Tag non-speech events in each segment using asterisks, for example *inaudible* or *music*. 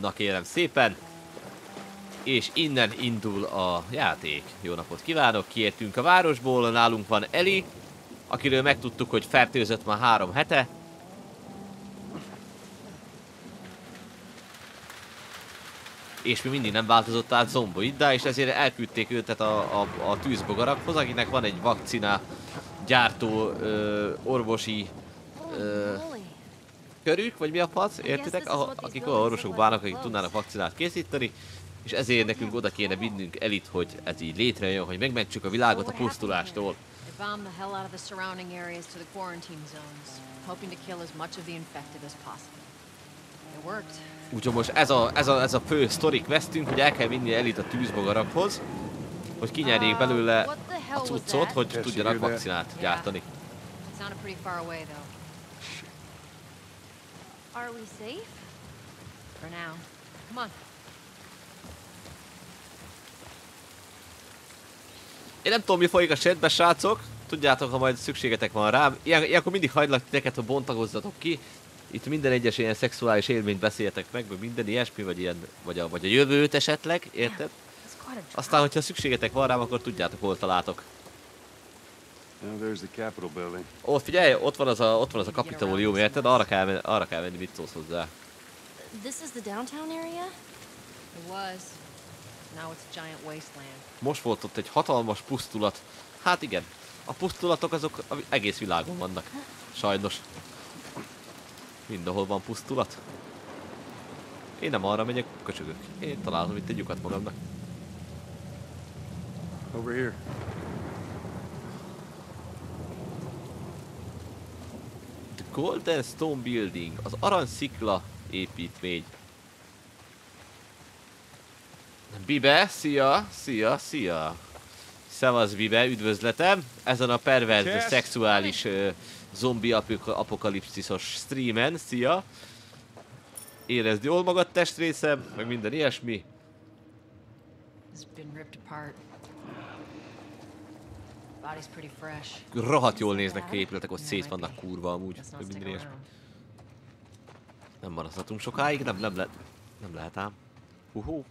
Na kérem szépen. És innen indul a játék. Jó napot kívánok, kiértünk a városból, nálunk van Eli, akiről megtudtuk, hogy fertőzött már három hete. És mi mindig nem változott át zomboiddá, és ezért elküldték őtet a, a, a tűzbogarakhoz, akinek van egy vakcina gyártó ö, orvosi ö, körük, vagy mi a fasz, értitek? A, akik olyan orvosok bánnak, akik tudnának vakcinát készíteni, és ezért nekünk oda kéne vinnünk elit, hogy ez így létrejön, hogy megmentsük a világot a pusztulástól. They bombed the hell out of the surrounding areas to the quarantine zones, hoping to kill as much of the infected as possible. It worked. Úgyhogy most ez a, ez a, ez a fő sztorik vesztünk, hogy el kell vinni elit a tűzbogarakhoz, hogy kinyerjék belőle What the a cuccot, hogy tudjanak vakcinát gyártani. It sounded pretty far away though. Are we safe? For now. Come on. Én nem tudom, mi folyik a chatben, srácok. Tudjátok, ha majd szükségetek van rám. Ilyen, ilyenkor mindig hagylak titeket, hogy bontakozzatok ki. Itt minden egyes ilyen szexuális élményt beszéljetek meg, vagy minden ilyesmi, vagy, ilyen, vagy, a, vagy a jövőt esetleg, érted? Aztán, hogyha szükségetek van rám, akkor tudjátok, hol találtok. Now there's the Capitol building. Ó, figyelj, ott van az a, ott van az a kapitólium, érted? Arra kell, arra kell menni, mit szólsz hozzá. This is the downtown area? It was. Now it's a giant wasteland. Most volt ott egy hatalmas pusztulat. Hát igen, a pusztulatok azok egész világon vannak. Sajnos. Mindenhol van pusztulat. Én nem arra megyek, köcsögök. Én találom itt egy lyukat magamnak. Over here. Golden Stone Building, az aranyszikla építmény. Bibe, szia, szia, szia. Szevasz Bibe, üdvözletem. Ezen a perverz, Yes. szexuális ö, zombi apok- apokalipszisos streamen, szia. Érezd jól magad testrészem, meg minden ilyesmi. It's been ripped apart. Body's pretty fresh. Rohadt jól néznek ki épületek, ott szét vannak kurva amúgy, minden ilyesmi. Nem maradhatunk sokáig, nem, nem, le, nem lehet ám. Uhú.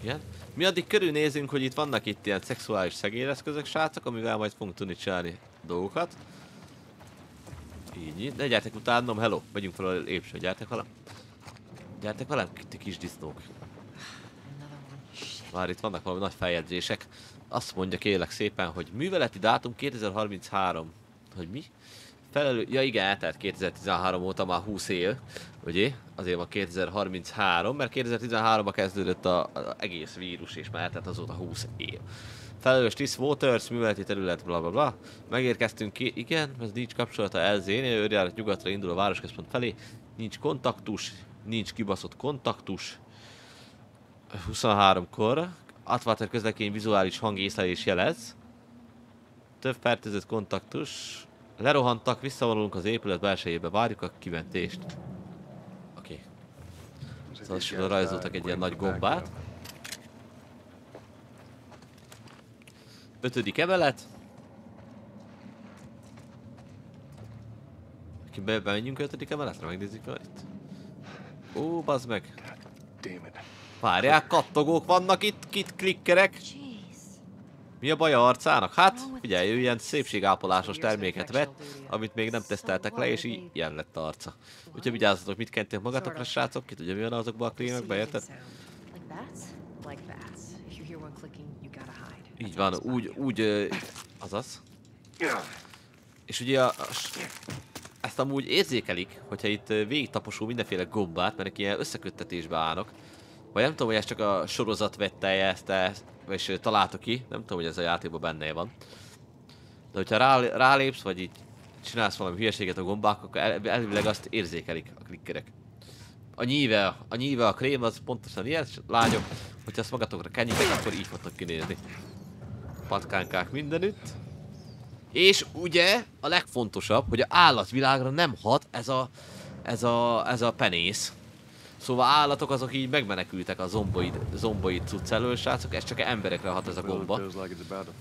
Igen. Mi addig körülnézünk, hogy itt vannak itt ilyen szexuális szegélyeszközök, srácok, amivel majd fogunk tudni csinálni dolgokat. Így, így. De gyertek utánom, hello, megyünk fel a lépcsőn, gyertek velem. Gyertek velem, ti kis disznók. Már itt vannak valami nagy feljegyzések. Azt mondja kérlek szépen, hogy műveleti dátum 2033. Hogy mi? Felelő... Ja igen, tehát 2013 óta már 20 év, ugye? Azért van 2033, mert 2013-ban kezdődött a, egész vírus, és már tehát azóta 20 év. Felelős Tisz Waters, műveleti terület, bla bla bla. Megérkeztünk ki, igen, ez nincs kapcsolata LZ-nél, őrjárat nyugatra indul a városközpont felé. Nincs kontaktus, nincs kibaszott kontaktus. 23-kor Atwater közlekény vizuális hangészlelés jelez. Több fertőzött kontaktus. Lerohantak, visszavonulunk az épület belsejébe, várjuk a kimentést. Oké. Okay. Szóval rajzoltak egy ilyen nagy gombát. Ötödik emelet. Ki be, bemenjünk ötödik emeletre, megnézzük fel itt. Ó, bazd meg. Damn it. Várják, kattogók vannak itt, kit klikkerek. Mi a baj a arcának? Hát, figyelj, ő ilyen szépségápolásos terméket vett, amit még nem teszteltek le, és ilyen lett a arca. Úgyhogy vigyázzatok, mit kentél magatokra, srácok, ki tudja, mi van azokban a krémekben, érted? Így van, úgy, úgy, azaz. És ugye a, ezt amúgy érzékelik, hogyha itt végig taposul mindenféle gombát, mert ilyen összeköttetésbe állnak. Vagy nem tudom, hogy ez csak a sorozat vette ezt, ezt és találta ki, nem tudom, hogy ez a játékban benne van. De hogyha rá, rálépsz, vagy így csinálsz valami hülyeséget a gombák, akkor el, elvileg azt érzékelik a klikkerek. A nyíve, a nyíve, a krém az pontosan ilyen, s lányok, hogyha azt magatokra kenyitek, akkor így fognak kinézni patkánkák mindenütt. És ugye a legfontosabb, hogy a állatvilágra nem hat ez a, ez a, ez a penész. Szóval állatok azok így megmenekültek a zomboid, zomboid cucc elől, srácok, ez csak emberekre hat ez a gomba.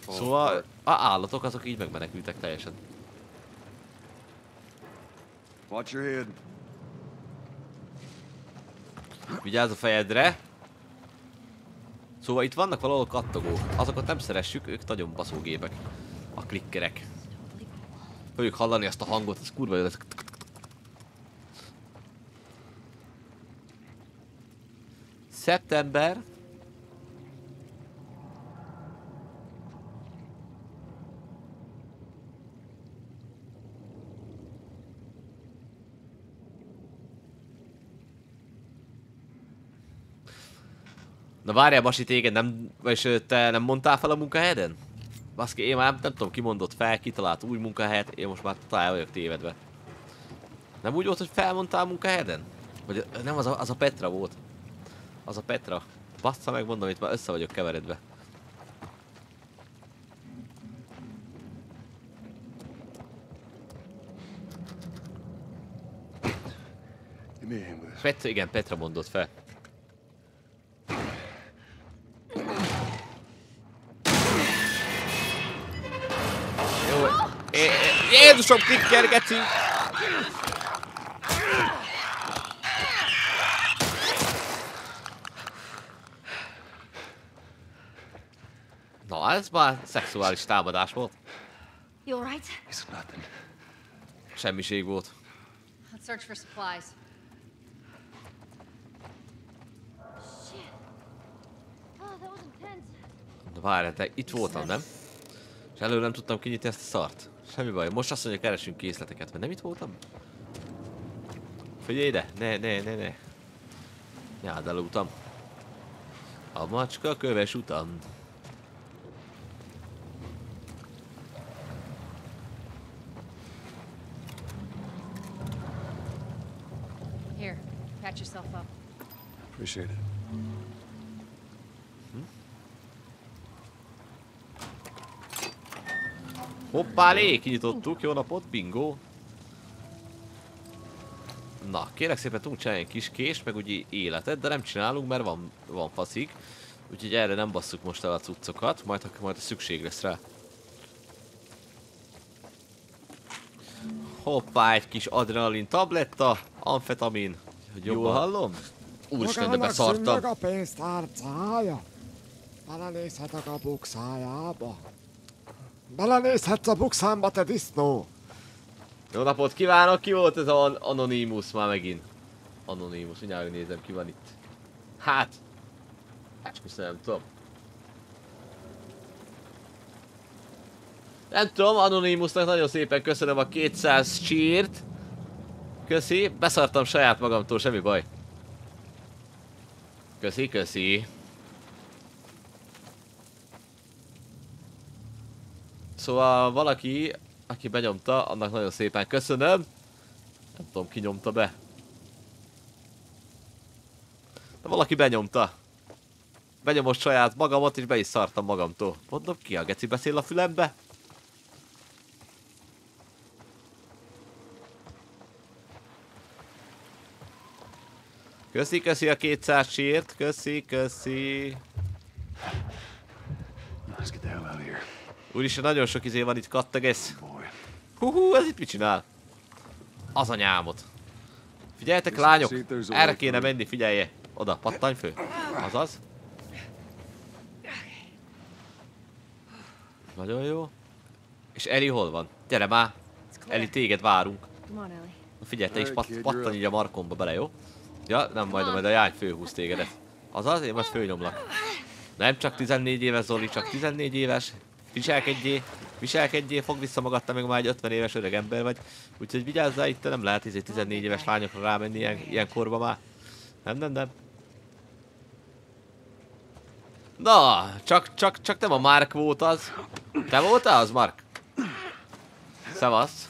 Szóval a állatok azok így megmenekültek teljesen. Watch your head. Vigyázz a fejedre! Szóval itt vannak valahol kattogók. Azokat nem szeressük, ők nagyon baszógépek. A klikkerek. Fogjuk hallani azt a hangot, az kurva jó Szeptember. Na várjál, Basi, téged nem, ö, te nem mondtál fel a munkahelyeden? Baszki, én már nem tudom, ki mondott fel, kitalált új munkahelyet, én most már talán vagyok tévedve. Nem úgy volt, hogy felmondtál a munkahelyeden? Vagy nem, az a, az a Petra volt. Az a Petra. Bassza meg, mondom, itt már össze vagyok keveredve. Petra, igen, Petra mondott fel. Jó, Jézusom, klikker, Na, ez már szexuális támadás volt. You alright? It's nothing. Semmiség volt. Let's search for supplies. Shit. Oh, that was intense. Na várj, de itt voltam, nem? És előre nem tudtam kinyitni ezt a szart. Semmi baj, most azt mondja, keresünk készleteket, mert nem itt voltam? Figyelj ide, ne, ne, ne, ne. Járd el utam. A macska köves utam. Here, patch yourself up. Appreciate it. Hoppálé, kinyitottuk, jó napot, bingo. Na, kérek szépen tudunk csinálni egy kis kést, meg ugye életet, de nem csinálunk, mert van, van faszik. Úgyhogy erre nem basszuk most el a cuccokat, majd, ha majd szükség lesz rá. Hoppá, egy kis adrenalin tabletta, amfetamin. Hogy jól hallom? Úristen, de Magának beszartam. a pénztárcája. Belenézhetek a bukszájába. Belenézhetsz a bukszámba, te disznó. Jó napot kívánok, ki volt ez az an Anonymous már megint? Anonymous, mindjárt nézem ki van itt. Hát, most nem tudom. Nem tudom, Anonymousnak nagyon szépen köszönöm a 200 cheert. Köszi, beszartam saját magamtól, semmi baj. Köszi, köszi. Szóval valaki, aki benyomta, annak nagyon szépen köszönöm. Nem tudom, ki nyomta be. De valaki benyomta. Benyomott saját magamat, és be is szartam magamtól. Mondom, ki a geci beszél a fülembe? Köszi, köszi a 200 sírt, köszi, köszi. Úristen, nagyon sok izé van itt kattagesz. Boy. Hú, ez itt mit csinál? Az anyámot. Figyeljetek, lányok! Erre kéne menni, figyelje! Oda, pattanj fő. Azaz. Nagyon jó. És Eli hol van? Gyere már! Eli, téged várunk. Figyelj, te is pat, pattanj így a markomba bele, jó? Ja, nem majd, majd a jány főhúz tégedet. Azaz, én majd főnyomlak. Nem csak 14 éves Zoli, csak 14 éves. Viselkedjél, viselkedjél, fog vissza magad, te meg már egy 50 éves öreg ember vagy. Úgyhogy vigyázzál, itt nem lehet izé 14 éves lányokra rámenni ilyen, ilyen korba már. Nem, nem, nem. Na, csak, csak, csak nem a Mark volt az. Te voltál az, Mark? Szevasz.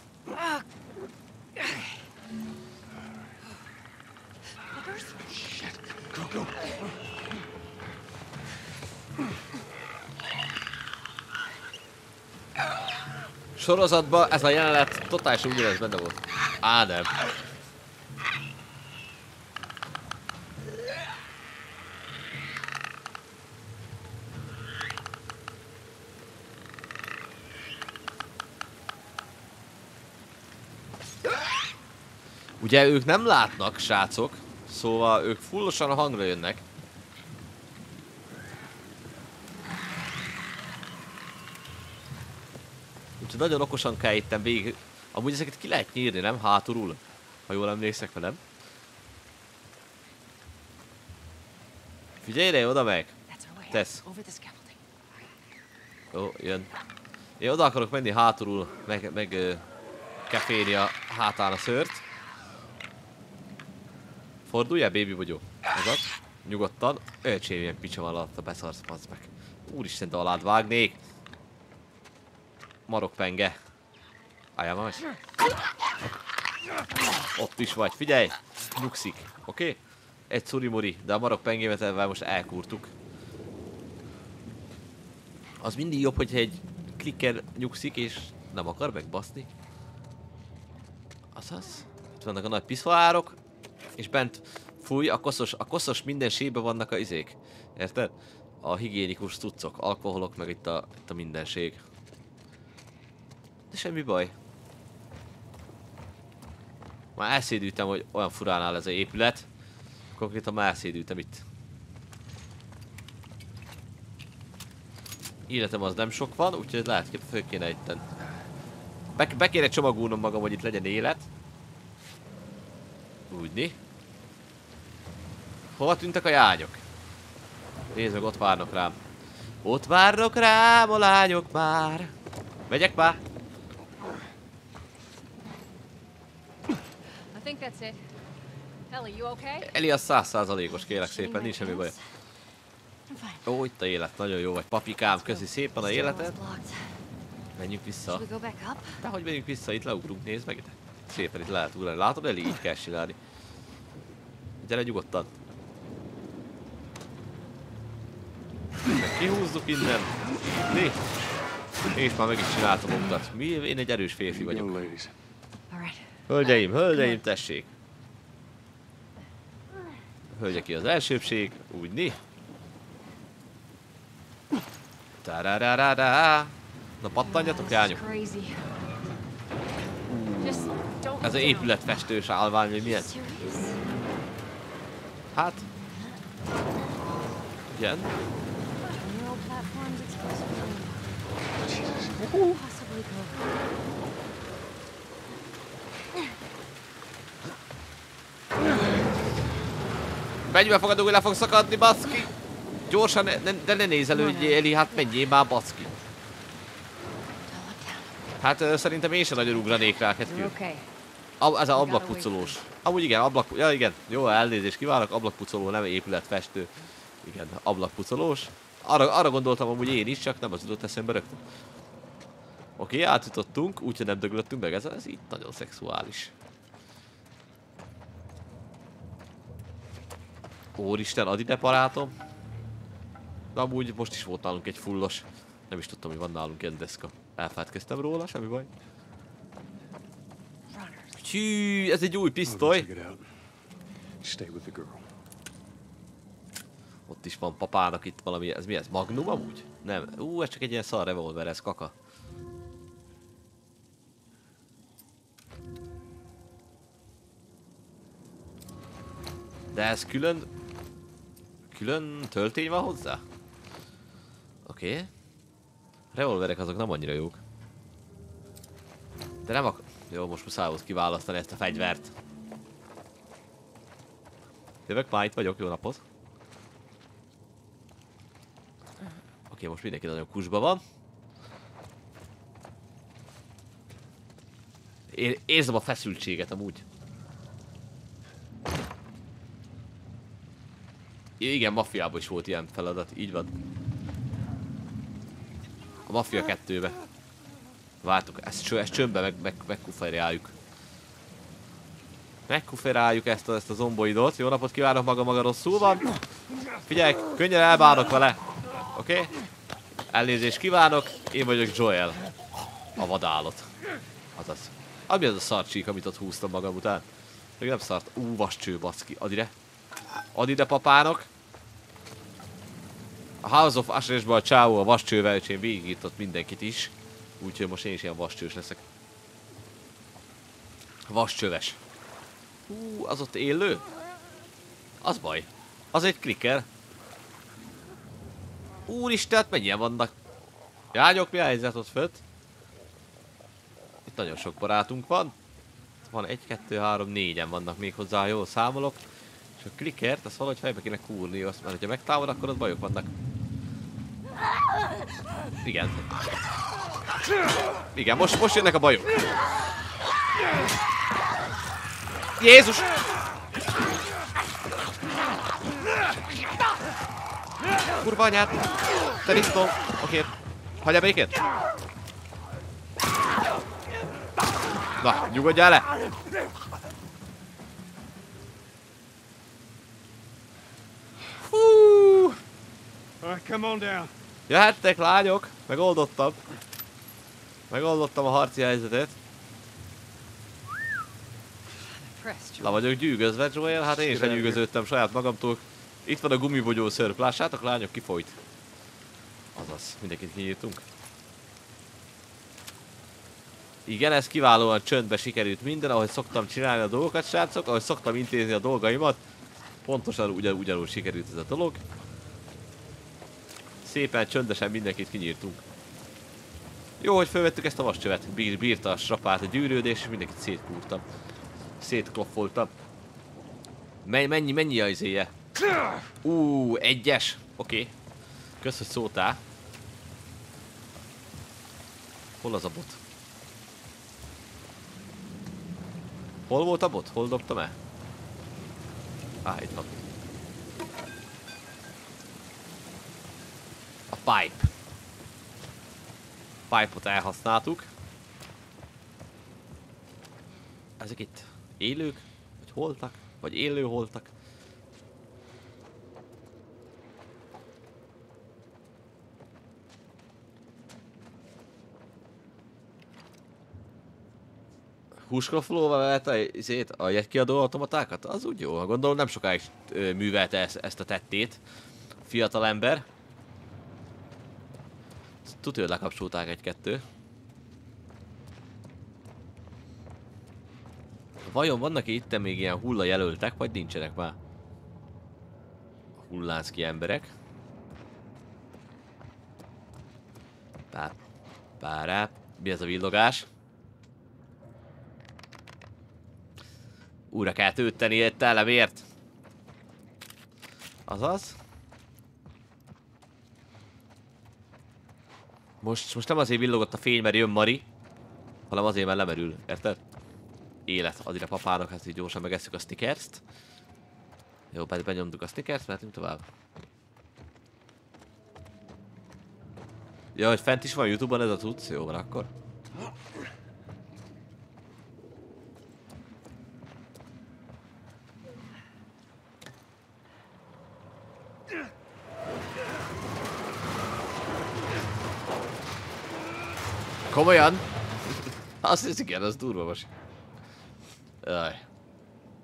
sorozatban ez a jelenet totális ugyanez benne volt. Á, nem. Ugye ők nem látnak, srácok, szóval ők fullosan a hangra jönnek. Úgyhogy nagyon okosan kell itten végig... Amúgy ezeket ki lehet nyírni, nem? Hátulul. Ha jól emlékszek velem. Figyelj ide, oda meg! Scaffolding. Jó, jön. Én oda akarok menni hátulul, meg, meg ö, keféni a hátán a szőrt. Forduljál, baby bogyó. Ez az. Nyugodtan. Öcsém, ilyen picsa van alatt a beszarsz, meg. Úristen, de alád vágnék. Marok penge. Álljál majd. Ott is vagy, figyelj! Nyugszik, oké? Okay? Egy szurimuri, de a marok pengémet ebben most elkúrtuk. Az mindig jobb, hogyha egy klikker nyugszik és nem akar megbaszni. Azaz. Itt vannak a nagy piszfaárok, és bent fúj, a koszos, a koszos minden sébe vannak a izék. Érted? A higiénikus cuccok, alkoholok, meg itt a, itt a mindenség. De semmi baj. Már elszédültem, hogy olyan furán áll ez az épület. Konkrétan már elszédültem itt. Életem az nem sok van, úgyhogy lehet, hogy föl kéne itten. Be, be kéne csomagolnom magam, hogy itt legyen élet. Úgyni. Hova tűntek a jányok? Nézd meg, ott várnak rám. Ott várnak rám a lányok már. Megyek már. Think that's it. Ellie, you okay? Eli a százszázalékos, kérlek szépen, nincs semmi baj. I'm fine. Ó, itt a élet, nagyon jó vagy. Papikám, közi szépen a blocked. Menjünk vissza. Should we go back up? De hogy megyünk vissza, itt leugrunk, nézd meg. Szépen itt lehet ugrani. Látod, Eli, így kell csinálni. Gyere nyugodtan. Kihúzzuk innen. Mi? És már meg is csináltam magukat. Mi? Én egy erős férfi vagyok. Young ladies. All right. Hölgyeim, hölgyeim, tessék! Hölgyeké az elsőbség, úgy ni. Tarararara. Na pattanjatok, lányok! Ez az épületfestős állvány, vagy milyen? Hát... Igen. Neural platforms Menj fogadó, hogy le fog szakadni, baszki! Gyorsan, ne, de ne nézz elődjé, Eli, hát menjél már, baszki! Hát szerintem én sem nagyon ugranék rá, kettő. okay. A, ez a ablakpucolós. Amúgy igen, ablak... Ja igen, jó, elnézést kívánok, ablakpucoló, nem épületfestő. Igen, ablakpucolós. Arra, arra gondoltam amúgy én is, csak nem az jutott eszembe rögtön. Oké, átjutottunk, úgyhogy nem döglöttünk meg, ez, ez így nagyon szexuális. Úristen, add ide barátom. De amúgy most is volt nálunk egy fullos. Nem is tudtam, hogy van nálunk ilyen deszka. Elfeledkeztem róla, semmi baj. Hű, ez egy új pisztoly. Ott is van papának itt valami, ez mi ez? Magnum amúgy? Nem, ú, ez csak egy ilyen szar revolver, ez kaka. De ez külön... Külön töltény van hozzá? Oké. Okay. Revolverek azok nem annyira jók. De nem ak... Jó, most muszáj volt kiválasztani ezt a fegyvert. Jövök, már itt vagyok, jó napot. Oké, most mindenki nagyon kusba van. Én érzem a feszültséget amúgy. Igen, maffiában is volt ilyen feladat, így van. A maffia kettőbe. Vártuk, ezt, csö, ezt csömbbe meg, meg, megkuferáljuk. Megkuferáljuk ezt a, ezt a zomboidot. Jó napot kívánok, maga maga rosszul van. Figyelj, könnyen elbánok vele. Oké? Okay? Elnézést kívánok, én vagyok Joel. A vadállat. Azaz. Ami az a szarcsík, amit ott húztam magam után. Még nem szart. Ú, vascső, baszki. Add Add ide papának. A House of Usher-esben a csávó a vascsővel, és én végigított mindenkit is. Úgyhogy most én is ilyen vascsős leszek. Vascsöves. Hú, az ott élő? Az baj. Az egy klikker. Úristen, hát mennyien vannak? Jányok, mi a helyzet ott fönt? Itt nagyon sok barátunk van. Van egy, kettő, három, négyen vannak még hozzá, jól számolok. És a klikkert, azt valahogy fejbe kéne kúrni, azt, mert ha megtámad, akkor ott bajok vannak. Igen. Igen, most, most jönnek a bajok. Jézus! Kurva anyád! Te disznó! Oké. Hagyjál békét? Na, nyugodjál le! Hú! All right, come on down. Jöhettek lányok! Megoldottam. Megoldottam a harci helyzetet. Le vagyok gyűgözve, Joel, hát én is lenyűgöződtem saját magamtól. Itt van a gumibogyó szörp, lássátok lányok, kifolyt. Azaz, mindenkit kinyírtunk. Igen, ez kiválóan csöndbe sikerült minden, ahogy szoktam csinálni a dolgokat, srácok, ahogy szoktam intézni a dolgaimat. Pontosan ugyan, ugyanúgy sikerült ez a dolog. Szépen, csöndesen mindenkit kinyírtunk. Jó, hogy felvettük ezt a vascsövet. Bír, bírta a strapát a gyűrődés, és mindenkit szétkúrtam. Szétkloffoltam. Mennyi, mennyi, mennyi a izéje? Ú, egyes. Oké. Okay. Kösz, hogy szóltál. Hol az a bot? Hol volt a bot? Hol dobtam el? Á, itt van. A pipe. Pipe-ot elhasználtuk. Ezek itt élők? Vagy holtak? Vagy élő holtak? Húskroflóval velte izét, a jegykiadó automatákat? Az úgy jó. Gondolom nem sokáig művelte ezt, ezt a tettét. Fiatal ember. Tudja, hogy lekapcsolták egy-kettő. Vajon vannak -e itt még ilyen hullajelöltek, vagy nincsenek már? Hullászki emberek. Pár, pár, mi ez a villogás? Újra kell tölteni egy telemért. Azaz. Most, most nem azért villogott a fény, mert jön Mari, hanem azért, mert lemerül. Érted? Élet addig a papának, hát így gyorsan megesszük a snickerst. Jó, be benyomtuk a snickers, mehetünk tovább. Ja, hogy fent is van Youtube-on ez a cucc? Jó van akkor. Komolyan? Azt hisz, igen, az durva most. Jaj.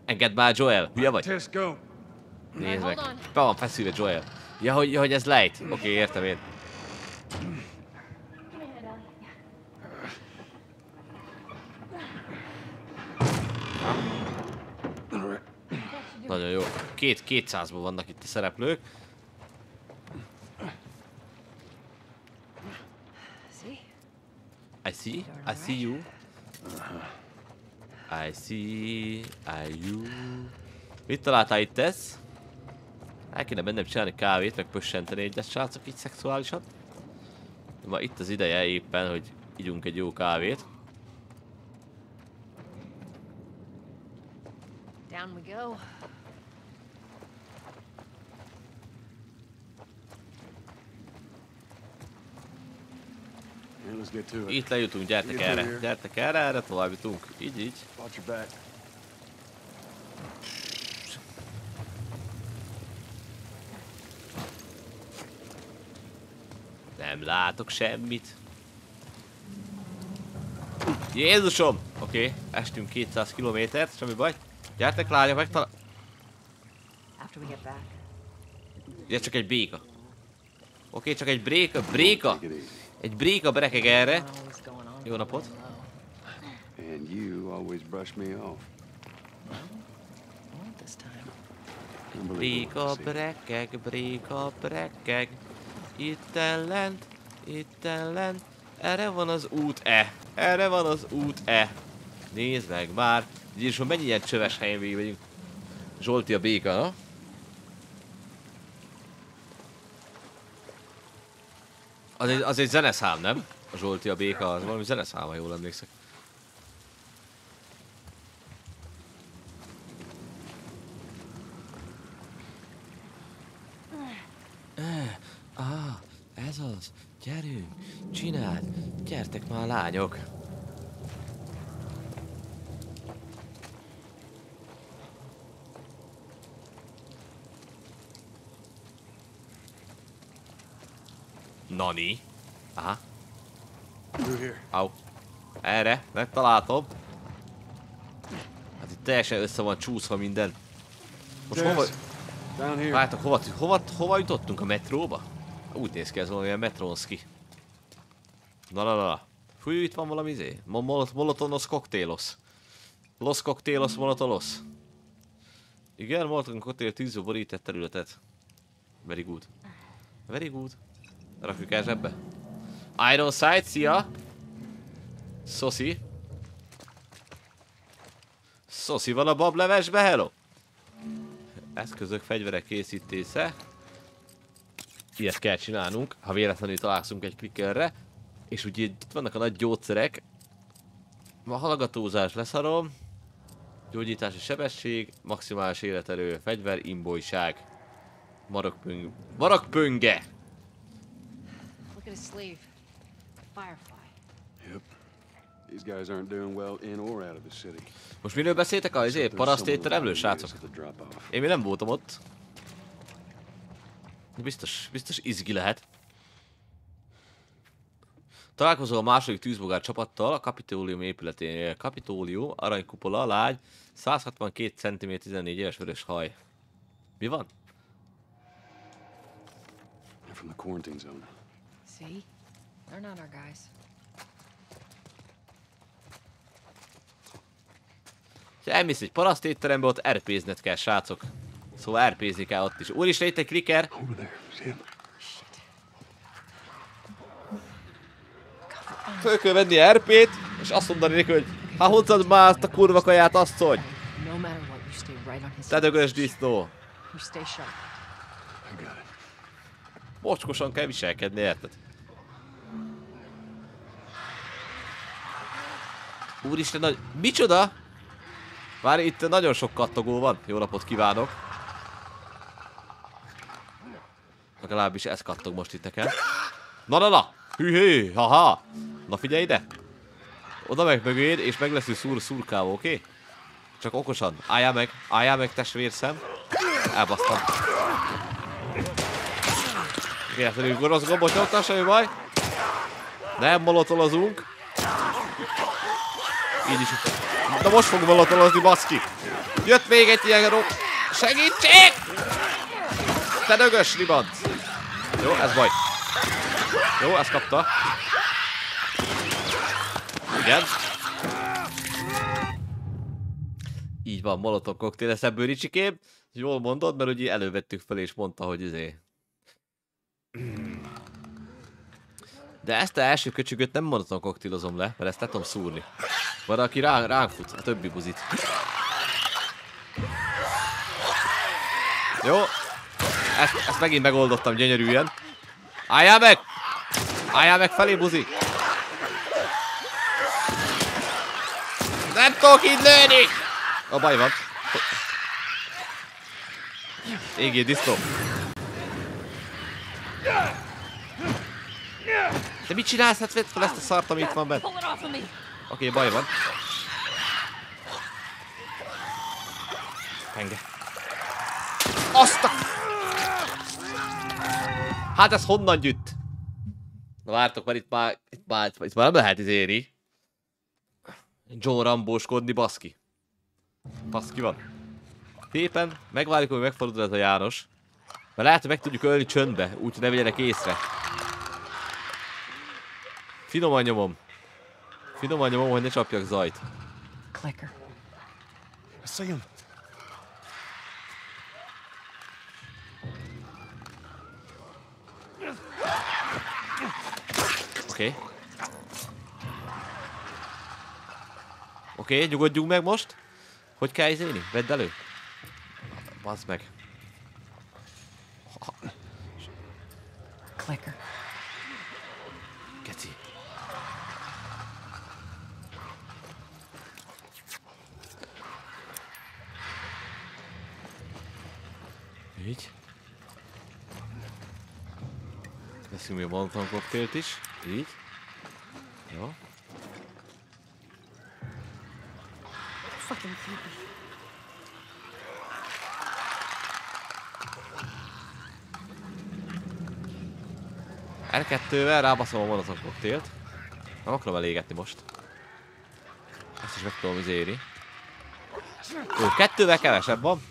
Engedd már, Joel, hülye vagy? Nézd meg. Be van feszülve Joel. Ja, hogy, hogy ez lejt. Oké, okay, értem én. Nagyon jó. Két, 200-ból vannak itt a szereplők. See? I see, I see you. I see, I you. Mit találtál itt ez? El kéne bennem csinálni kávét, meg pössenteni egyet srácok így szexuálisan. Ma itt az ideje éppen, hogy ígyunk egy jó kávét. Down we go. Yeah, let's get to it. Itt lejutunk, gyertek erre, gyertek erre, erre tovább jutunk. Így, így. Watch your back. Nem látok semmit. Jézusom! Oké, okay, estünk 200 kilométert, semmi baj. Gyertek lányok, megtalál... After we get back. Ja, csak egy béka. Oké, okay, csak egy bréka, bréka! Egy bréka berekeg erre. Jó napot. And you always brush me off. Bréka brekeg, bréka brekeg. Itten lent, itten lent. Erre van az út E. Erre van az út E. Nézd meg már. És hogy mennyi ilyen csöves helyen végig vagyunk. Zsolti a béka, na? Az egy, az egy zeneszám, nem? A Zsolti a béka, az valami zeneszám, ha jól emlékszek. Ah, ez az. Gyerünk, csináld. Gyertek már, lányok. Nani? Aha, au. Erre, megtaláltam. Hát itt teljesen össze van csúszva minden. Most hova... Várjátok, hova, hova, hova jutottunk? A metróba? Úgy néz ki ez valamilyen metronski. Na na na. Fú, itt van valami izé. Mo- mol- Molotonos koktélos. Los koktélos molotolos. Igen, moloton koktél tűző borített területet. Very good. Very good. Rakjuk el zsebbe. Iron Sight, szia! Szoszi. Szoszi van a bablevesbe, hello! Eszközök, fegyverek készítése. Ilyet kell csinálnunk, ha véletlenül találkozunk egy klikkerre. És ugye itt vannak a nagy gyógyszerek. A hallgatózás leszarom. Gyógyítási sebesség, maximális életerő, fegyver, imbolyság. Marokpöng... Marokpönge! Look at his sleeve. Firefly. Yep. These guys aren't doing well in or out of the city. Most miről beszéltek a izé, srácok? At the drop-off. Én még nem voltam ott. Biztos, biztos izgi lehet. Találkozol a második tűzbogár csapattal a Kapitólium épületén. Kapitólium, aranykupola, lágy, 162 cm, 14 éves vörös haj. Mi van? From the quarantine zone. See? They're not our guys. Ha elmész egy parasztétterembe, ott RP-zned kell, srácok. Szóval RP-zni kell ott is. Úristen, itt egy kliker! Föl kell venni a RP-t, és azt mondani neki, hogy ha hozzad már azt a kurva kaját, asszony! No matter what, you stay right on his Te dögös disznó! You stay sharp. I got it. Mocskosan kell viselkedni, érted? Úristen, nagy... Micsoda? Várj, itt nagyon sok kattogó van. Jó napot kívánok. Legalábbis ez kattog most itt nekem. Na, na, na! Hű, haha! Na figyelj ide! Oda meg mögéd, és meg lesz szúr szurkálva, oké? Okay? Csak okosan. Álljál meg, álljál meg, testvérszem. Elbasztam. Véletlenül gonosz gombot nyomtam, semmi baj. Nem molotolozunk. Így is. Na most fog molotolozni, baszki. Jött még egy ilyen ro... Segítség! Te dögös ribanc. Jó, ez baj. Jó, ezt kapta. Igen. Így van, molotov koktél lesz ebből Ricsikém. Jól mondod, mert ugye elővettük fel és mondta, hogy izé, De ezt a első köcsögöt nem mondhatom koktélozom le, mert ezt nem tudom szúrni. Van, aki rá, ránk fut, a többi buzit. Jó. Ezt, ezt megint megoldottam gyönyörűen. Álljál meg! Álljál meg felé, buzi! Nem tudok így lőni! A baj van. Égé disznó. De mit csinálsz? Hát vedd fel ezt a szart, ami itt van bent. Me! Oké, baj van. Penge. Azt a... Hát ez honnan gyűjt? Na vártok, mert itt már, itt már, itt már nem lehet izéri. John Rambóskodni, baszki. Baszki van. Szépen, megvárjuk, hogy megfordul ez a János. Mert lehet, hogy meg tudjuk ölni csöndbe, úgyhogy ne vegyenek észre. Finoman nyomom. Finoman nyomom, hogy ne csapjak zajt. Clicker. I see him. Oké. Okay. Oké, okay, nyugodjunk meg most. Hogy kell izélni? Vedd elő. Bazd meg. Clicker. Így. Veszünk még a Molotov koktélt is. Így. Jó. Fucking creepy. R2-vel rábaszom a Molotov koktélt. Nem akarom elégetni most. Ezt is meg tudom izéri. Jó, kettővel kevesebb van.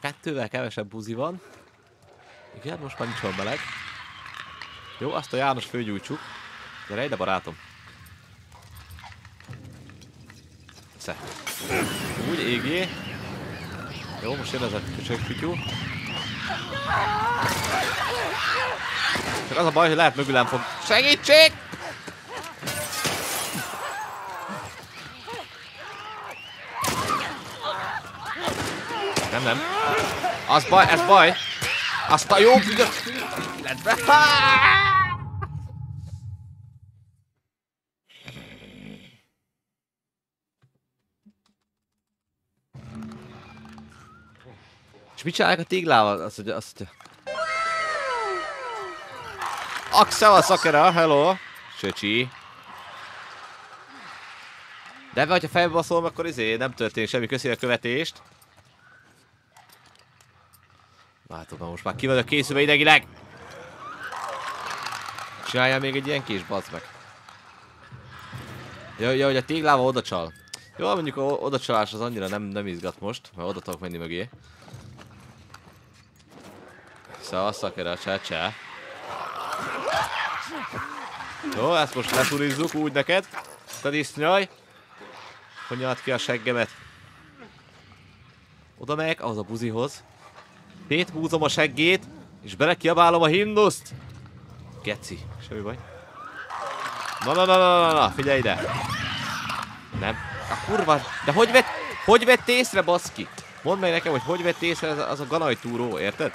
Kettővel kevesebb buzi van. Igen, most már nincs olyan meleg. Jó, azt a János főgyújtsuk. Gyere ide, barátom. Sze. Úgy, égjé. Jó, most jön ez a köcsög fütyú. Csak az a baj, hogy lehet mögülem fog... Segítség! Nem, nem. Az baj, ez baj. Azt a jó büdös illetve... És mit csinálják a téglával? Azt mondja, azt. Axel a szakera, hello! Söcsi. De ebben, hogyha fejbe baszolom, akkor izé nem történik semmi, köszi a követést. Látom, most már ki vagyok készülve idegileg. Csináljál még egy ilyen kis bazd meg. Ja, ja, hogy a téglával oda csal. Jó, mondjuk a oda csalás az annyira nem, nem izgat most, mert oda tudok menni mögé. Szóval szakera, csá, csá. Jó, ezt most leturizzuk úgy neked. Te disznyaj. Hogy ki a seggemet. Oda megyek, ahhoz a buzihoz. Széthúzom a seggét, és belekiabálom a himnuszt. Geci, semmi baj. Na, na, na, na, na, na, figyelj ide. Nem. A kurva, de hogy vett, hogy vett észre, baszki? Mondd meg nekem, hogy hogy vett észre az, az a ganajtúró, érted?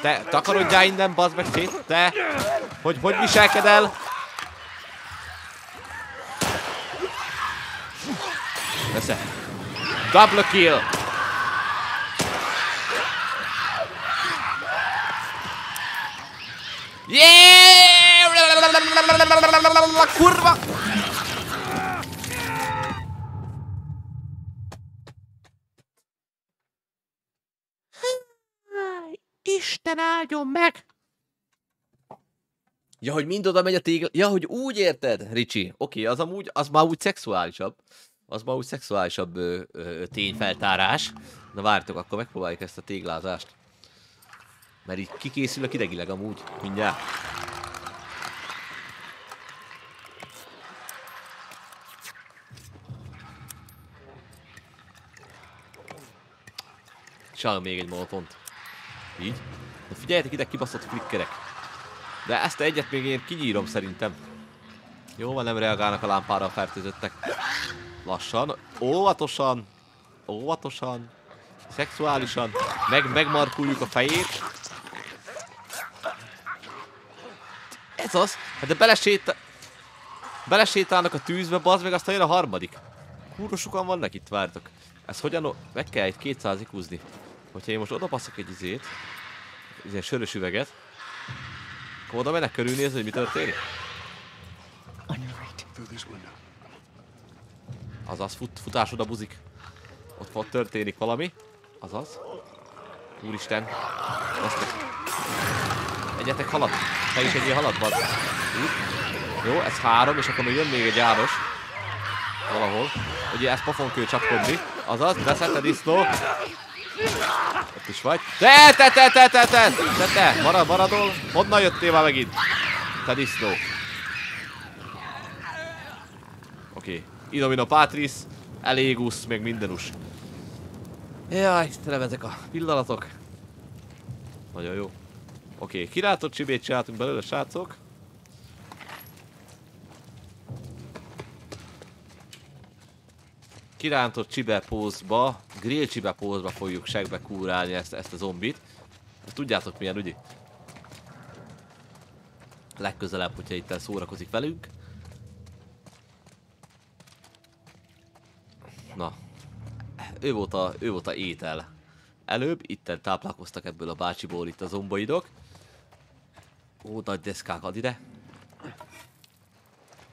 Te, takarodjál innen, bazd meg szét, te! Hogy, hogy viselked el? Nesze. Double kill! Yeah! Kurva! Isten áldjon meg! Ja, hogy mind oda megy a tégla... Ja, hogy úgy érted, Ricsi. Oké, az amúgy, az már úgy szexuálisabb. Az már úgy szexuálisabb ö, ö, tényfeltárás. Na vártok, akkor megpróbáljuk ezt a téglázást. Mert így kikészülök idegileg amúgy, mindjárt. Csinálom még egy molotont. Így. Na figyeljetek ide, kibaszott flickerek. De ezt egyet még én kinyírom szerintem. Jó van, nem reagálnak a lámpára a fertőzöttek. Lassan, óvatosan, óvatosan, szexuálisan, meg megmarkuljuk a fejét. Ez az, hát de belesétál... Belesétálnak a tűzbe, bazd meg, aztán jön a harmadik. Kurva sokan vannak itt, vártok. Ez hogyan... Meg kell egy 200 húzni. Hogyha én most oda passzok egy izét, egy sörös üveget, akkor oda mennek körülnézni, hogy mi történik. Azaz, fut, futás oda buzik. Ott, ott történik valami. Azaz. Úristen. Vesztek. Egyetek halat. Te is egy ilyen halat, bad. Így. Jó, ez három, és akkor még jön még egy áros. Valahol. Ugye ez pofon kell csapkodni. Azaz, beszette disznó. Ott is vagy. Te, te, te, te, te, te, te, te, marad, maradol. Honnan jöttél már megint? Te disznó. Oké. Okay. Inomino Patris, Elégus, meg mindenus. Jaj, Istenem, ezek a pillanatok. Nagyon jó. Oké, okay, kirátott csibét csináltunk belőle, srácok. Kirántott csibepózba, grill csibepózba fogjuk segbe kúrálni ezt, ezt a zombit. Ezt tudjátok milyen, ugye? Legközelebb, hogyha itt szórakozik velünk. Na. Ő volt a, ő volt a étel. Előbb itten táplálkoztak ebből a bácsiból itt a zomboidok. Ó, nagy deszkák, ad ide.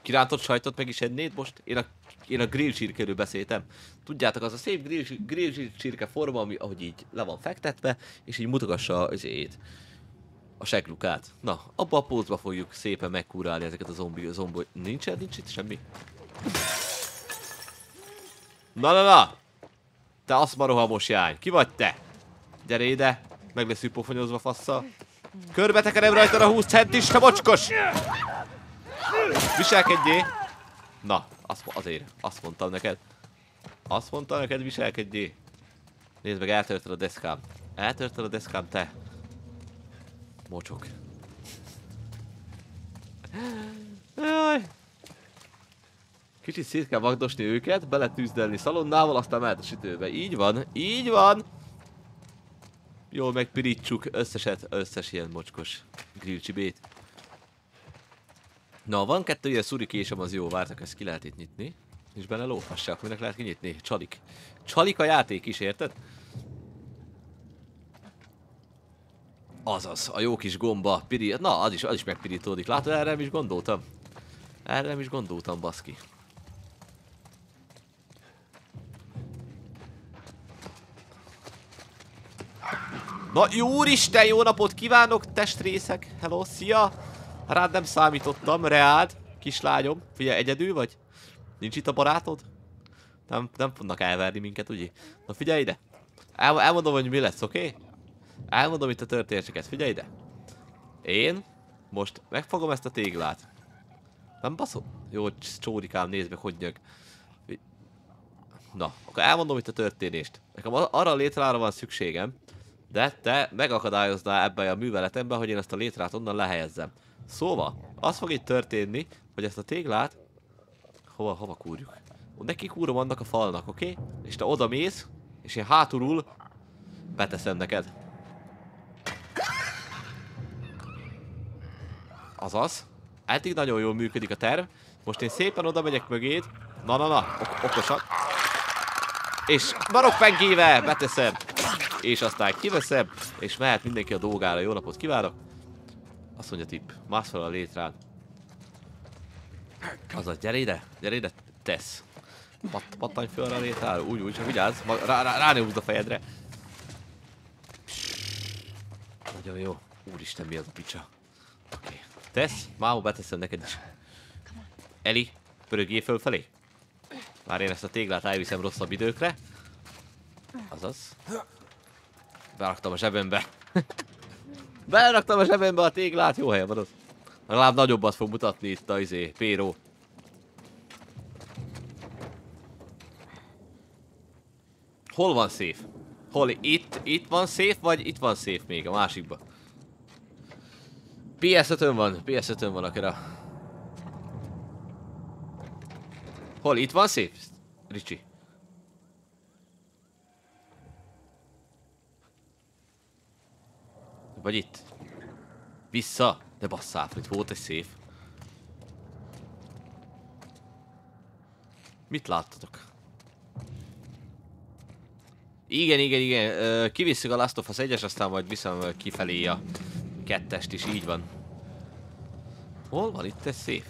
Kirántott sajtot meg is ennéd most? Én a, én a grill csirkéről beszéltem. Tudjátok, az a szép grill, grill csirke forma, ami ahogy így le van fektetve, és így mutogassa az ét. A seglukát. Na, abba a pózba fogjuk szépen megkúrálni ezeket a zombi, zombi... Nincs, nincs itt semmi? Na, na, na! Te azt marohamos jány. Ki vagy te? Gyere ide. Meg lesz pofonyozva fasszal. Körbe tekerem rajta a 20 centis, te mocskos! Viselkedjé! Na, azt, azért, azt mondtam neked. Azt mondtam neked, viselkedjé. Nézd meg, eltörted a deszkám. Eltörted a deszkám, te. Mocsok. Jaj. Kicsit szét kell vagdosni őket, beletűzdelni szalonnával, aztán mehet a sütőbe. Így van, így van! Jól megpirítsuk összeset, összes ilyen mocskos grillcsibét. Na, van kettő ilyen szurikésem, az jó, vártak, ezt ki lehet itt nyitni. És benne lófasság, minek lehet kinyitni? Csalik. Csalik a játék is, érted? Azaz, a jó kis gomba, piri... Na, az is, az is megpirítódik. Látod, erre nem is gondoltam. Erre nem is gondoltam, baszki. Na, jó úristen, jó napot kívánok, testrészek. Hello, szia. Rád nem számítottam, reád, kislányom. Figyelj, egyedül vagy? Nincs itt a barátod? Nem, nem fognak elverni minket, ugye? Na figyelj ide. El, elmondom, hogy mi lesz, oké? Okay? Elmondom itt a történéseket, figyelj ide. Én most megfogom ezt a téglát. Nem baszom? Jó, csórikám, nézd meg, hogy nyög. Na, akkor elmondom itt a történést. Nekem arra a létrára van szükségem, de te megakadályoznál ebben a műveletemben, hogy én ezt a létrát onnan lehelyezzem. Szóval, az fog itt történni, hogy ezt a téglát... Hova, hova kúrjuk? Neki kúrom annak a falnak, oké? Okay? És te oda mész, és én hátulul beteszem neked. Azaz. Eddig nagyon jól működik a terv. Most én szépen oda megyek mögéd. Na, na, na, ok okosak. És marokpengével beteszem. És aztán kiveszem, és mehet mindenki a dolgára. Jó napot kívánok! Azt mondja tipp, mász fel a létrán. Azaz, gyere ide, gyere ide, tesz. Pat, pattanj fel a létrára, úgy, úgy, csak vigyázz, rá, rá, rá a fejedre. Nagyon jó. Úristen, mi az a picsa. Oké. Okay. Tesz, máma beteszem neked is. Eli, pörögjél fölfelé. Már én ezt a téglát elviszem rosszabb időkre. Azaz. Beraktam a zsebembe. *laughs* Beraktam a zsebembe a téglát, jó helyen van az. Legalább nagyobbat fog mutatni itt a izé, Péró. Hol van szép? Hol? Itt, itt van szép, vagy itt van szép még a másikba? PS5-ön van, PS5-ön van akár Hol? Itt van szép? Ricsi. Vagy itt? Vissza! De basszál, itt volt egy szép. Mit láttatok? Igen, igen, igen. Kivisszük a Last of Us 1-es, aztán majd viszem kifelé a kettest is, így van. Hol van itt egy szép?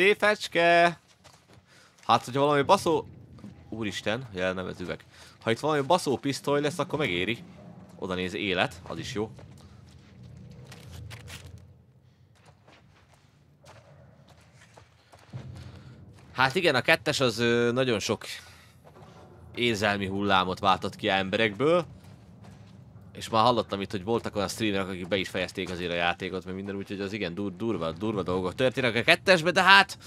Széfecske! Hát, hogyha valami baszó... Úristen, jelen nem üveg. Ha itt valami baszó pisztoly lesz, akkor megéri. Oda néz élet, az is jó. Hát igen, a kettes az nagyon sok érzelmi hullámot váltott ki emberekből. És már hallottam itt, hogy voltak olyan streamerek, akik be is fejezték azért a játékot, meg minden, úgyhogy az igen dur durva, durva dolgok történnek a kettesbe, de hát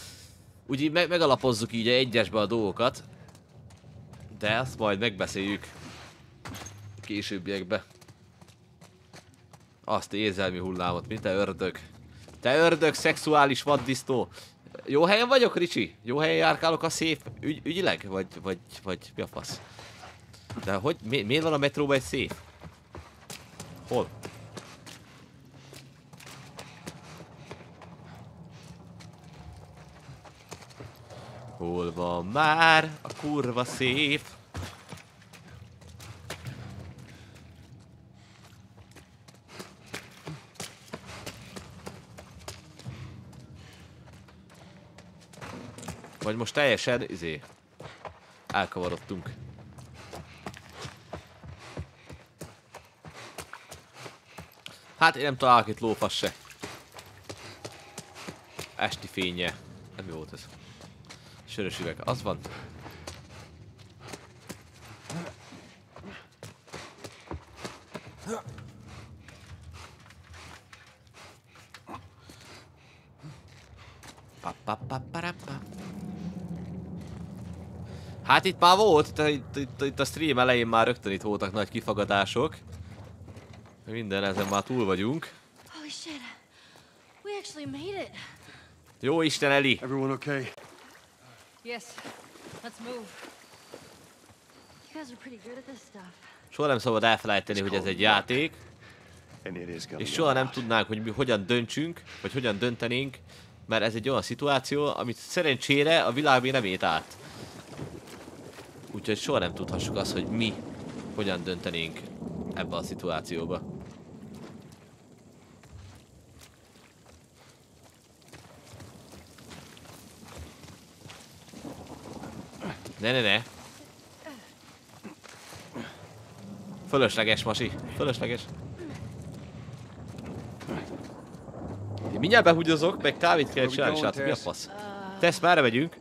úgy me megalapozzuk így a egyesbe a dolgokat. De azt majd megbeszéljük későbbiekbe. Azt érzelmi hullámot, mint te ördög. Te ördög, szexuális vaddisznó. Jó helyen vagyok, Ricsi? Jó helyen járkálok a szép ügy, ügyileg? Vagy, vagy, vagy mi a fasz? De hogy, mi, miért van a metróban egy szép? Hol? Hol van már a kurva szép? Vagy most teljesen, izé, elkavarodtunk. Hát én nem találok itt lófasz se. Esti fénye. Nem jó volt ez. Sörös üveg, az van. Hát itt már volt, itt, itt, itt a stream elején már rögtön itt voltak nagy kifagadások. Minden ezen már túl vagyunk. Holy shit. We actually made it. Jó Isten, Eli! Everyone okay? Yes, let's move. You guys are pretty good at this stuff. Soha nem szabad elfelejteni, hogy ez egy játék, és soha nem tudnánk, hogy mi hogyan döntsünk, vagy hogyan döntenénk, mert ez egy olyan szituáció, amit szerencsére a világ még nem ét át. Úgyhogy soha nem tudhassuk azt, hogy mi hogyan döntenénk ebbe a szituációba. Ne, ne, ne. Fölösleges, Masi. Fölösleges. Én mindjárt behugyozok, meg kávét kell csinálni, srácok. Mi a fasz? Tesz, merre megyünk?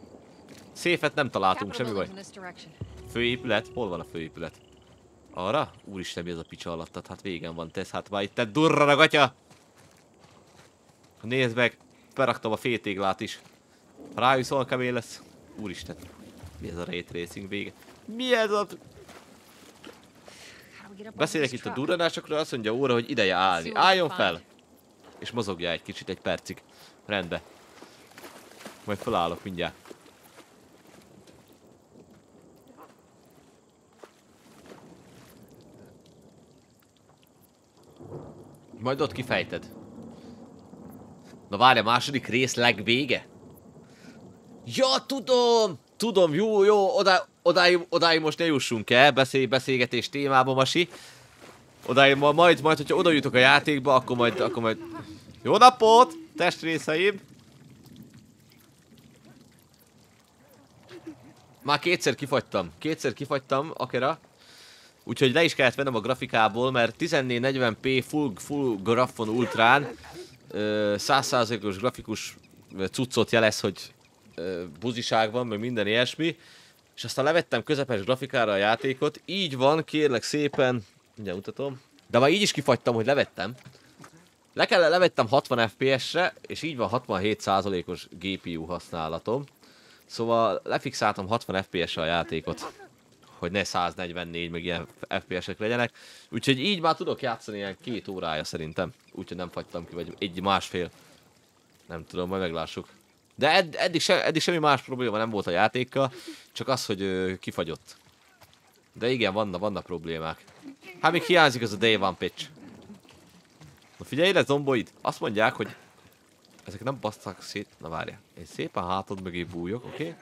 Széfet nem találtunk, semmi baj. Főépület? Hol van a főépület? Arra? Úristen, mi ez a picsa alattad? Hát végen van, tesz, hát már itt te durranak, atya! Nézd meg, beraktam a fétéglát is. Ha rájössz, olyan kemény lesz. Úristen, mi ez a Ray Tracing vége? Mi ez a... Beszélek itt a durranásokról, azt mondja óra, hogy ideje állni. Álljon fel! És mozogjál egy kicsit, egy percig. Rendbe. Majd felállok mindjárt. Majd ott kifejted. Na várj, a második rész legvége? Ja, tudom! Tudom, jó, jó, oda, odáig, odáig most ne jussunk el, beszél, beszélgetés témába, Masi. Odáig ma- majd, majd, hogyha oda jutok a játékba, akkor majd, akkor majd... Jó napot, testrészeim! Már kétszer kifagytam, kétszer kifagytam, akera. Úgyhogy le is kellett vennem a grafikából, mert 1440p full, full grafon ultrán ö, 100%-os grafikus cuccot jelez, hogy buziság van, meg minden ilyesmi. És aztán levettem közepes grafikára a játékot. Így van, kérlek szépen, mindjárt mutatom. De már így is kifagytam, hogy levettem. Le kell, levettem 60 FPS-re, és így van 67%-os GPU használatom. Szóval lefixáltam 60 FPS-re a játékot. Hogy ne 144 meg ilyen FPS-ek legyenek. Úgyhogy így már tudok játszani ilyen két órája szerintem. Úgyhogy nem fagytam ki, vagy egy másfél. Nem tudom, majd meglássuk. De edd- eddig, se, eddig semmi más probléma nem volt a játékkal, csak az, hogy ö, kifagyott. De igen, vannak, vannak problémák. Hát még hiányzik az a Day One Pitch. Na figyelj ide, zomboid! Azt mondják, hogy ezek nem basztak szét. Na várja. Én szépen hátad mögé bújok, oké? Okay?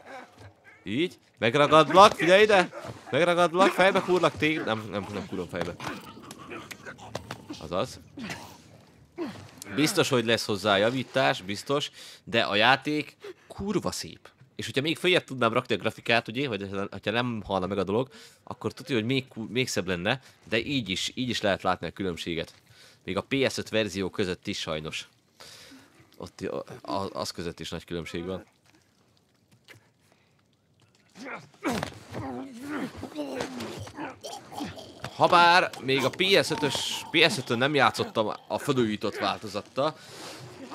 Így. Megragadlak, figyelj ide! Megragadlak, fejbe kúrlak téged. Nem, nem, nem kúrom fejbe. Azaz. Biztos, hogy lesz hozzá javítás, biztos, de a játék kurva szép. És hogyha még följebb tudnám rakni a grafikát, ugye, vagy ha nem halna meg a dolog, akkor tudja, hogy még, még szebb lenne, de így is, így is lehet látni a különbséget. Még a PS5 verzió között is sajnos. Ott a- a- az között is nagy különbség van. Habár még a PS5-ös, PS5-ön nem játszottam a felújított változattal,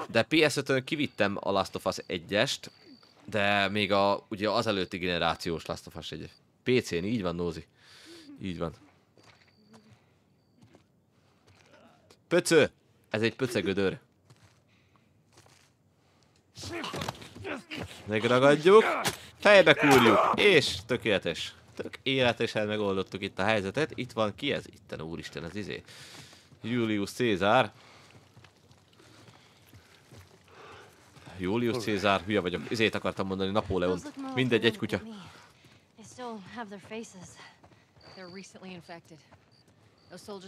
de PS5-ön kivittem a Last of Us 1-est, de még a, ugye az előtti generációs Last of Us 1 PC-n, így van, Nózi. Így van. Pöcö! Ez egy pöcegödör. Megragadjuk, fejbe kúrjuk, és tökéletes. Tökéletesen megoldottuk itt a helyzetet. Itt van, ki ez? Itten, úristen, ez izé. Julius Caesar. Julius Caesar, hülye vagyok. Izét akartam mondani, Napóleon. Mindegy, egy kutya.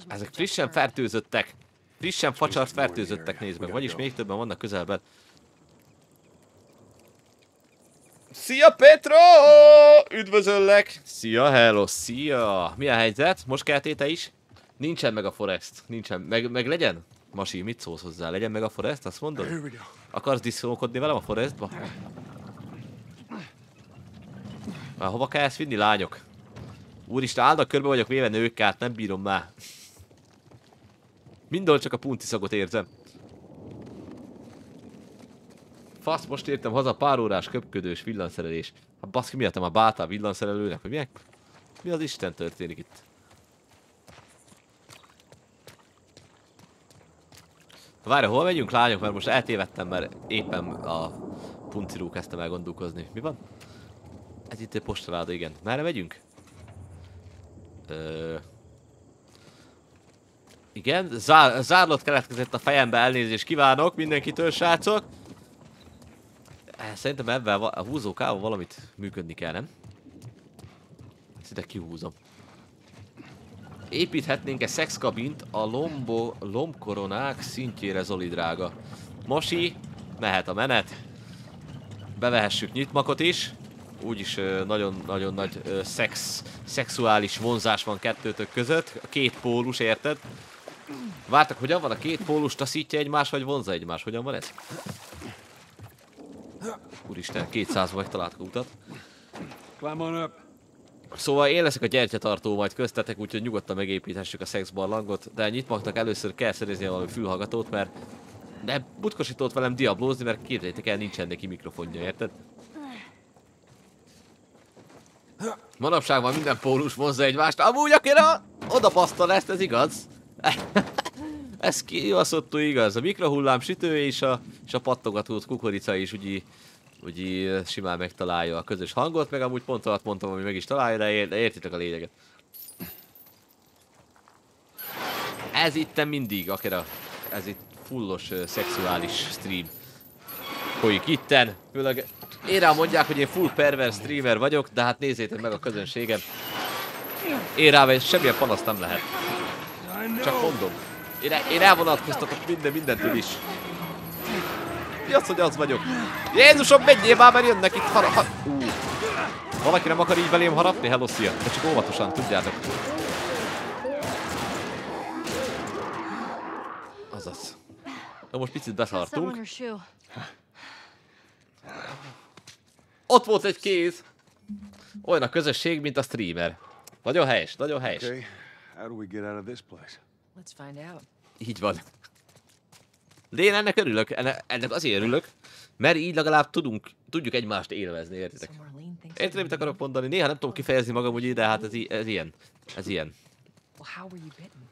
Ezek frissen fertőzöttek. Frissen facsart fertőzöttek, nézd meg. Vagyis még többen vannak közelben. Szia Petro! Üdvözöllek! Szia, hello, szia! Mi a helyzet? Most keltél te is? Nincsen meg a forest. Nincsen. Meg, meg legyen? Masi, mit szólsz hozzá? Legyen meg a forest? Azt mondod? Akarsz diszkókodni velem a forestba? Már hova kell ezt vinni, lányok? Úristen, áldak körbe vagyok véve nőkkel, hát nem bírom már. Mindenhol csak a punti szagot érzem. Fasz, most értem haza pár órás köpködős villanszerelés. Hát baszki, mi a báta a villanszerelőnek, vagy milyen? Mi az Isten történik itt? Várj, hol megyünk lányok, mert most eltévedtem, mert éppen a punciról kezdtem el gondolkozni. Mi van? Ez itt egy postaláda, igen. Merre megyünk? Ö... Igen, zár, zárlott keletkezett a fejembe, elnézést kívánok mindenkitől, srácok. Eh, Szerintem ebben a húzókával valamit működni kell, nem? Ezt ide kihúzom. Építhetnénk egy szexkabint a lombo, lombkoronák szintjére, Zoli drága. Mosi, mehet a menet. Bevehessük nyitmakot is. Úgyis nagyon-nagyon nagy ö, szex, szexuális vonzás van kettőtök között. A két pólus, érted? Vártak, hogyan van a két pólus, taszítja egymás, vagy vonza egymás? Hogyan van ez? Úristen, 200 vagy találtak utat. Climb on up. Szóval én leszek a gyertyatartó majd köztetek, úgyhogy nyugodtan megépíthessük a szexbarlangot, de nyitmaknak először kell szereznie valami fülhallgatót, mert de butkosított velem diablózni, mert képzeljétek el, nincsen neki mikrofonja, érted? Manapság van minden pólus vonzza egymást, amúgy akire oda pasztal ezt, ez igaz? Ez kibaszottú igaz, a mikrohullám sütő és a, és a pattogatott kukorica is úgy, úgy simán megtalálja a közös hangot, meg amúgy pont alatt mondtam, hogy meg is találja, de, ér, de értitek a lényeget. Ez itten mindig, akire ez itt fullos uh, szexuális stream folyik itten, főleg én rá mondják, hogy én full pervers streamer vagyok, de hát nézzétek meg a közönségem. Én rá semmilyen panasz nem lehet. Csak mondom. Én, én elvonatkoztatok minden, mindentől is. Mi az, hogy az vagyok? Jézusom, menjél már, mert jönnek itt harap... Ha... Uh. Valaki nem akar így velém harapni? Hello, szia! De csak óvatosan, tudjátok. Azaz. Na most picit beszartunk. Ott volt egy kéz! Olyan a közösség, mint a streamer. Nagyon helyes, nagyon helyes. Okay, how do we get out of this place? Let's find out. Így van. De én ennek örülök, enne- ennek azért örülök, mert így legalább tudunk, tudjuk egymást élvezni, értitek? Érted, mit akarok mondani? Néha nem tudom kifejezni magam úgy, de hát ez, ez ilyen. Ez ilyen. Well, how were you bitten?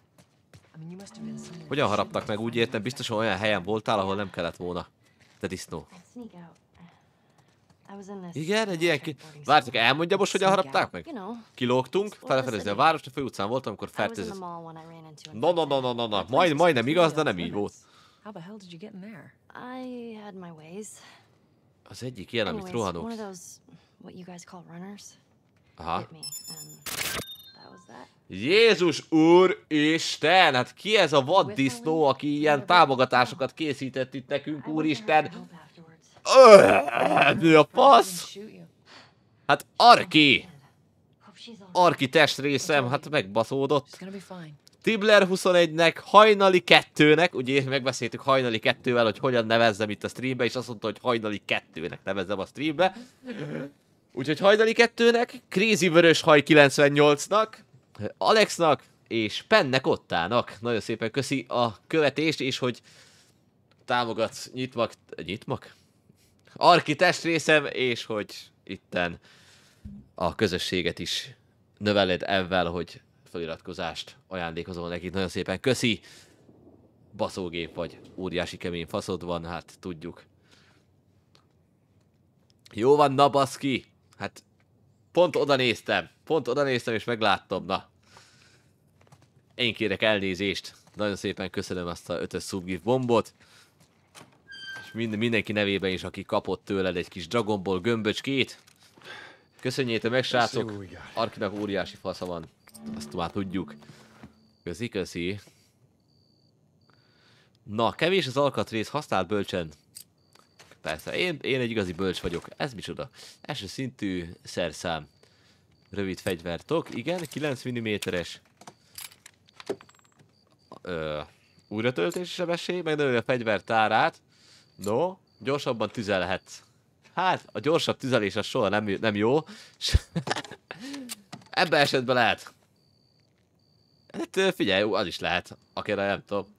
I mean, you must have been somewhere. Hogyan haraptak meg? Úgy értem, biztosan olyan helyen voltál, ahol nem kellett volna. Te disznó. I'd sneak out. I was in this. Igen, egy ilyen ki... Várjátok, elmondja most, hogyan harapták meg? Kilógtunk, felfedezni a várost, a főutcán voltam, amikor fertőzött. No, no, no, no, no, no. Majd, majdnem igaz, de nem így volt. How the hell did you get in there? I had my ways. Az egyik ilyen, amit rohanok. of those, what you guys call runners, Aha. Jézus úr Isten! Hát ki ez a vaddisznó, aki ilyen támogatásokat készített itt nekünk, úristen? Mi a fasz? Hát Arki! Arki testrészem, hát megbaszódott. Tibler 21-nek, hajnali 2-nek, ugye megbeszéltük hajnali 2-vel, hogy hogyan nevezzem itt a streambe, és azt mondta, hogy hajnali 2-nek nevezzem a streambe. Úgyhogy hajnali 2-nek, Crazy Vörös Haj 98-nak, Alexnak, és Pennek ott állnak. Nagyon szépen köszi a követést, és hogy támogatsz nyitmak, nyitmak? Arki testrészem, és hogy itten a közösséget is növeled ezzel, hogy feliratkozást ajándékozol nekik. Nagyon szépen köszi! Baszógép vagy, óriási kemény faszod van, hát tudjuk. Jó van, na baszki! Hát pont oda néztem, pont oda néztem és megláttam, na. Én kérek elnézést. Nagyon szépen köszönöm azt a ötös subgift bombot. És minden, mindenki nevében is, aki kapott tőled egy kis Dragon Ball gömböcskét. Köszönjétek meg, srácok! Arkinak óriási fasza van. Azt már tudjuk. Köszi, köszi. Na, kevés az alkatrész, használt bölcsen. Persze, én, én egy igazi bölcs vagyok. Ez micsoda? Első szintű szerszám. Rövid fegyvertok, igen, 9 mm-es. Újratöltési sebesség, megnöveli a fegyver tárát. No, gyorsabban tüzelhet. Hát, a gyorsabb tüzelés az soha nem, nem jó. *laughs* Ebben esetben lehet. Hát figyelj, az is lehet. Akire nem tudom.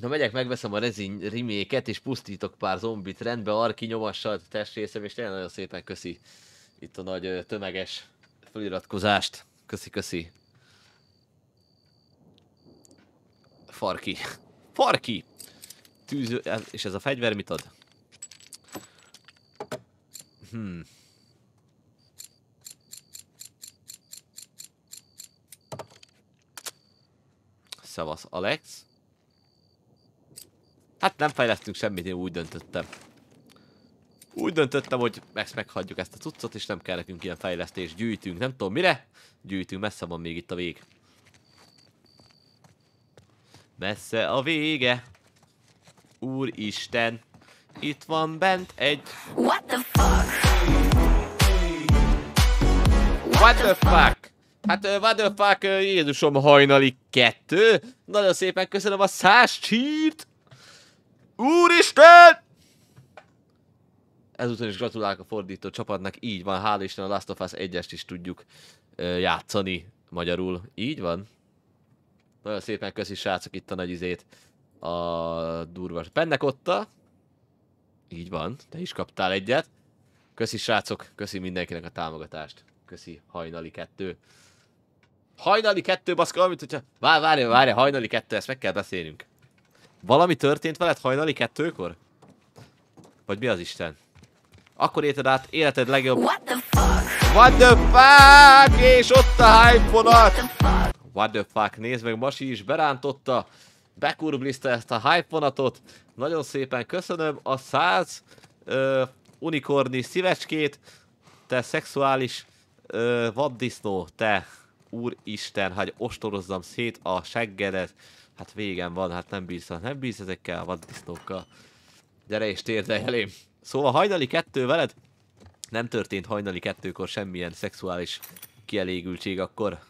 Na megyek, megveszem a Rezin reméket, és pusztítok pár zombit rendbe, Arki nyomassad testrészem, és tényleg nagyon szépen köszi itt a nagy tömeges feliratkozást. Köszi, köszi. Farki. Farki! Tűz, ez- és ez a fegyver mit ad? Hmm. Szavasz, Alex. Hát nem fejlesztünk semmit, én úgy döntöttem. Úgy döntöttem, hogy ezt meghagyjuk ezt a cuccot, és nem kell nekünk ilyen fejlesztés. Gyűjtünk, nem tudom mire? Gyűjtünk, messze van még itt a vég. Messze a vége. Úristen. Itt van bent egy... What the fuck? What the fuck? Hát, uh, what the fuck, uh, Jézusom hajnali kettő. Nagyon szépen köszönöm a száz csírt. Úristen! Ezúton is gratulálok a fordító csapatnak, így van, hála Isten a Last of Us 1-est is tudjuk uh, játszani magyarul. Így van? Nagyon szépen köszi srácok itt a nagy izét. A durvas pennekotta. Így van, te is kaptál egyet. Köszi srácok, köszi mindenkinek a támogatást. Köszi hajnali kettő. Hajnali kettő, baszka, amit hogyha... Várj, várj, várj, hajnali kettő, ezt meg kell beszélnünk. Valami történt veled hajnali kettőkor? Vagy mi az Isten? Akkor érted át életed legjobb... What the fuck? What the fuck? És ott a hype vonat! What the fuck? Nézd meg, Masi is berántotta, bekurbliszta ezt a hype vonatot. Nagyon szépen köszönöm a 100 uh, unikorni szívecskét, te szexuális uh, vaddisznó, te úristen, hogy ostorozzam szét a seggedet. Hát végem van, hát nem bírsz, nem bírsz ezekkel a vaddisznókkal. Gyere és térde elém. Szóval hajnali kettő veled? Nem történt hajnali kettőkor semmilyen szexuális kielégültség akkor.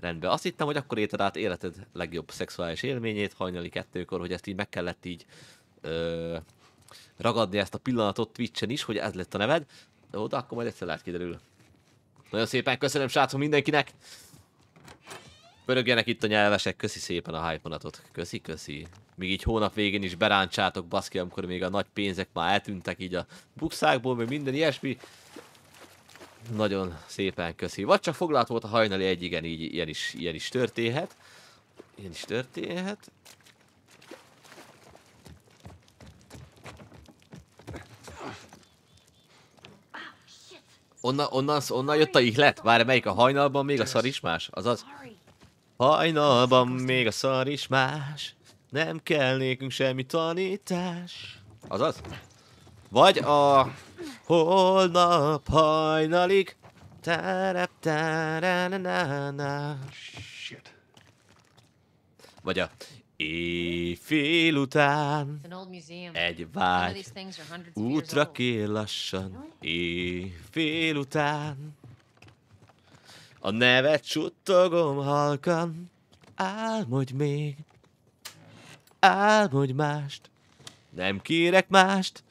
Rendben. Azt hittem, hogy akkor érted át életed legjobb szexuális élményét hajnali kettőkor, hogy ezt így meg kellett így ö, ragadni ezt a pillanatot Twitchen is, hogy ez lett a neved. De akkor majd egyszer lehet kiderül. Nagyon szépen köszönöm srácok mindenkinek! Pörögjenek itt a nyelvesek, köszi szépen a hype Köszi, köszi. Még így hónap végén is berántsátok, baszki, amikor még a nagy pénzek már eltűntek így a bukszákból, meg minden ilyesmi. Nagyon szépen köszi. Vagy csak foglalt volt a hajnali egy, igen, így ilyen is, ilyen is történhet. Ilyen is történhet. Onnan, onnan, onnan jött a ihlet? Várj, melyik a hajnalban még a szar is más? Azaz? Hajnalban még a szar is más, nem kell nékünk semmi tanítás. Azaz? Vagy a holnap hajnalig, terep na Shit. Vagy a éjfél után, egy vágy, útra kér lassan, éjfél után. A nevet suttogom halkan, álmodj még, álmodj mást, nem kérek mást,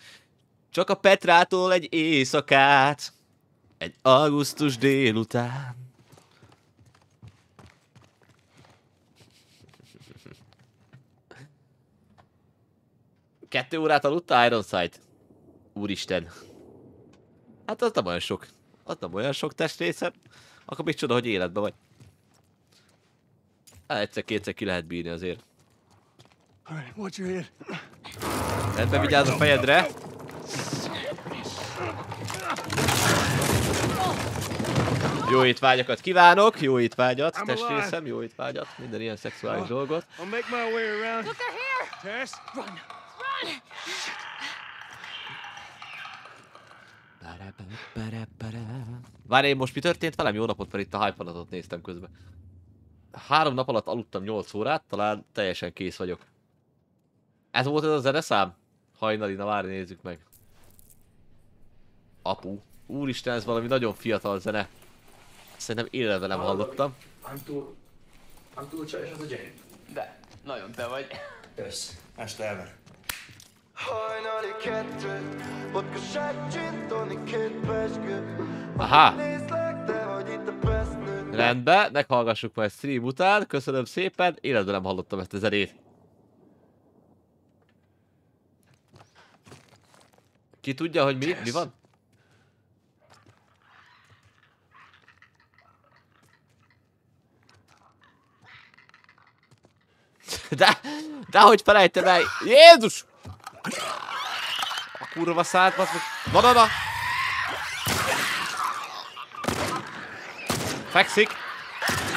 csak a Petrától egy éjszakát, egy augusztus délután. Kettő órát aludt Ironside? Úristen. Hát az nem olyan sok. Az nem olyan sok testrészem. Akkor még csoda, hogy életben vagy. Hát egyszer-kétszer ki lehet bírni azért. Rendben vigyázz a fejedre. Jó étvágyakat kívánok, jó étvágyat, testrészem, jó étvágyat, minden ilyen szexuális dolgot. I'll make my way around. Look, they're here! Tess, Run! Várj, most mi történt velem? Jó napot, mert itt a hype néztem közben. Három nap alatt aludtam 8 órát, talán teljesen kész vagyok. Ez volt ez a zeneszám? Hajnali, na várj, nézzük meg. Apu. Úristen, ez valami nagyon fiatal zene. Szerintem élve nem hallottam. Nem túl... Nem túl csajos az a Jane? De, nagyon te vagy. Jössz, este elver. Hajnali kettő, vodka gin tonic, két pezsgő Aha. Nézlek, te vagy itt a pesznő Rendben, meghallgassuk majd stream után. Köszönöm szépen. Életben nem hallottam ezt a zenét. Ki tudja, hogy mi, mi van? De, de hogy felejtem el? Jézus! A kurva szállt, meg. Na, na, na! Fekszik.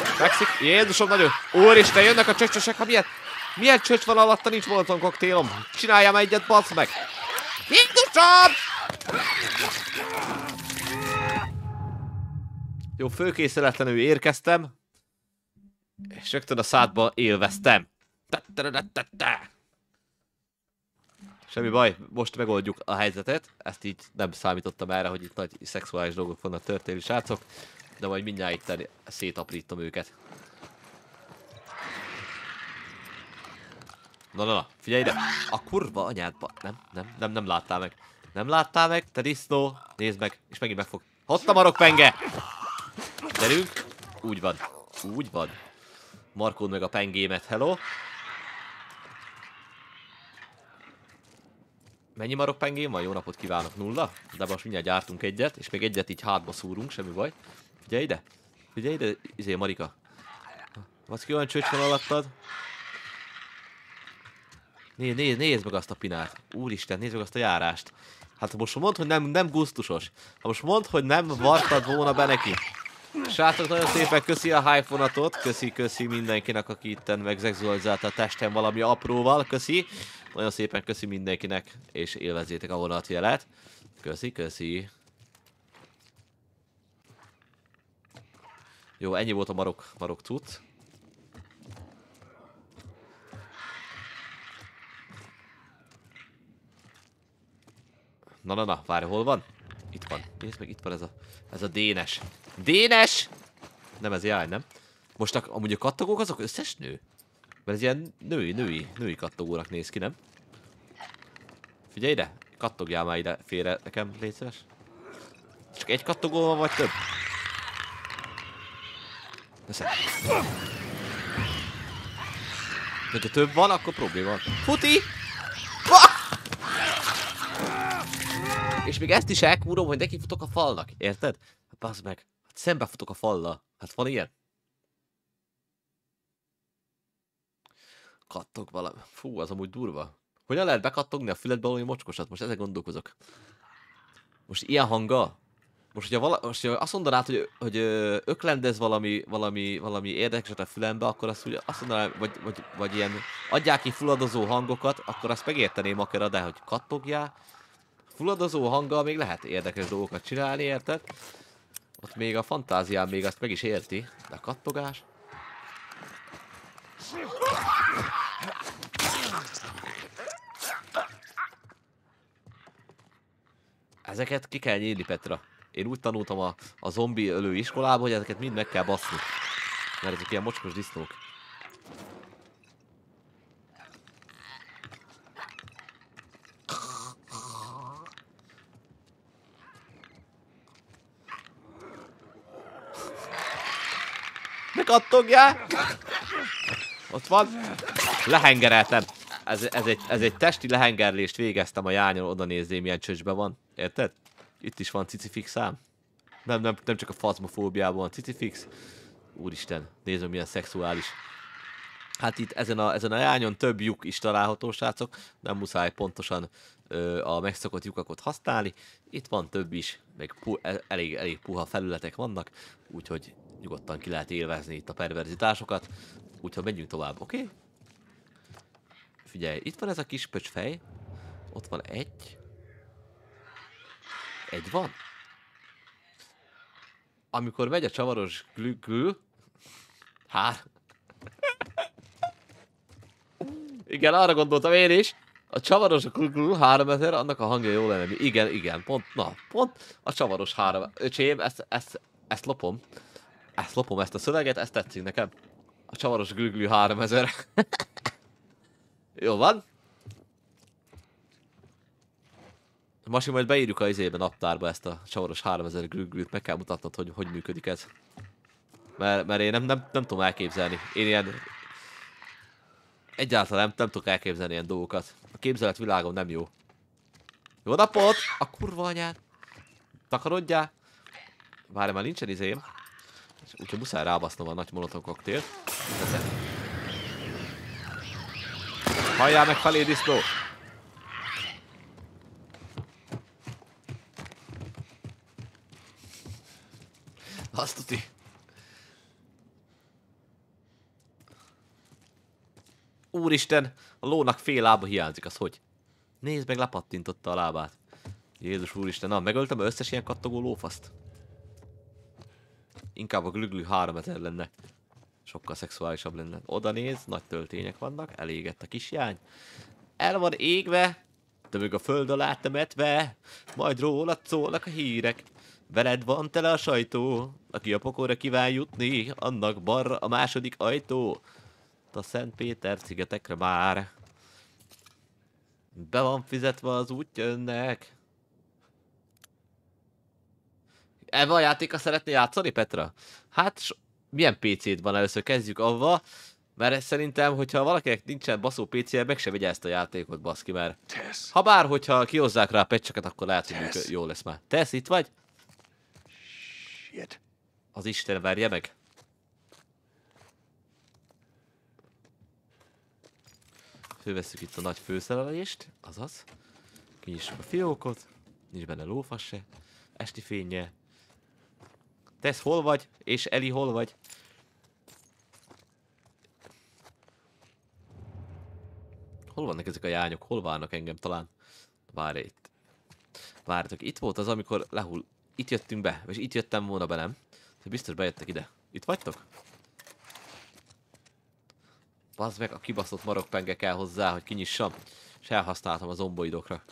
Fekszik. Jézusom nagyon. Úristen, jönnek a csöcsösek, ha milyen... Milyen csöcs van alatta, nincs molotov koktélom. Csináljam egyet, basz meg. Jézusom! Jó, főkészületlenül érkeztem. És rögtön a szádba élveztem. Semmi baj, most megoldjuk a helyzetet. Ezt így nem számítottam erre, hogy itt nagy szexuális dolgok fognak történni, srácok. De majd mindjárt itt szétaprítom őket. Na, na, na, figyelj ide! A kurva anyádba! Nem, nem, nem, nem láttál meg. Nem láttál meg, te disznó! Nézd meg, és megint megfog. Ott a marokpenge! Gyerünk! Úgy van. Úgy van. Markód meg a pengémet, hello! Mennyi marok pengém van? Jó napot kívánok, nulla? De most mindjárt gyártunk egyet, és még egyet így hátba szúrunk, semmi baj. Figyelj ide! Figyelj ide, izé Marika. Vacki olyan csöcs van alattad. Nézd, nézd, nézd meg azt a pinát. Úristen, nézd meg azt a járást. Hát most mondd, hogy nem, nem gusztusos. Ha most mondd, hogy nem vartad volna be neki. Srácok, nagyon szépen köszi a hype vonatot, köszi, köszi mindenkinek, aki itten megzexualizálta a testem valami apróval, köszi. Nagyon szépen köszi mindenkinek, és élvezétek a vonatjelet. Köszi, köszi. Jó, ennyi volt a marok, marok cucc. Na, na, na, várj, hol van? Itt van. Nézd meg, itt van ez a, ez a dénes. Dénes! Nem ez jáj, nem? Most a, amúgy a kattogók azok összes nő? Mert ez ilyen női, női, női kattogónak néz ki, nem? Figyelj ide! Kattogjál már ide félre nekem, légy szíves. Csak egy kattogó van, vagy több? Nesze. De ha több van, akkor probléma. Futi! És még ezt is elkúrom, hogy neki futok a falnak, érted? Bazd meg, hát szembe futok a fallal. Hát van ilyen? Kattog valami. Fú, az amúgy durva. Hogyan lehet bekattogni a füledbe valami mocskosat? Most ezen gondolkozok. Most ilyen hanga? Most, hogyha, vala, most, hogyha azt mondanád, hogy, hogy öklendez valami, valami, valami érdekeset a fülembe, akkor azt, ugye, azt mondanám, vagy, vagy, vagy ilyen adják ki fulladozó hangokat, akkor azt megérteném akár, de hogy kattogjál, fulladozó hanggal még lehet érdekes dolgokat csinálni, érted? Ott még a fantáziám még azt meg is érti, de a kattogás... Ezeket ki kell nyírni, Petra. Én úgy tanultam a, a zombi ölő iskolába, hogy ezeket mind meg kell baszni. Mert ezek ilyen mocskos disznók. Ne kattogjál! Ott van. Lehengereltem. ez, ez, egy, ez egy testi lehengerlést végeztem a jányon, oda nézzé milyen csöcsbe van. Érted? Itt is van cicifix szám. Nem, nem, nem csak a fazmofóbiában van cicifix. Úristen, nézd milyen szexuális. Hát itt ezen a, ezen a jányon több lyuk is található, srácok. Nem muszáj pontosan ö, a megszokott lyukakot használni. Itt van több is, meg pu, e- elég, elég puha felületek vannak, úgyhogy nyugodtan ki lehet élvezni itt a perverzitásokat. Úgyhogy menjünk tovább, oké? Okay? Figyelj, itt van ez a kis pöcsfej. Ott van egy. Egy van. Amikor megy a csavaros glü-glü, Hár. Igen, arra gondoltam én is. A csavaros glü 3000, annak a hangja jó lenne. Igen, igen, pont, na, pont a csavaros 3. Öcsém, ezt, ezt, ezt lopom. Ezt lopom, ezt a szöveget, ezt tetszik nekem. A csavaros glü 3000. *laughs* jó van. Masi, majd beírjuk a izébe naptárba ezt a csavaros 3000 glüglűt, meg kell mutatnod, hogy hogy működik ez. Mert, mert én nem, nem, nem tudom elképzelni. Én ilyen... Egyáltalán nem, nem tudok elképzelni ilyen dolgokat. A képzelet világom nem jó. Jó napot! A kurva anyád! Takarodjál! Várj, már nincsen izém. Úgyhogy muszáj rábasznom a nagy molotov koktélt. Halljál meg felé, disznó! Azt tuti. Úristen, a lónak fél lába hiányzik, az hogy? Nézd meg, lepattintotta a lábát. Jézus úristen, na, megöltem összes ilyen kattogó lófaszt. Inkább a glüglü 3000 lenne. Sokkal szexuálisabb lenne. Oda néz, nagy töltények vannak, elégett a kisjány. El van égve, tömög a föld alá temetve, majd rólad szólnak a hírek. Veled van tele a sajtó, aki a pokorra kíván jutni, annak balra a második ajtó. A Szent Péter szigetekre már. Be van fizetve az útja önnek. Ebben a játéka szeretné játszani, Petra? Hát, milyen PC-d van először? Kezdjük avva. Mert szerintem, hogyha valakinek nincsen baszó PC-je, meg se vigye ezt a játékot, baszki, mert... Tess. Ha bár, hogyha kihozzák rá a pecseket, akkor lehet, hogy jó lesz már. Tesz, itt vagy? Shit. Az Isten verje meg. Fölvesszük itt a nagy főszerelést, azaz. Kinyissuk a fiókot, nincs benne lófasz se. Esti fénye. Tesz, hol vagy? És Eli, hol vagy? Hol vannak ezek a jányok? Hol várnak engem talán? Várj itt. Várjatok, itt volt az, amikor lehull... Itt jöttünk be, és itt jöttem volna be, nem? Biztos bejöttek ide. Itt vagytok? Bazd meg, a kibaszott marokpenge kell hozzá, hogy kinyissam. És elhasználtam az omboidokra.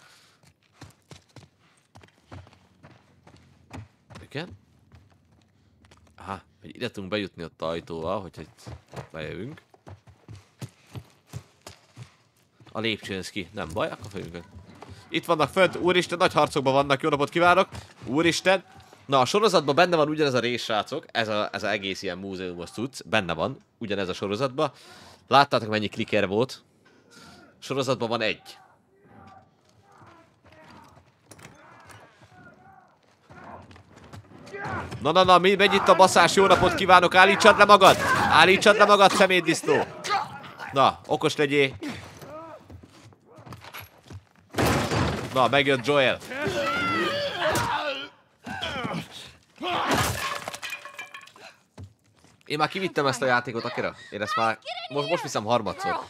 Igen? Hogy ide tudunk bejutni ott ajtóval, hogyha bejövünk. A lépcsőn ki, nem baj, akkor fejünk. Itt vannak fönt, úristen, nagy harcokban vannak, jó napot kívánok! Úristen! Na, a sorozatban benne van ugyanez a rész, ez a, ez a egész ilyen múzeumos cucc, benne van, ugyanez a sorozatban. Láttátok mennyi kliker volt? A sorozatban van egy. Na, na, na, mi megy itt a baszás? Jó napot kívánok, állítsad le magad! Állítsad le magad, szemétdisznó! Na, okos legyél. Na, megjött Joel. Én már kivittem ezt a játékot akira. Én ezt már most, most viszem harmadszor.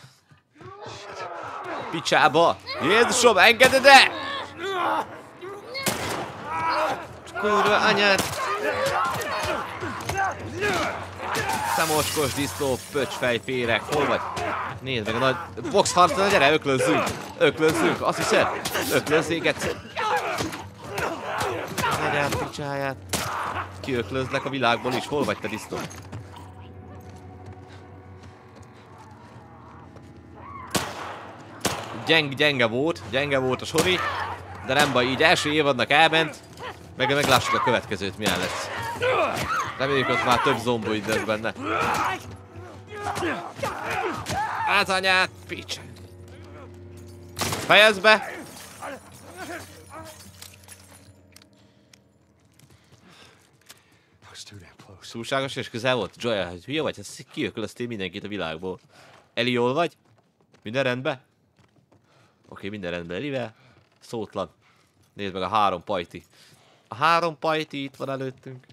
Picsába! Jézusom, engeded el! Kurva anyád! Szemocskos disznó, pöcsfejférek, hol vagy? Nézd meg a nagy box harcra, gyere, öklözzünk! Öklözzünk, azt hiszed? Öklözzék egyszer! Gyere, picsáját! Kiöklözlek a világból is, hol vagy te disznó? Gyeng, gyenge volt, gyenge volt a sori, de nem baj, így első évadnak elment, meg meglássuk a következőt, milyen lesz. Reméljük ott már több zomboid lesz benne. Hát anyát, pics. Fejezd be! Túlságos és közel volt? Joel, hogy hülye vagy? Ez kiökölöztél mindenkit a világból. Eli, jól vagy? Minden rendben? Oké, minden rendben Elivel. Szótlan. Nézd meg a három pajti. A három pajti itt van előttünk.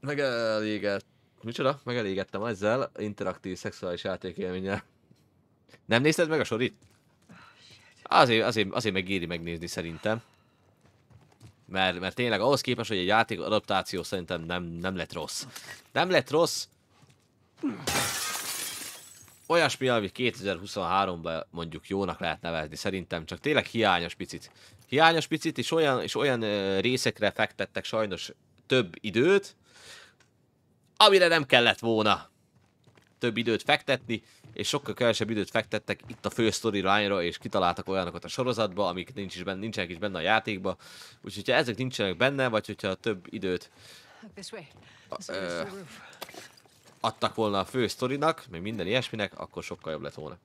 Megelégett. Micsoda? Megelégettem ezzel interaktív szexuális játékélménnyel. Nem nézted meg a sorit? Azért, azért, azért megéri megnézni szerintem. Mert, mert tényleg ahhoz képest, hogy egy játék adaptáció szerintem nem, nem lett rossz. Nem lett rossz. Olyasmi, amit 2023-ban mondjuk jónak lehet nevezni, szerintem csak tényleg hiányos picit. Hiányos picit, és olyan, és olyan részekre fektettek sajnos több időt, amire nem kellett volna több időt fektetni, és sokkal kevesebb időt fektettek itt a fő storyline-ra, és kitaláltak olyanokat a sorozatba, amik nincs is benne, nincsenek is benne a játékba. Úgyhogy ha ezek nincsenek benne, vagy hogyha több időt adtak volna a fő sztorinak, meg minden ilyesminek, akkor sokkal jobb lett volna.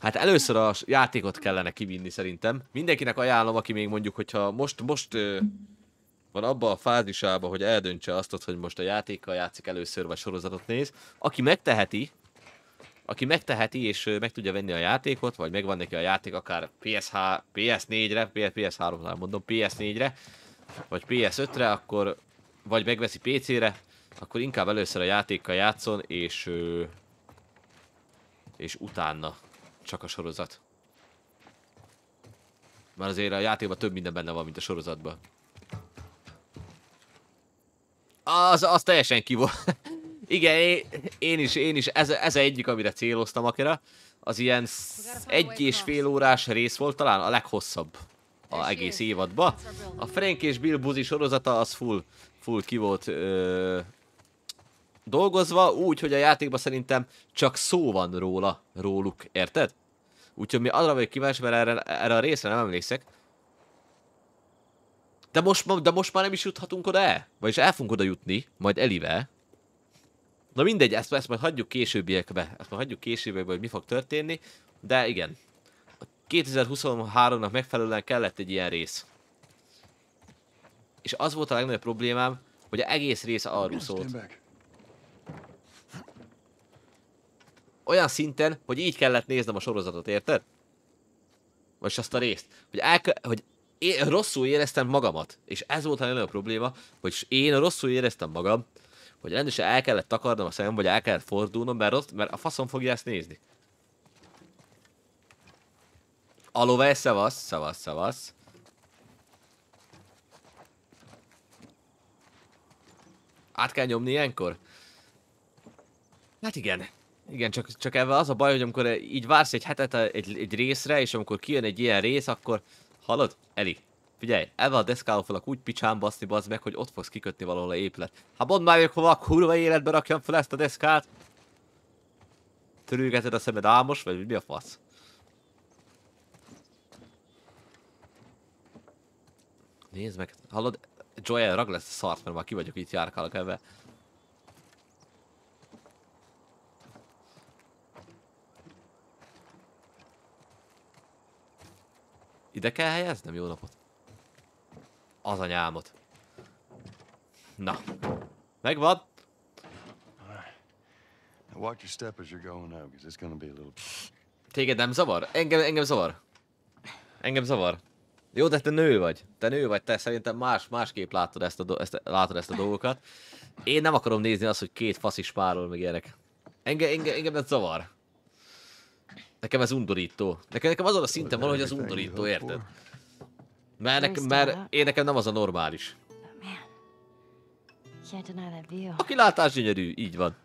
Hát először a játékot kellene kivinni szerintem. Mindenkinek ajánlom, aki még mondjuk, hogyha most, most ö, van abban a fázisában, hogy eldöntse azt, hogy most a játékkal játszik először, vagy sorozatot néz. Aki megteheti, aki megteheti, és meg tudja venni a játékot, vagy megvan neki a játék akár PSH, PS4-re, PS3-nál mondom, PS4-re, vagy PS5-re, akkor vagy megveszi PC-re, akkor inkább először a játékkal játszon, és és utána csak a sorozat. Mert azért a játékban több minden benne van, mint a sorozatban. Az, az teljesen ki volt. *laughs* Igen, én, én is, én is, ez, ez egyik, amire céloztam akire. Az ilyen egy és fél órás rész volt talán a leghosszabb a egész évadban. A Frank és Bill buzi sorozata az full, full ki volt ö, dolgozva, úgy, hogy a játékban szerintem csak szó van róla, róluk, érted? Úgyhogy mi arra vagyok kíváncsi, mert erre, erre a részre nem emlékszek. De most, ma- de most már nem is juthatunk oda el? Vagyis el fogunk oda jutni, majd Elivel. Na mindegy, ezt, ezt majd hagyjuk későbbiekbe. Ezt majd hagyjuk későbbiekbe, hogy mi fog történni. De igen. 2023-nak megfelelően kellett egy ilyen rész. És az volt a legnagyobb problémám, hogy a egész rész arról szólt. Olyan szinten, hogy így kellett néznem a sorozatot, érted? Vagy azt a részt. Hogy, elke, hogy én rosszul éreztem magamat. És ez volt a legnagyobb probléma, hogy én rosszul éreztem magam, hogy rendesen el kellett takarnom a szemem, vagy el kellett fordulnom, mert, rossz, mert a faszom fogja ezt nézni. Alove, szevasz, szevasz, szevasz. Át kell nyomni ilyenkor? Hát igen. Igen, csak, csak ebben az a baj, hogy amikor így vársz egy hetet egy, egy részre, és amikor kijön egy ilyen rész, akkor hallod? Eli, figyelj, ebben a deszkával fogok úgy picsán baszni, bazd meg, hogy ott fogsz kikötni valahol a épület. Hát mondd már meg, hova a kurva életbe rakjam fel ezt a deszkát? Törülgeted a szemed álmos, vagy mi a fasz? Nézd meg, hallod? Joel, rag lesz a szart, mert már ki vagyok, itt járkálok ebbe. Ide kell helyeznem? Jó napot. Az anyámot. Na. Megvan. Watch your step as you're going out, because it's gonna be a little. Téged nem zavar? Engem, engem zavar. Engem zavar. Jó, de te nő vagy. Te nő vagy, te szerintem más, másképp látod ezt a, ezt, látod ezt a dolgokat. Én nem akarom nézni azt, hogy két fasz is párol, meg ilyenek. Engem, engem, engem ez zavar. Nekem ez undorító. Nekem, nekem azon a szinten van, hogy az undorító, érted? Mert, nekem, mert én nekem nem az a normális. Can't deny that view. A kilátás gyönyörű, így van.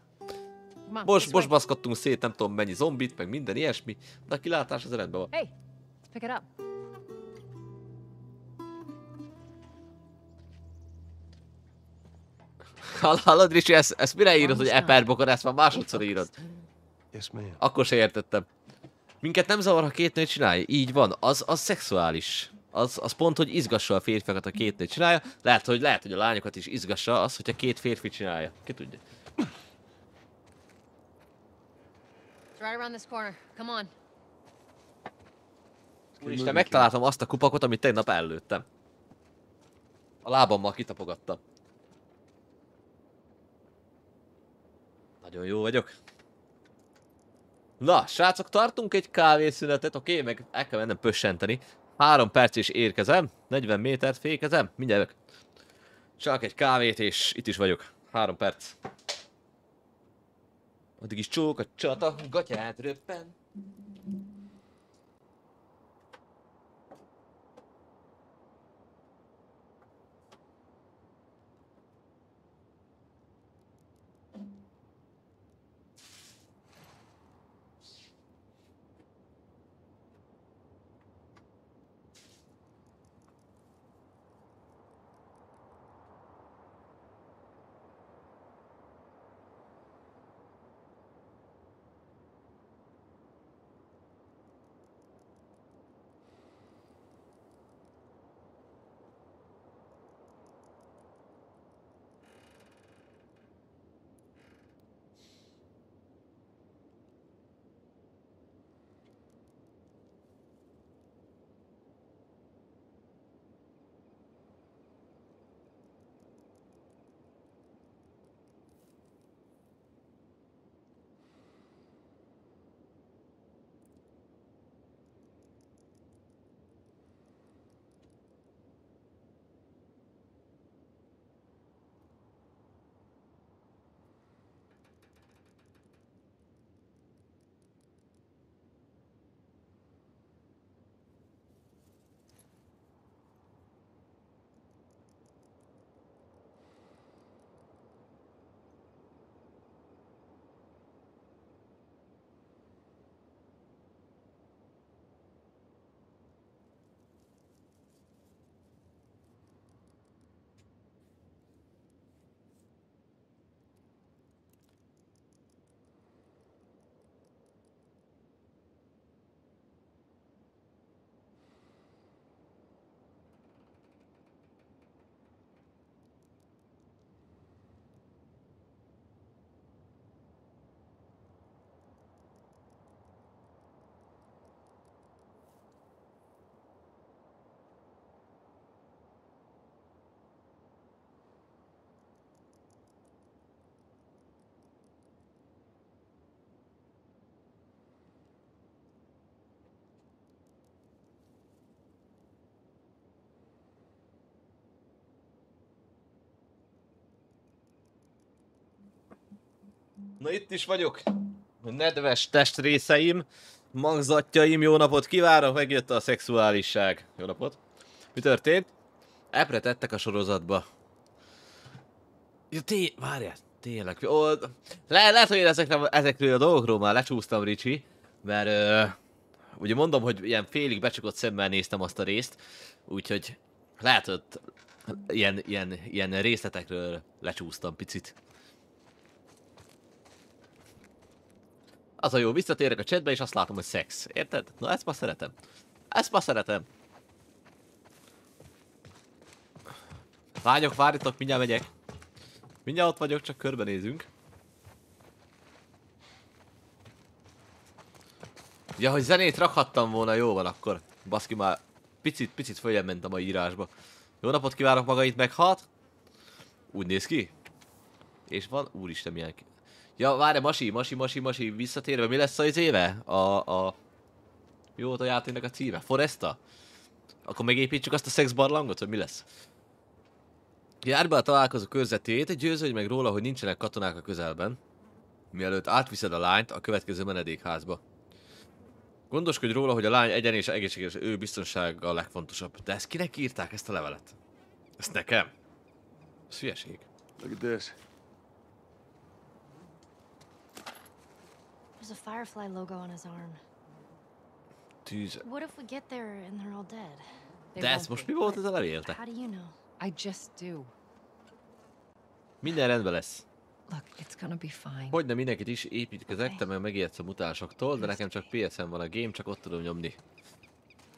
Most, most baszkattunk szét nem tudom mennyi zombit, meg minden ilyesmi, de a kilátás az rendben van. Hey, pick it up. Hall- Hallod, Ricsi, ezt, ezt mire írod, hogy eperbokor, ezt már másodszor írod. Yes, ma'am. Akkor se értettem. Minket nem zavar, ha két nő csinálja? Így van, az, az szexuális. Az, az pont, hogy izgassa a férfiakat, a két nő csinálja. Lehet, hogy lehet, hogy a lányokat is izgassa az, hogyha két férfi csinálja. Ki tudja. right around this corner. Come on. Úristen, megtaláltam azt a kupakot, amit tegnap előttem. A lábammal kitapogattam. Nagyon jó vagyok. Na, srácok, tartunk egy kávészünetet, oké, meg el kell mennem pössenteni. Három perc is érkezem, 40 métert fékezem, mindjárt. Csak egy kávét, és itt is vagyok. Három perc. Addig is csók a csata, gatyát röppen. Na itt is vagyok. Nedves testrészeim, magzatjaim, jó napot kívánok, megjött a szexuálisság. Jó napot. Mi történt? Epre tettek a sorozatba. Ja, té... Várjál, tényleg. Ó, le, lehet, hogy én ezekre, ezekről a dolgokról már lecsúsztam, Ricsi, mert ö, ugye mondom, hogy ilyen félig becsukott szemmel néztem azt a részt, úgyhogy lehet, hogy ilyen, ilyen, ilyen részletekről lecsúsztam picit. Az a jó, visszatérek a chatbe, és azt látom, hogy szex. Érted? Na ezt ma szeretem. Ezt ma szeretem. Várjok, várjatok, mindjárt megyek. Mindjárt ott vagyok, csak körbenézünk. Ja, hogy zenét rakhattam volna, jó van akkor. Baszki már picit, picit följebb mentem a írásba. Jó napot kívánok maga itt meghat. Úgy néz ki. És van, úristen milyen. Ja, várj, Masi, Masi, Masi, Masi, visszatérve, mi lesz az éve? A, a... Mi volt a játéknak a címe? Foresta? Akkor megépítsük azt a szexbarlangot, vagy mi lesz? Járj be a találkozó körzetét, győződj meg róla, hogy nincsenek katonák a közelben, mielőtt átviszed a lányt a következő menedékházba. Gondoskodj róla, hogy a lány egyen és egészséges ő biztonsága a legfontosabb. De ezt kinek írták ezt a levelet? Ezt nekem? Ez hülyeség. Look at this. There's a Firefly logo on his arm. Tűz. What if we get there and they're all dead? De ez most mi volt ez a levél, te? How do you know? I just do. Minden rendben lesz. Look, it's gonna be fine. Hogy nem mindenkit is építkezek, te meg megijedsz a mutásoktól, de nekem csak PSN van a game, csak ott tudom nyomni.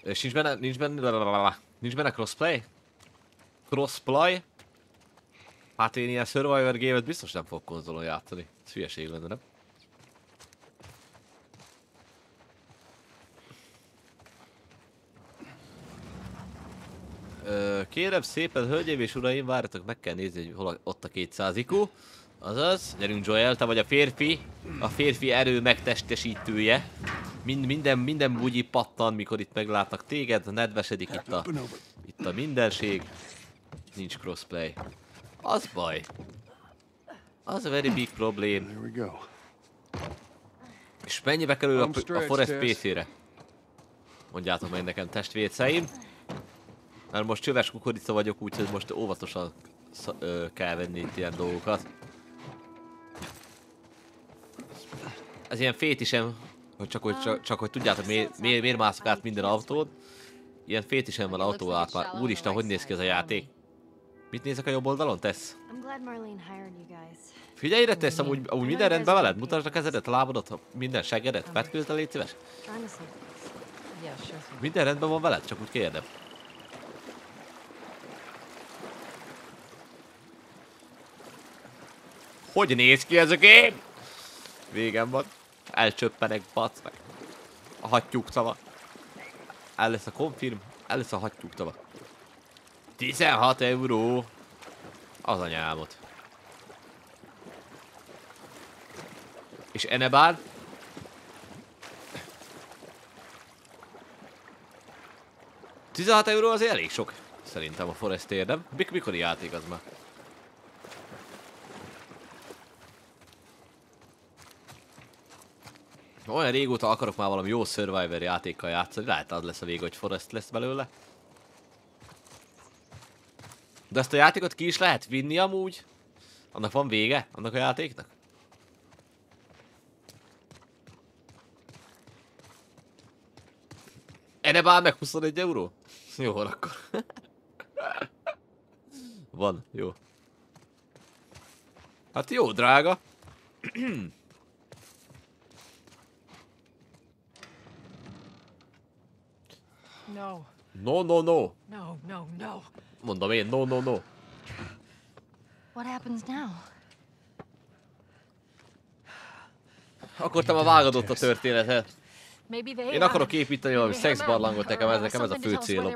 És nincs benne, nincs benne, nincs benne crossplay? Crossplay? Hát én ilyen Survivor game biztos nem fogok konzolon játszani. Ez hülyeség lenne, nem? Kérem szépen, hölgyeim és uraim, várjatok, meg kell nézni, hogy hol ott a 200 IQ. Azaz, gyerünk Joel, te vagy a férfi, a férfi erő megtestesítője. Mind, minden, minden bugyi pattan, mikor itt meglátnak téged, nedvesedik itt a, itt a mindenség. Nincs crossplay. Az baj. Az a very big go. És mennyibe kerül a, a Forest. PC-re? Mondjátok meg nekem testvérceim. Mert most csöves kukorica vagyok, úgyhogy most óvatosan ö, kell venni itt ilyen dolgokat. Ez ilyen fétisem, hogy csak, hogy, csak, csak hogy tudjátok, miért, miért, miért mászok át minden autón. Ilyen fétisem van autó át már. Úristen, hogy néz ki ez a játék? Mit nézek a jobb oldalon, tesz? I'm glad Marlene hired you guys. Figyelj ide, tesz, amúgy, amúgy minden rendben veled? Mutasd a kezedet, a lábadat, minden seggedet, vetkőzd légy szíves. Minden rendben van veled? Csak úgy kérdem. Hogy néz ki ez a gép? Végem van. Elcsöppenek, bac meg. A hattyúk szava. El lesz a konfirm, el lesz a hattyúk szava. 16 euró. Az anyámot. És Enebár? – 16 euró az elég sok. Szerintem a Forest érdem. Mik mikori játék az már? Olyan régóta akarok már valami jó Survivor játékkal játszani, lehet az lesz a vége, hogy Forest lesz belőle. De ezt a játékot ki is lehet vinni amúgy? Annak van vége? Annak a játéknak? Ene bár meg 21 euró? Jó, akkor. *laughs* van, jó. Hát jó, drága. *clears throat* No, No, no, no. no, no, no. Mondom én, no, no, no. What happens now? Akkor te már vágod ott a történetet. Én uh, akarok építeni valami a szexbarlangot, nekem ez, nekem ez a fő célom.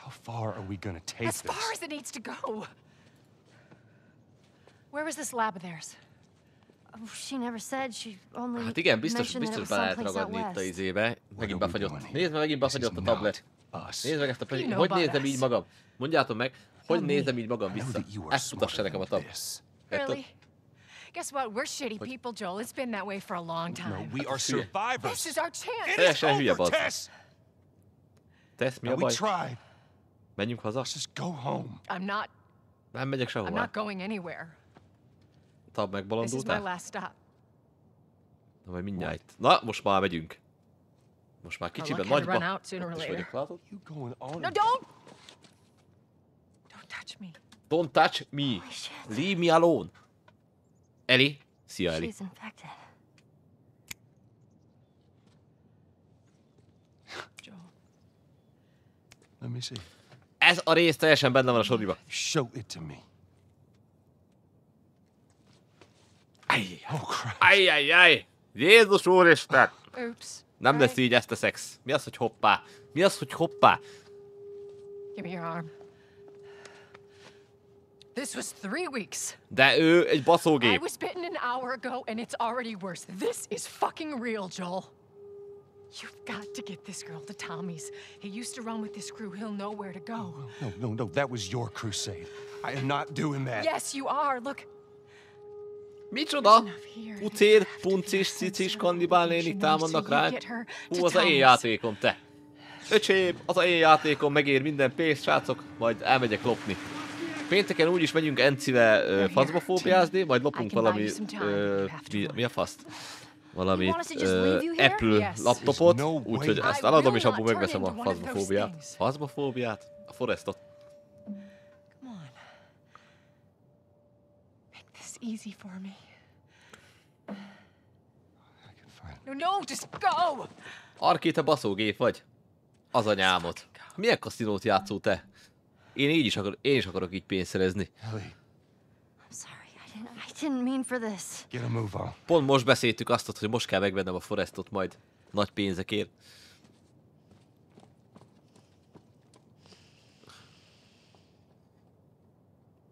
How far are we gonna take As far this? as it needs to go. Where was this lab of theirs? Hát igen, biztos, mentioned that it biztos was be lehet ragadni itt a izébe. Megint befagyott. Nézd meg, megint befagyott a tablet. Nézd meg ezt a know Hogy about nézem így magam? Mondjátok meg, hogy nézem így magam vissza. that you are Ezt mutassa nekem a than tab. this. Érted? Really? Guess what? We're shitty people, Joel. It's been that way for a long time. No, we are survivors. This is our chance. It Teljesen is hülye, bazd. Tess. Tesz, mi a baj? tried. Menjünk haza? Just go home. I'm not. Nem megyek I'm sehová. not going anywhere. Tab stop. Na majd mindjárt. Na, most már megyünk. Most már kicsiben nagyba. is later. vagyok, látod? No, don't. Don't touch me. Don't touch me. Leave me alone. Eli. Szia, Eli. She's infected. Ez a rész teljesen benne van a soriba. Show it to me. Ajj, Oh crap. ajj, ajj, ajj. Jézus úristen. Oops. Nem lesz Alright. így ezt a szex. Mi az, hogy hoppá? Mi az, hogy hoppá? Give me your arm. This was three weeks. De ő egy I was bitten an hour ago, and it's already worse. This is fucking real, Joel. You've got to get this girl to Tommy's. He used to run with this crew. He'll know where to go. No, no, no. That was your crusade. I am not doing that. Yes, you are. Look, Micsoda? Pucér, puncis, cicis, kannibál nénik támadnak ránk. Hú, az a én játékom, te. Öcsém, az a én játékom megér minden pénzt, srácok, majd elmegyek lopni. Pénteken úgyis megyünk Encive ö, faszbafóbiázni, majd lopunk valami, ö, mi, mi a faszt? Valami ö? Apple laptopot, úgyhogy ezt eladom és abból megveszem a things. Faszbafóbiát? A Forestot. Come on. Make this easy for me. No, no, just go. Arki, te baszógép vagy? Az anyámot. Milyen kaszinót játszó te? Én így is, akar, én is akarok így pénzt szerezni. Ellie, I'm sorry. I didn't. I didn't mean for this. get a move on. Pont most beszéltük azt, hogy most kell megvennem a Forestot majd nagy pénzekért.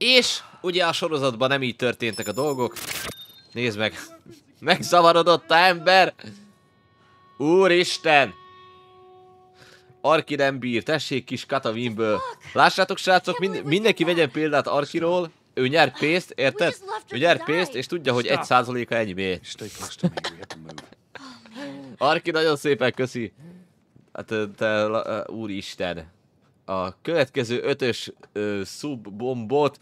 És ugye a sorozatban nem így történtek a dolgok. Nézd meg. Megzavarodott a ember. Úristen! Arki nem bír, tessék kis Katavinből. Lássátok srácok, mind, mindenki vegyen példát Arkiról. Ő nyer pénzt, érted? Ő nyer pénzt, és tudja, hogy egy százaléka move. Arki, nagyon szépen köszi. Hát te, te úristen. A következő ötös uh, subbombot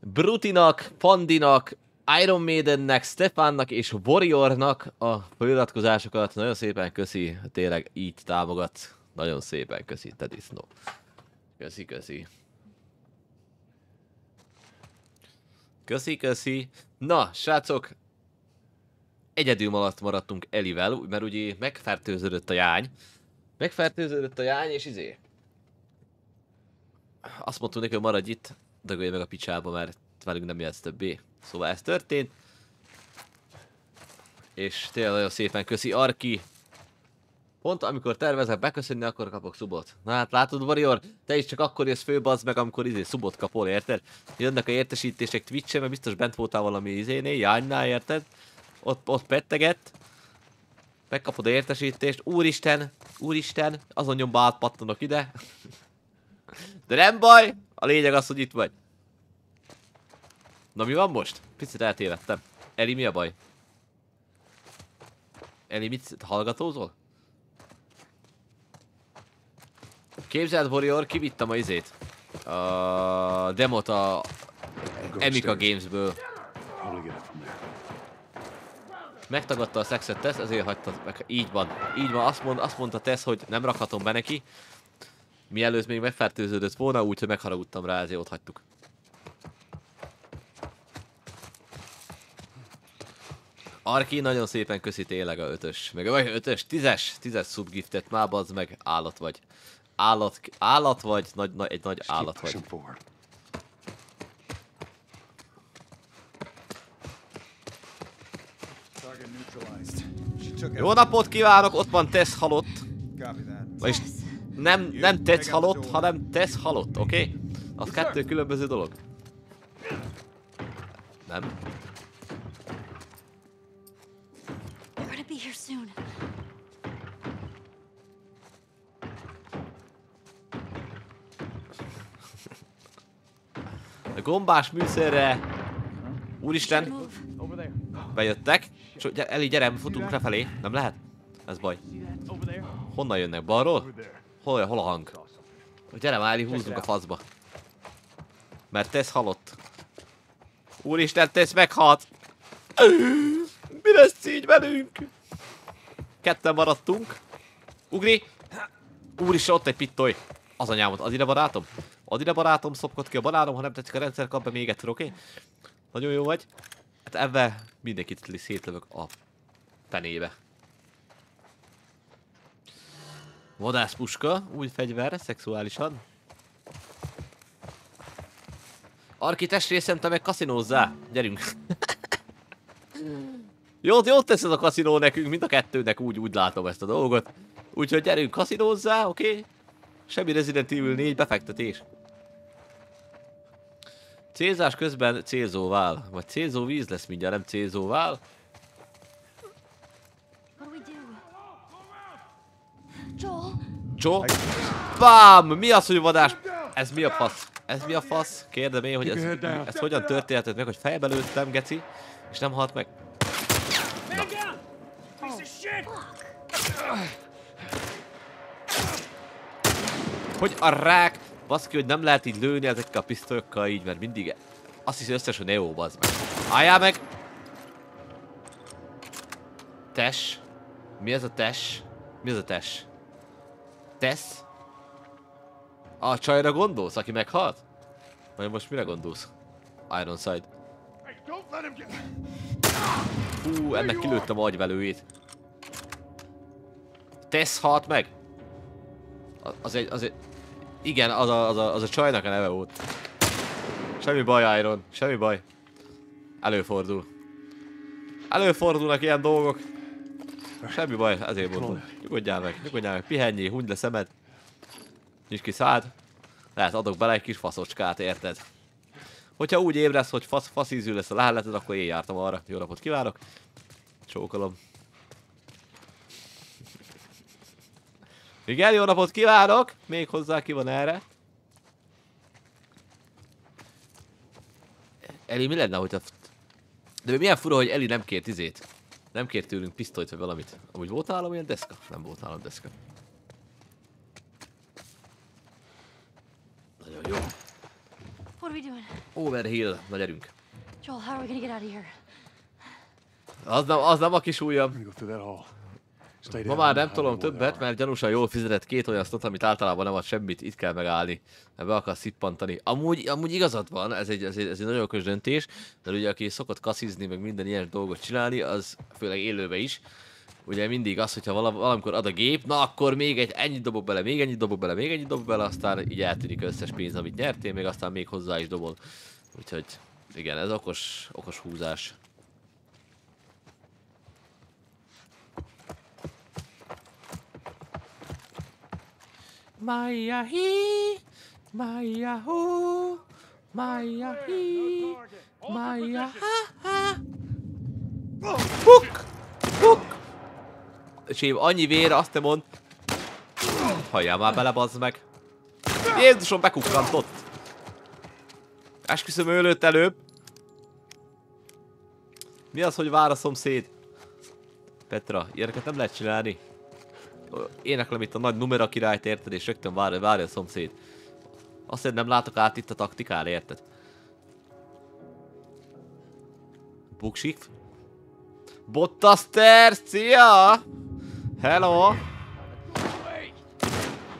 Brutinak, Pandinak, Iron Maidennek, Stefannak és Warriornak a feliratkozásokat. Nagyon szépen köszi, tényleg így támogat. Nagyon szépen köszi, te disznó. Köszi, köszi. Köszi, köszi. Na, srácok, egyedül alatt maradtunk Elivel, mert ugye megfertőződött a jány. Megfertőződött a jány, és izé. Azt mondtuk neki, hogy maradj itt, dagolj meg a picsába, mert velünk nem jössz többé. Szóval ez történt. És tényleg nagyon szépen köszi Arki. Pont amikor tervezek beköszönni, akkor kapok szubot. Na hát látod, Warrior, te is csak akkor jössz főbazd meg, amikor izé szubot kapol, érted? Jönnek a értesítések Twitch-en, mert biztos bent voltál valami izénél, jánynál, érted? Ott, ott pettegett. Megkapod a értesítést. Úristen, úristen, azon nyomba átpattanok ide. De nem baj, a lényeg az, hogy itt vagy. Na mi van most? Picit eltévedtem. Eli, mi a baj? Eli, mit hallgatózol? Képzeld, Warrior, kivittem a izét. A demot a Emika. Gamesből. Megtagadta a szexet Tess, ezért hagyta. Így van. Így van, azt, mond, azt mondta Tess, hogy nem rakhatom be neki. Mielőtt még megfertőződött volna, úgyhogy megharagudtam rá, ezért ott hagytuk. Arki nagyon szépen köszi tényleg a ötös, meg vagy ötös, tízes, tízes subgiftet, már bazd meg, állat vagy. Állat, állat vagy, nagy, nagy, egy nagy állat vagy. Jó napot kívánok, ott van Tess halott. Vagyis nem, nem Tess halott, hanem Tess halott, oké? Okay? Az kettő különböző dolog. Nem. A gombás műszerre... Úristen, bejöttek. Eli, gyere, futunk lefelé. Nem lehet? Ez baj. Honnan jönnek? Balról? Hol, hol a hang? Gyere már, Eli, húzzunk a faszba. Mert Tess halott. Úristen, Tess meghalt! Mi lesz így velünk? Ketten maradtunk. Ugri! Úristen, ott egy pittoly. Az anyámot, ad ide barátom. Ad ide barátom, szopkod ki a banánom, ha nem tetszik a rendszer, kap be még egyszer, oké? Okay? Nagyon jó vagy. Hát ebben mindenkit szétlövök a fenébe. Vadászpuska, új fegyver, szexuálisan. Arki testrészem, te meg kaszinózzá. Gyerünk. *laughs* jót, jót tesz ez a kaszinó nekünk, mind a kettőnek úgy, úgy látom ezt a dolgot. Úgyhogy gyerünk kaszinózzá, oké? Okay? Semmi Resident Evil 4 befektetés. Célzás közben célzóvál. Vagy célzó víz lesz mindjárt, nem célzóvál. What do we do? Joel, Joe. Bám! Mi az, hogy vadás? Ez mi a fasz? Ez mi a fasz? Kérdem én, hogy ez, ez hogyan történhetett meg, hogy fejbe lőttem, geci, és nem halt meg. Hogy a rák, baszki, hogy nem lehet így lőni ezekkel a pisztolyokkal így, mert mindig azt hiszi összes, hogy Neo, bazd meg. Álljál meg! Tes? Mi ez a tes? Mi ez a tes? Tesz? A csajra gondolsz, aki meghalt? Vagy most mire gondolsz? Ironside. Fú, ennek kilőttem a agyvelőjét. Tesz halt meg? Az egy, az egy... Igen, az a, az a, az a csajnak a neve volt. Semmi baj, Iron. Semmi baj. Előfordul. Előfordulnak ilyen dolgok. Semmi baj, ezért mondom. Nyugodjál meg, nyugodjál meg, pihenjél, hunyd le szemed. Nyisd ki szád. Lehet adok bele egy kis faszocskát, érted? Hogyha úgy ébredsz, hogy fasz, faszízű lesz a leheleted, akkor én jártam arra. Jó napot kívánok. Csókolom. Igen, jó napot kívánok! Még hozzá ki van erre? Eli, mi lenne, hogyha... De milyen fura, hogy Eli nem kért izét. Nem kért tőlünk pisztolyt vagy valamit. Amúgy volt nálam ilyen deszka? Nem volt nálam deszka. Nagyon jó. What are we doing? Overhill. Na gyerünk. Joel, how are we gonna get out of here? Az nem, az nem a kis ujjam. Go through that hall. Ma már nem tolom többet, mert gyanúsan jól fizetett két olyan sztot, amit általában nem ad semmit, itt kell megállni. Ebbe akar szippantani. Amúgy, amúgy igazad van, ez egy, ez, egy, ez egy nagyon okos döntés, mert ugye aki szokott kaszizni, meg minden ilyen dolgot csinálni, az főleg élőbe is, ugye mindig az, hogyha vala, valamikor ad a gép, na akkor még egy ennyit dobok bele, még ennyit dobok bele, még ennyit dobok bele, aztán így eltűnik összes pénz, amit nyertél, még aztán még hozzá is dobol. Úgyhogy igen, ez okos, okos húzás. Maya hi, Maya ho, Maya hi, Maya ha ha. Puk! Puk! Öcsém, annyi vér, azt te mond. Halljál már bele, bazd meg. Jézusom, bekukkantott. Esküszöm ő lőtt előbb. Mi az, hogy vár a szomszéd? Petra, ilyeneket nem lehet csinálni. Éneklem itt a nagy numera királyt, érted? És rögtön várja, várja a szomszéd. Azt nem látok át itt a taktikára, érted? Buksik? Bottaster, szia! Hello!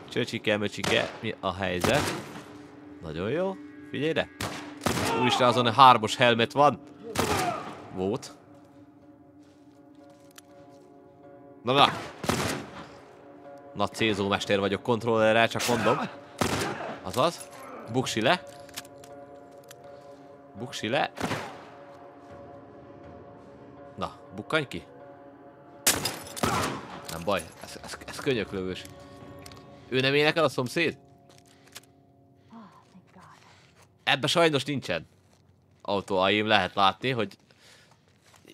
Csöcsike, möcsike, mi a helyzet? Nagyon jó, figyelj ide! Úristen, azon a hármas helmet van! Volt. Na, na! Nagy célzómester vagyok kontrollerrel, csak mondom. Azaz. Buksi le. Buksi le. Na, bukkanj ki. Nem baj, ez, ez, ez könyöklövős. Ő nem énekel a szomszéd? Ebbe sajnos nincsen autó aim, lehet látni, hogy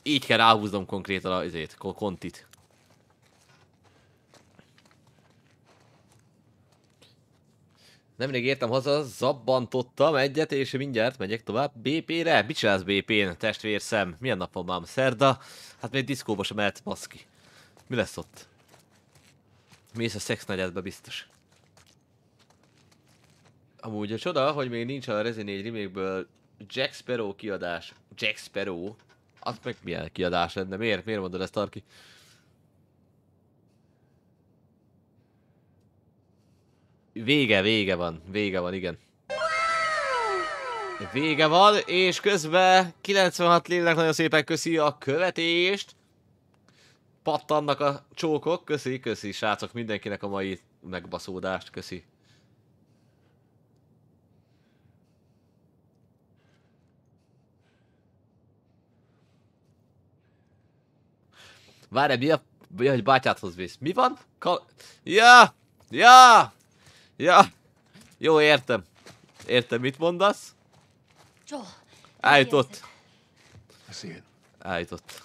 így kell ráhúznom konkrétan az izét, ko- kontit. Nemrég értem haza, zabbantottam egyet, és mindjárt megyek tovább BP-re. Mit csinálsz BP-n, testvérszem? Milyen nap van? Szerda? Hát még diszkóba sem mehet, baszki. Mi lesz ott? Mész a szex negyedbe biztos. Amúgy a csoda, hogy még nincs a Resident 4 remake Jack Sparrow kiadás. Jack Sparrow? Az meg milyen kiadás lenne? Miért? Miért mondod ezt, Tarki? Vége, vége van. Vége van, igen. Vége van, és közben 96 lélek nagyon szépen köszi a követést. Pattannak a csókok, köszi, köszi srácok mindenkinek a mai megbaszódást, köszi. Várj, mi a... Ja, hogy bátyádhoz vész. Mi van? Kal... Ja! Ja! Ja! Jó, értem. Értem, mit mondasz? Joel. It. Eljutott.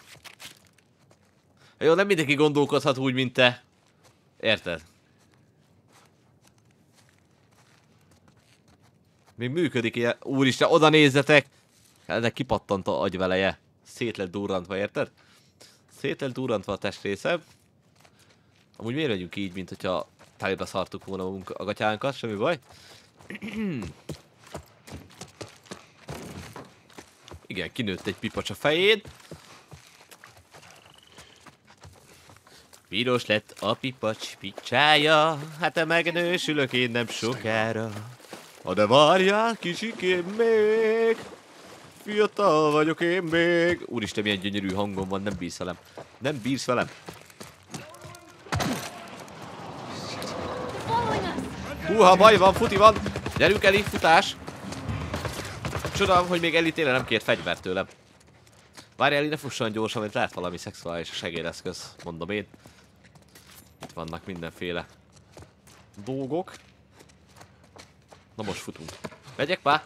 Jó, nem mindenki gondolkodhat úgy, mint te. Érted? Még működik ilyen. Úristen, oda nézzetek! Ennek kipattant a agyveleje. Szét lett durrantva, érted? Szét lett durrantva a testrésze. Amúgy miért megyünk így, mint hogyha telibe szartuk volna a, munka- a gatyánkat, semmi baj. Igen, kinőtt egy pipacs a fején. Piros lett a pipacs picsája, hát te megnősülök én nem sokára. Ha de várjál, kicsikém még, fiatal vagyok én még. Úristen, milyen gyönyörű hangom van, nem bírsz velem. Nem bírsz velem. Húha, baj van, futi van. Gyerünk Eli, futás. Csoda, hogy még Eli tényleg nem kért fegyvert tőlem. Várj Eli, ne fusson gyorsan, mert lehet valami szexuális segédeszköz, mondom én. Itt vannak mindenféle dolgok. Na most futunk. Megyek már?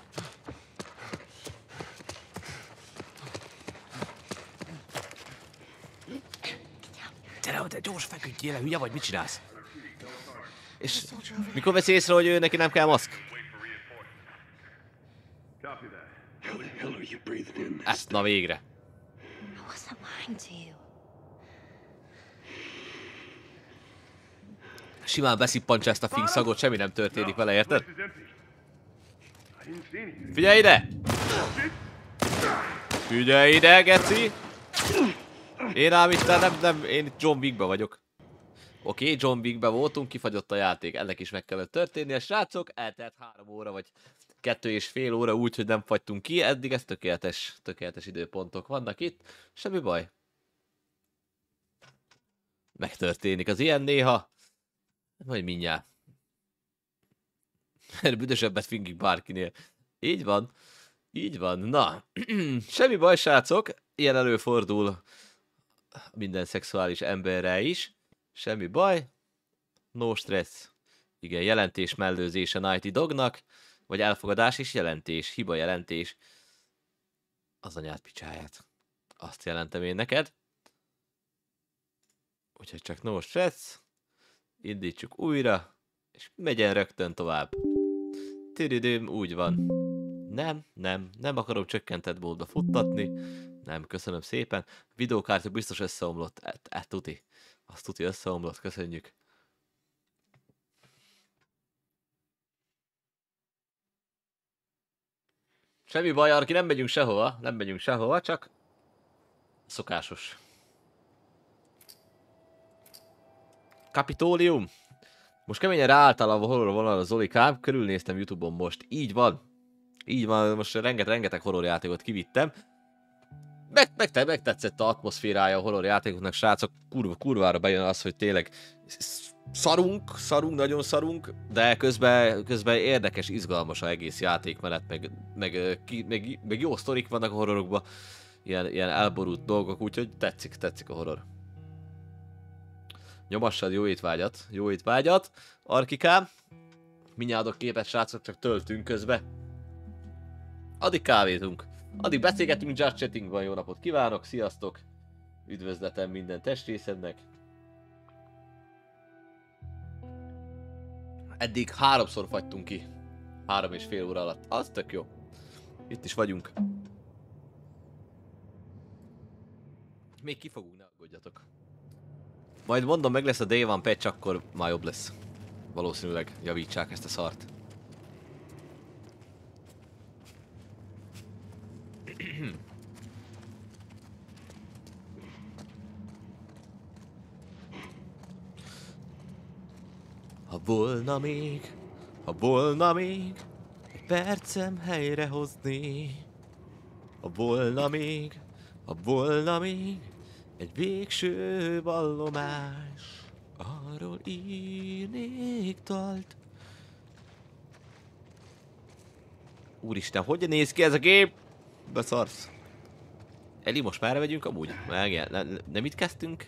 Gyere oda, gyors feküdjél, hülye vagy, mit csinálsz? És mikor veszi észre, hogy ő neki nem kell maszk? Ezt na végre. Simán beszippantsa ezt a fink szagot, semmi nem történik vele, érted? Figyelj ide! Figyelj ide, geci! Én ám itt nem, nem, én itt John Wickbe vagyok. Oké, okay, John Wickbe voltunk, kifagyott a játék, ennek is meg kellett történnie. Srácok, eltelt három óra, vagy kettő és fél óra úgy, hogy nem fagytunk ki, eddig ez tökéletes, tökéletes időpontok vannak itt, semmi baj. Megtörténik az ilyen néha, majd mindjárt. Mert büdösebbet fingik bárkinél. Így van. Így van. Na, *clears throat* semmi baj, srácok. Ilyen előfordul minden szexuális emberre is. Semmi baj. No stress. Igen, jelentés mellőzése Nighty Dognak. Vagy elfogadás és jelentés. Hiba jelentés. Az anyát picsáját. Azt jelentem én neked. Úgyhogy csak no stress. Indítsuk újra. És megyen rögtön tovább. Tiridüm, úgy van. Nem, nem, nem akarom csökkentett módba futtatni. Nem, köszönöm szépen. Videókártya biztos összeomlott. E, tuti. Azt tuti összeomlott, köszönjük. Semmi baj, Arki, nem megyünk sehova, nem megyünk sehova, csak szokásos. Kapitólium. Most keményen ráálltál a horror vonal a Zolikám, körülnéztem Youtube-on most. Így van. Így van, most rengeteg, rengeteg horror játékot kivittem. Meg, meg, te, meg tetszett a atmoszférája a horror játékoknak, srácok. Kurva, kurvára bejön az, hogy tényleg szarunk, szarunk, nagyon szarunk, de közben, közben érdekes, izgalmas a egész játékmenet, meg, meg, ki, meg, meg jó sztorik vannak a horrorokban, ilyen, ilyen elborult dolgok, úgyhogy tetszik, tetszik a horror. Nyomassad jó étvágyat, jó étvágyat, Arkikám. Mindjárt adok képet, srácok, csak töltünk közbe. Addig kávézunk. Addig beszélgetünk, just chatting van, jó napot kívánok, sziasztok. Üdvözletem minden testrészednek. Eddig háromszor fagytunk ki. Három és fél óra alatt. Az tök jó. Itt is vagyunk. Még ki fogunk, ne aggódjatok. Majd mondom, meg lesz a Day One patch, akkor már jobb lesz. Valószínűleg javítsák ezt a szart. Ha volna még, ha volna még egy percem helyrehozni. Ha volna még, ha volna még egy végső vallomás, arról írnék dalt. Úristen, hogy néz ki ez a gép? Beszarsz. Eli, most már megyünk amúgy? Meg, ne, ne, nem itt kezdtünk?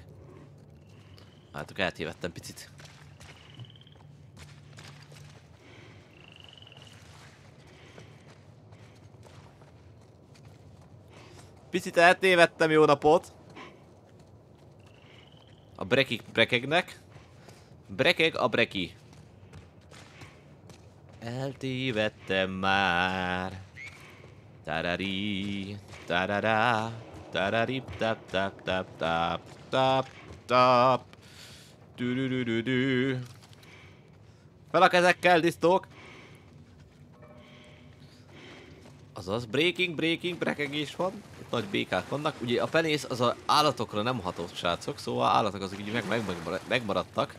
Hát, eltévedtem picit. Picit eltévedtem, jó napot! A brekik brekegnek. Brekeg a breki. Eltévedtem már. Tarari, tarara, tararip tap tap tap tap tap tap. Tüdüdüdüdü. Fel a kezekkel, disztók! Azaz, breaking, breaking, brekegés van. Itt nagy békák vannak. Ugye a penész az a állatokra nem hatott, srácok, szóval állatok azok így meg, meg, megmaradtak.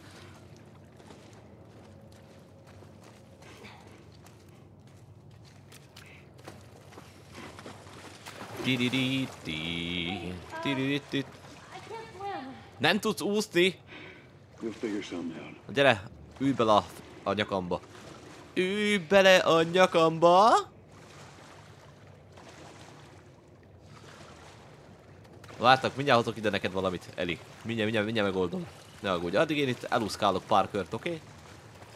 Nem tudsz úszni? Gyere, ülj bele a, a nyakamba. Ülj bele a nyakamba! Vártak, mindjárt hozok ide neked valamit, Eli. Mindjárt, mindjárt, mindjárt megoldom. Ne aggódj. Addig én itt elúszkálok pár kört, oké? Okay?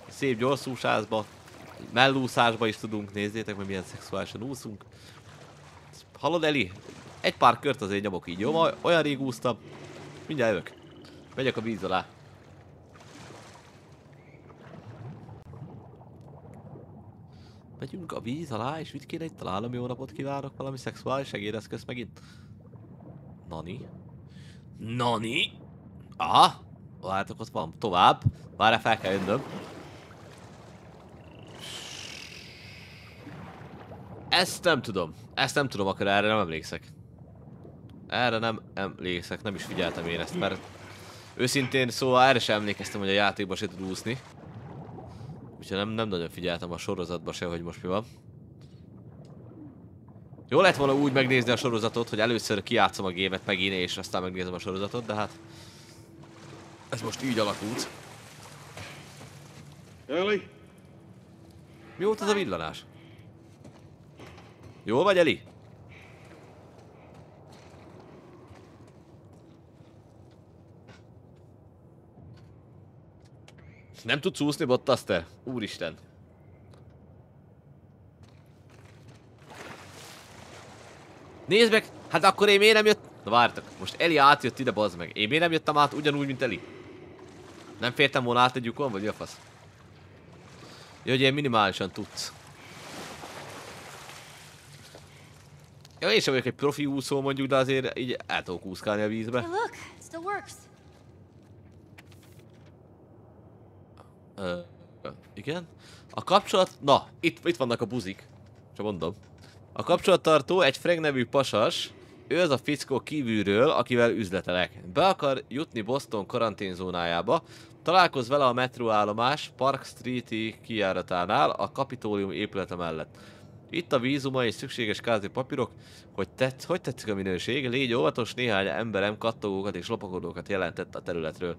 Szép gyorsúsázba. Mellúszásba is tudunk, nézzétek meg milyen szexuálisan úszunk. Hallod, Eli? Egy pár kört azért nyomok így, jó? Olyan rég úsztam. Mindjárt jövök. Megyek a víz alá. Megyünk a víz alá, és mit kéne itt találnom? Jó napot kívánok, valami szexuális segédeszköz megint. Nani? Nani? Aha! Várjátok, ott van. Tovább. Várjál, fel kell jönnöm. Ezt nem tudom. Ezt nem tudom, akkor erre nem emlékszek. Erre nem emlékszek, nem is figyeltem én ezt, mert őszintén szóval erre sem emlékeztem, hogy a játékba se tud úszni. Úgyhogy nem, nem nagyon figyeltem a sorozatba se, hogy most mi van. Jó lett volna úgy megnézni a sorozatot, hogy először kiátszom a gémet megint, és aztán megnézem a sorozatot, de hát... Ez most így alakult. Ellie? Mi volt az a villanás? Jól vagy, Eli? Nem tudsz úszni, Bottaster? Úristen. Nézd meg! Hát akkor én miért nem jött... Na vártak, most Eli átjött ide, bazd meg. Én miért nem jöttem át ugyanúgy, mint Eli? Nem fértem volna át egy lyukon, vagy mi a fasz? Jó, hogy ilyen minimálisan tudsz. Ja, én sem vagyok egy profi úszó mondjuk, de azért így el tudok úszkálni a vízbe. Hey, look, still works. Ö, igen. A kapcsolat... Na, itt, itt vannak a buzik. Csak mondom. A kapcsolattartó egy Frank nevű pasas, ő az a fickó kívülről, akivel üzletelek. Be akar jutni Boston karanténzónájába, találkoz vele a metróállomás Park Street-i kijáratánál a Kapitólium épülete mellett. Itt a vízuma és szükséges kázi papírok, hogy, tett, hogy tetszik a minőség, légy óvatos, néhány emberem kattogókat és lopakodókat jelentett a területről.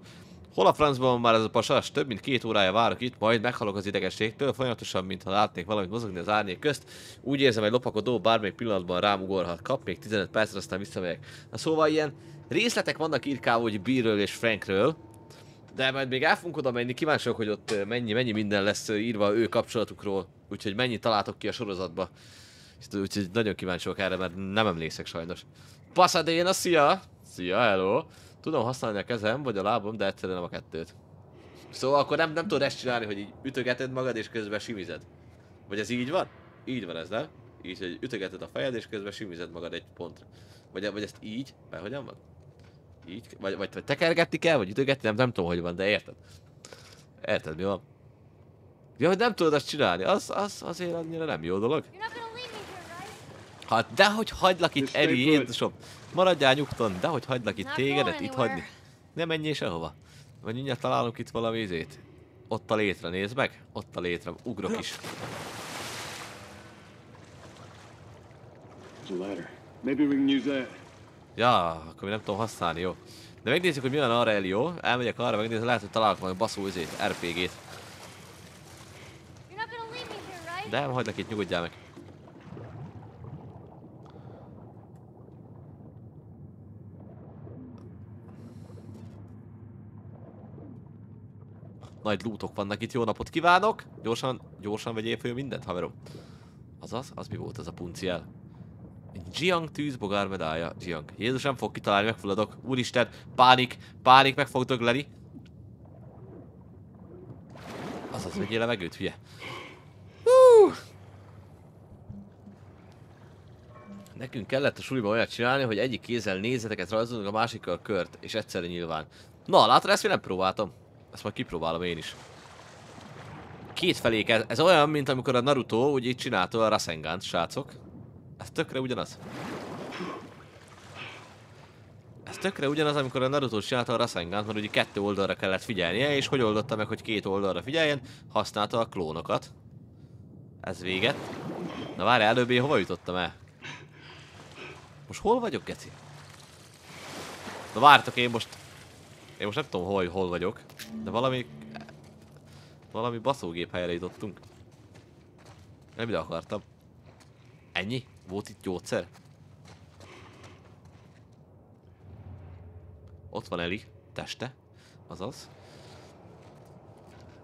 Hol a francban van már ez a pasas? Több mint két órája várok itt, majd meghalok az idegességtől, folyamatosan, mintha látnék valamit mozogni az árnyék közt. Úgy érzem, egy lopakodó bármelyik pillanatban rám ugorhat. Kap még 15 percre, aztán visszamegyek. Na szóval ilyen részletek vannak írkálva, hogy Billről és Frankről, de majd még el fogunk oda menni, kíváncsiak, hogy ott ö, mennyi, mennyi minden lesz ö, írva ő kapcsolatukról, úgyhogy mennyit találtok ki a sorozatba. Úgyhogy nagyon kíváncsi vagyok erre, mert nem emlékszek sajnos. Pasadena, szia! Szia, hello! Tudom használni a kezem, vagy a lábam, de egyszerűen nem a kettőt. Szóval akkor nem, nem tudod ezt csinálni, hogy így ütögeted magad és közben simized. Vagy ez így van? Így van ez, nem? Így, hogy ütögeted a fejed és közben simized magad egy pontra. Vagy, vagy ezt így? Vagy hogyan van? Így? Vagy, vagy, vagy tekergetni kell, vagy ütögetni? Nem, nem tudom, hogy van, de érted? Érted, mi van? Ja, hogy nem tudod azt csinálni, az, az azért annyira nem jó dolog. Hát dehogy hagylak itt, Eri. Jézusom. Maradjál nyugton, dehogy hagylak itt tégedet itt hagyni. Nem menjél sehova. Vagy mindjárt találunk itt valami izét. Ott a létre, nézd meg. Ott a létre, ugrok is. Maybe we can use that. Ja, akkor még nem tudom használni, jó. De megnézzük, hogy mi van arra, Eli, jó? Elmegyek arra, megnézem, lehet, hogy találok valami baszó izét, RPG-t. De nem hagylak itt, nyugodjál meg. Nagy lútok vannak itt, jó napot kívánok! Gyorsan, gyorsan vegyél föl mindent, haverom. Azaz, az mi volt ez a punciel? Jiang tűzbogár medálja, Jiang. Jézus nem fog kitalálni, megfulladok. Úristen, pánik, pánik, meg fog dögleni. Azaz, vegyél levegőt, hülye. Hú! Nekünk kellett a suliban olyat csinálni, hogy egyik kézzel nézeteket rajzolunk, a másikkal kört, és egyszerre nyilván. Na, látod, ezt még nem próbáltam. Ezt majd kipróbálom én is. Két felé. Ez olyan, mint amikor a Naruto úgy így csinálta a Rasengan, srácok. Ez tökre ugyanaz. Ez tökre ugyanaz, amikor a Naruto csinálta a rasengan mert ugye kettő oldalra kellett figyelnie, és hogy oldotta meg, hogy két oldalra figyeljen? Használta a klónokat. Ez véget. Na várj, előbb én hova jutottam el? Most hol vagyok, Geci? Na vártok, én most... Én most nem tudom, hol, hol vagyok, de valami... Valami baszógép helyre jutottunk. Nem ide akartam. Ennyi? Volt itt gyógyszer? Ott van Eli, teste. Azaz.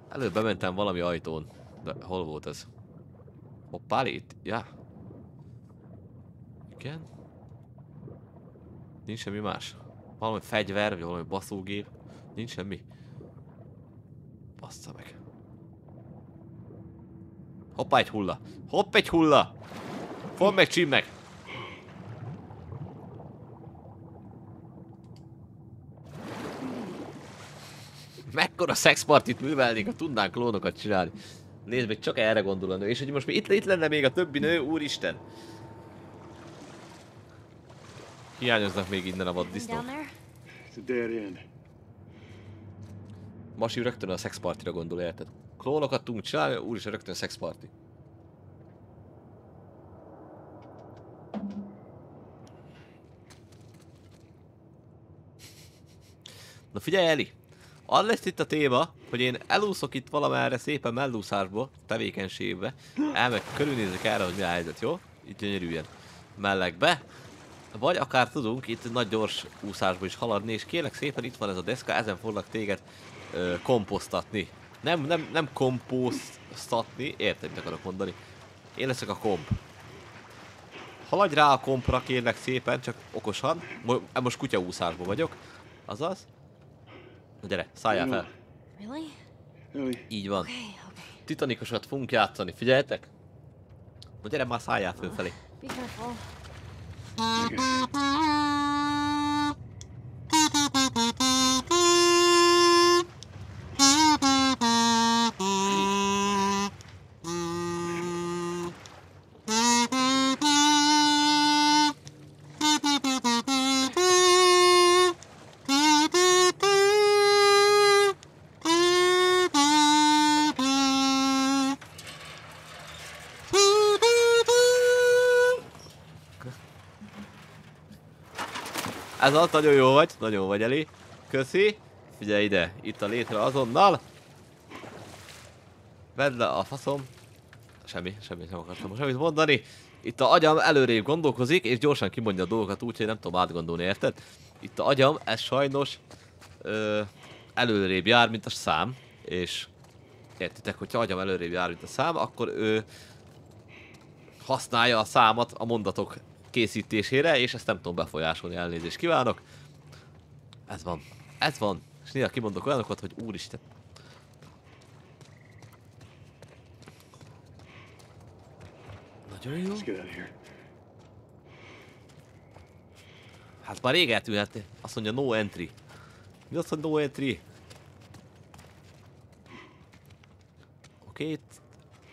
Előbb bementem valami ajtón. De hol volt ez? Hoppá, itt? Ja. Igen. Nincs semmi más. Valami fegyver, vagy valami baszógép. Nincs semmi. Bassza meg. Hoppá egy hulla. Hopp egy hulla. Fogd meg, csim meg. Mekkora szexpartit művelnénk, ha tudnánk klónokat csinálni. Nézd meg, csak erre gondol a nő. És hogy most mi itt, itt lenne még a többi nő, úristen. Hiányoznak még innen a vaddisznók. Masi rögtön a szexpartira gondol, érted? Klónokat tudunk csinálni, úristen rögtön szexparti. Na figyelj Eli! Az lesz itt a téma, hogy én elúszok itt valamerre szépen mellúszásba, tevékenységbe, elmeg körülnézek erre, hogy mi a helyzet, jó? Itt gyönyörűen. Mellegbe. Vagy akár tudunk itt nagy gyors úszásba is haladni, és kérlek szépen itt van ez a deszka, ezen foglak téged ö, komposztatni. Nem, nem, nem komposztatni, érted, mit akarok mondani. Én leszek a komp. Haladj rá a kompra, kérlek szépen, csak okosan. Mo- most kutyaúszásban vagyok. Azaz. Gyere, szálljál fel. Így van. Titanikosat fogunk játszani, figyeljetek! Na gyere már szálljál fölfelé. Be careful. Ez az, nagyon jó vagy, nagyon vagy Eli. Köszi. Figyelj ide, itt a létre azonnal. Vedd le a faszom. Semmi, semmit nem akartam most semmit mondani. Itt a agyam előrébb gondolkozik, és gyorsan kimondja a dolgokat úgy, hogy nem tudom átgondolni, érted? Itt a agyam, ez sajnos ö, előrébb jár, mint a szám, és értitek, hogyha agyam előrébb jár, mint a szám, akkor ő használja a számat a mondatok készítésére, és ezt nem tudom befolyásolni, elnézést kívánok. Ez van. Ez van. És néha kimondok olyanokat, hogy úristen. Nagyon jó. Hát már rég eltűnhetné. Azt mondja no entry. Mi az, hogy no entry? Oké, itt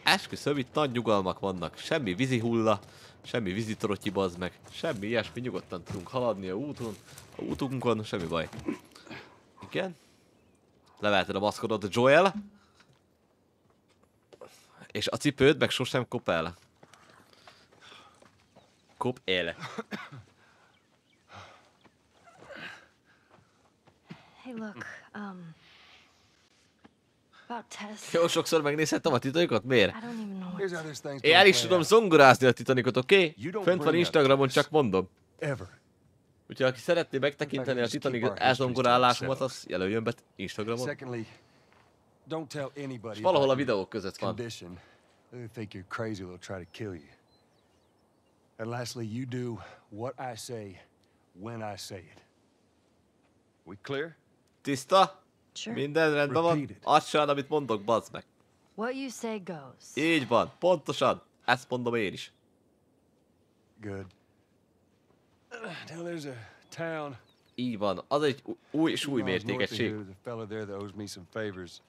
esküszöm, itt nagy nyugalmak vannak. Semmi vízi hulla, semmi vízitorotyi bazd meg. Semmi ilyesmi, nyugodtan tudunk haladni a úton, a útunkon, semmi baj. Igen. Levelted a maszkodot, Joel. És a cipőd meg sosem kop el. Kop el. Hey, look, um. Jó sokszor megnézhettem a titanikat, miért? Én el is tudom zongorázni a titanikot, oké? Okay? Fönt van Instagramon, csak mondom. Úgyhogy aki szeretné megtekinteni a Titanic elzongorálásomat, az jelöljön be Instagramon. És valahol a videók között van. condition. They think you're crazy, they'll try to kill you. And lastly, you do what I say when I say it. We clear? Tiszta? Sure. Minden rendben van? Azt csinálod, amit mondok, bazd meg. What you say goes. Így van, pontosan. Ezt mondom én is. Good. Now there's a town Így van. Az egy új és új mértékegység. There's a fella there that owes me some favors.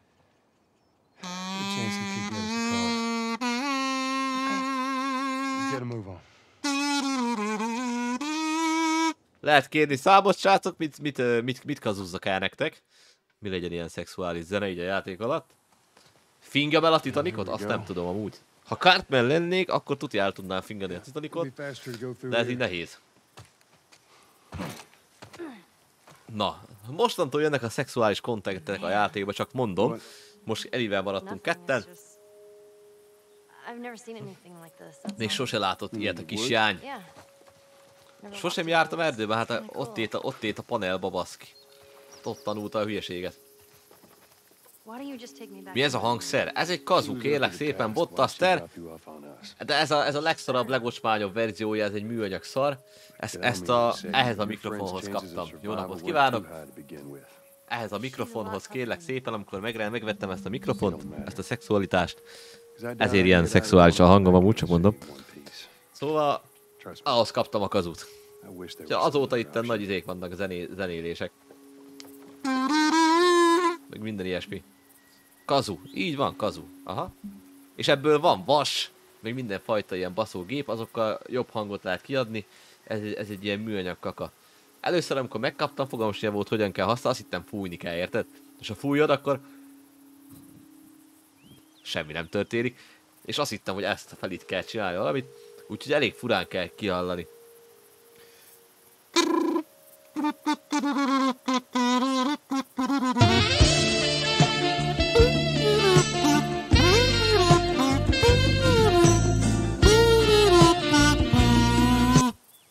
Good chance he could get us a car. Let's get a move on. Lehet kérni számot, srácok, mit, mit, mit, mit kazúzzak el nektek. Mi legyen ilyen szexuális zene így a játék alatt. Fingem el a Titanicot? Azt nem tudom amúgy. Ha Cartman lennék, akkor tuti el tudnám fingani a Titanicot, de ez így nehéz. Na, mostantól jönnek a szexuális kontentek a játékba, csak mondom. Most Elivel maradtunk ketten. Még sose látott ilyet a kisjány. Yeah. Never Sosem jártam into erdőbe, hát ott ét a, ott ét a panelba, baszki. Ott tanulta a hülyeséget. Mi ez a hangszer? Ez egy kazu, kérlek szépen, Bottaster. De ez a, ez a legszarabb, legocsmányabb verziója, ez egy műanyag szar. Ezt, ezt a, ehhez a mikrofonhoz kaptam. Jó napot kívánok! ehhez a mikrofonhoz kérlek szépen, amikor megre, megvettem ezt a mikrofont, ezt a szexualitást. Ezért ilyen szexuális a hangom, amúgy csak mondom. Szóval ahhoz kaptam a kazut. Ja, azóta itt nagy izék vannak, zené, zenélések. Meg minden ilyesmi. Kazu, így van, kazu. Aha. És ebből van vas, meg mindenfajta ilyen baszógép, azokkal jobb hangot lehet kiadni. Ez, ez egy ilyen műanyag kaka. Először, amikor megkaptam, fogalmam sem volt, hogyan kell használni, azt hittem fújni kell, érted? És ha fújod, akkor semmi nem történik. És azt hittem, hogy ezt fel itt kell csinálni valamit, úgyhogy elég furán kell kihallani.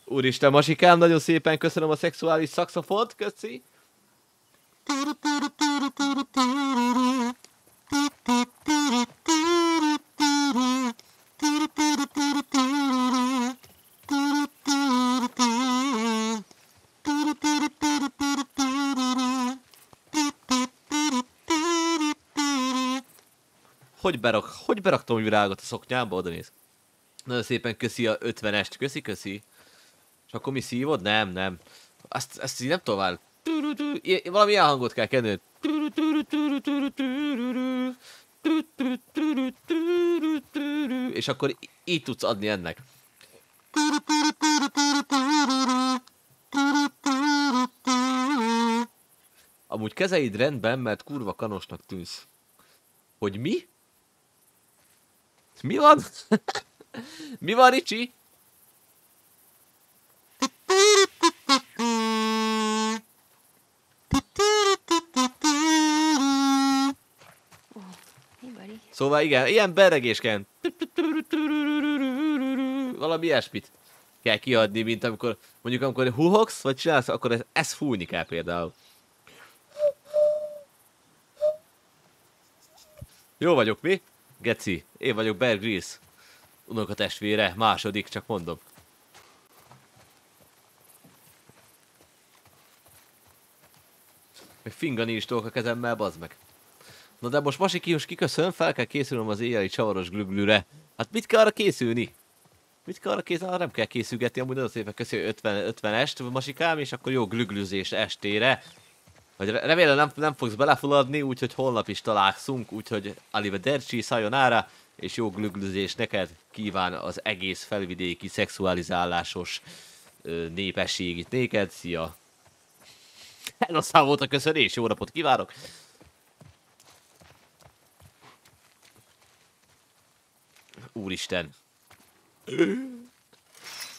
Úristen, Masikám, nagyon szépen köszönöm a szexuális szaxofont, köszi. Hogy, berak, hogy beraktam a virágot a szoknyámba, oda néz. Nagyon szépen köszi a 50-est, köszi, köszi. És akkor mi szívod? Nem, nem. Azt, ezt így nem tovább. Valami ilyen hangot kell kenni. És akkor így tudsz adni ennek. Amúgy kezeid rendben, mert kurva kanosnak tűnsz. Hogy mi? Mi van? *laughs* mi van, Ricsi? Szóval igen, ilyen berregés kell. Valami ilyesmit kell kiadni, mint amikor, mondjuk amikor huhogsz, vagy csinálsz, akkor ez, ezt fújni kell például. Jó vagyok, mi? Geci, én vagyok Bear Grylls. Unoka testvére, második, csak mondom. Meg fingani is tudok a kezemmel, bazd meg. Na de most Masi most kiköszön, fel kell készülnöm az éjjeli csavaros glüglűre. Hát mit kell arra készülni? Mit kell arra készülni? Arra nem kell készülgetni, amúgy nagyon szépen köszi 50, 50 est, Masikám, és akkor jó glüglőzés estére. Re- remélem nem, nem fogsz belefulladni, úgyhogy holnap is találkozunk, úgyhogy Arrivederci, sayonara, és jó glüglőzés neked kíván az egész felvidéki szexualizálásos ö, népesség itt néked. Szia! Elosztál volt a köszönés, jó napot kívánok! Úristen.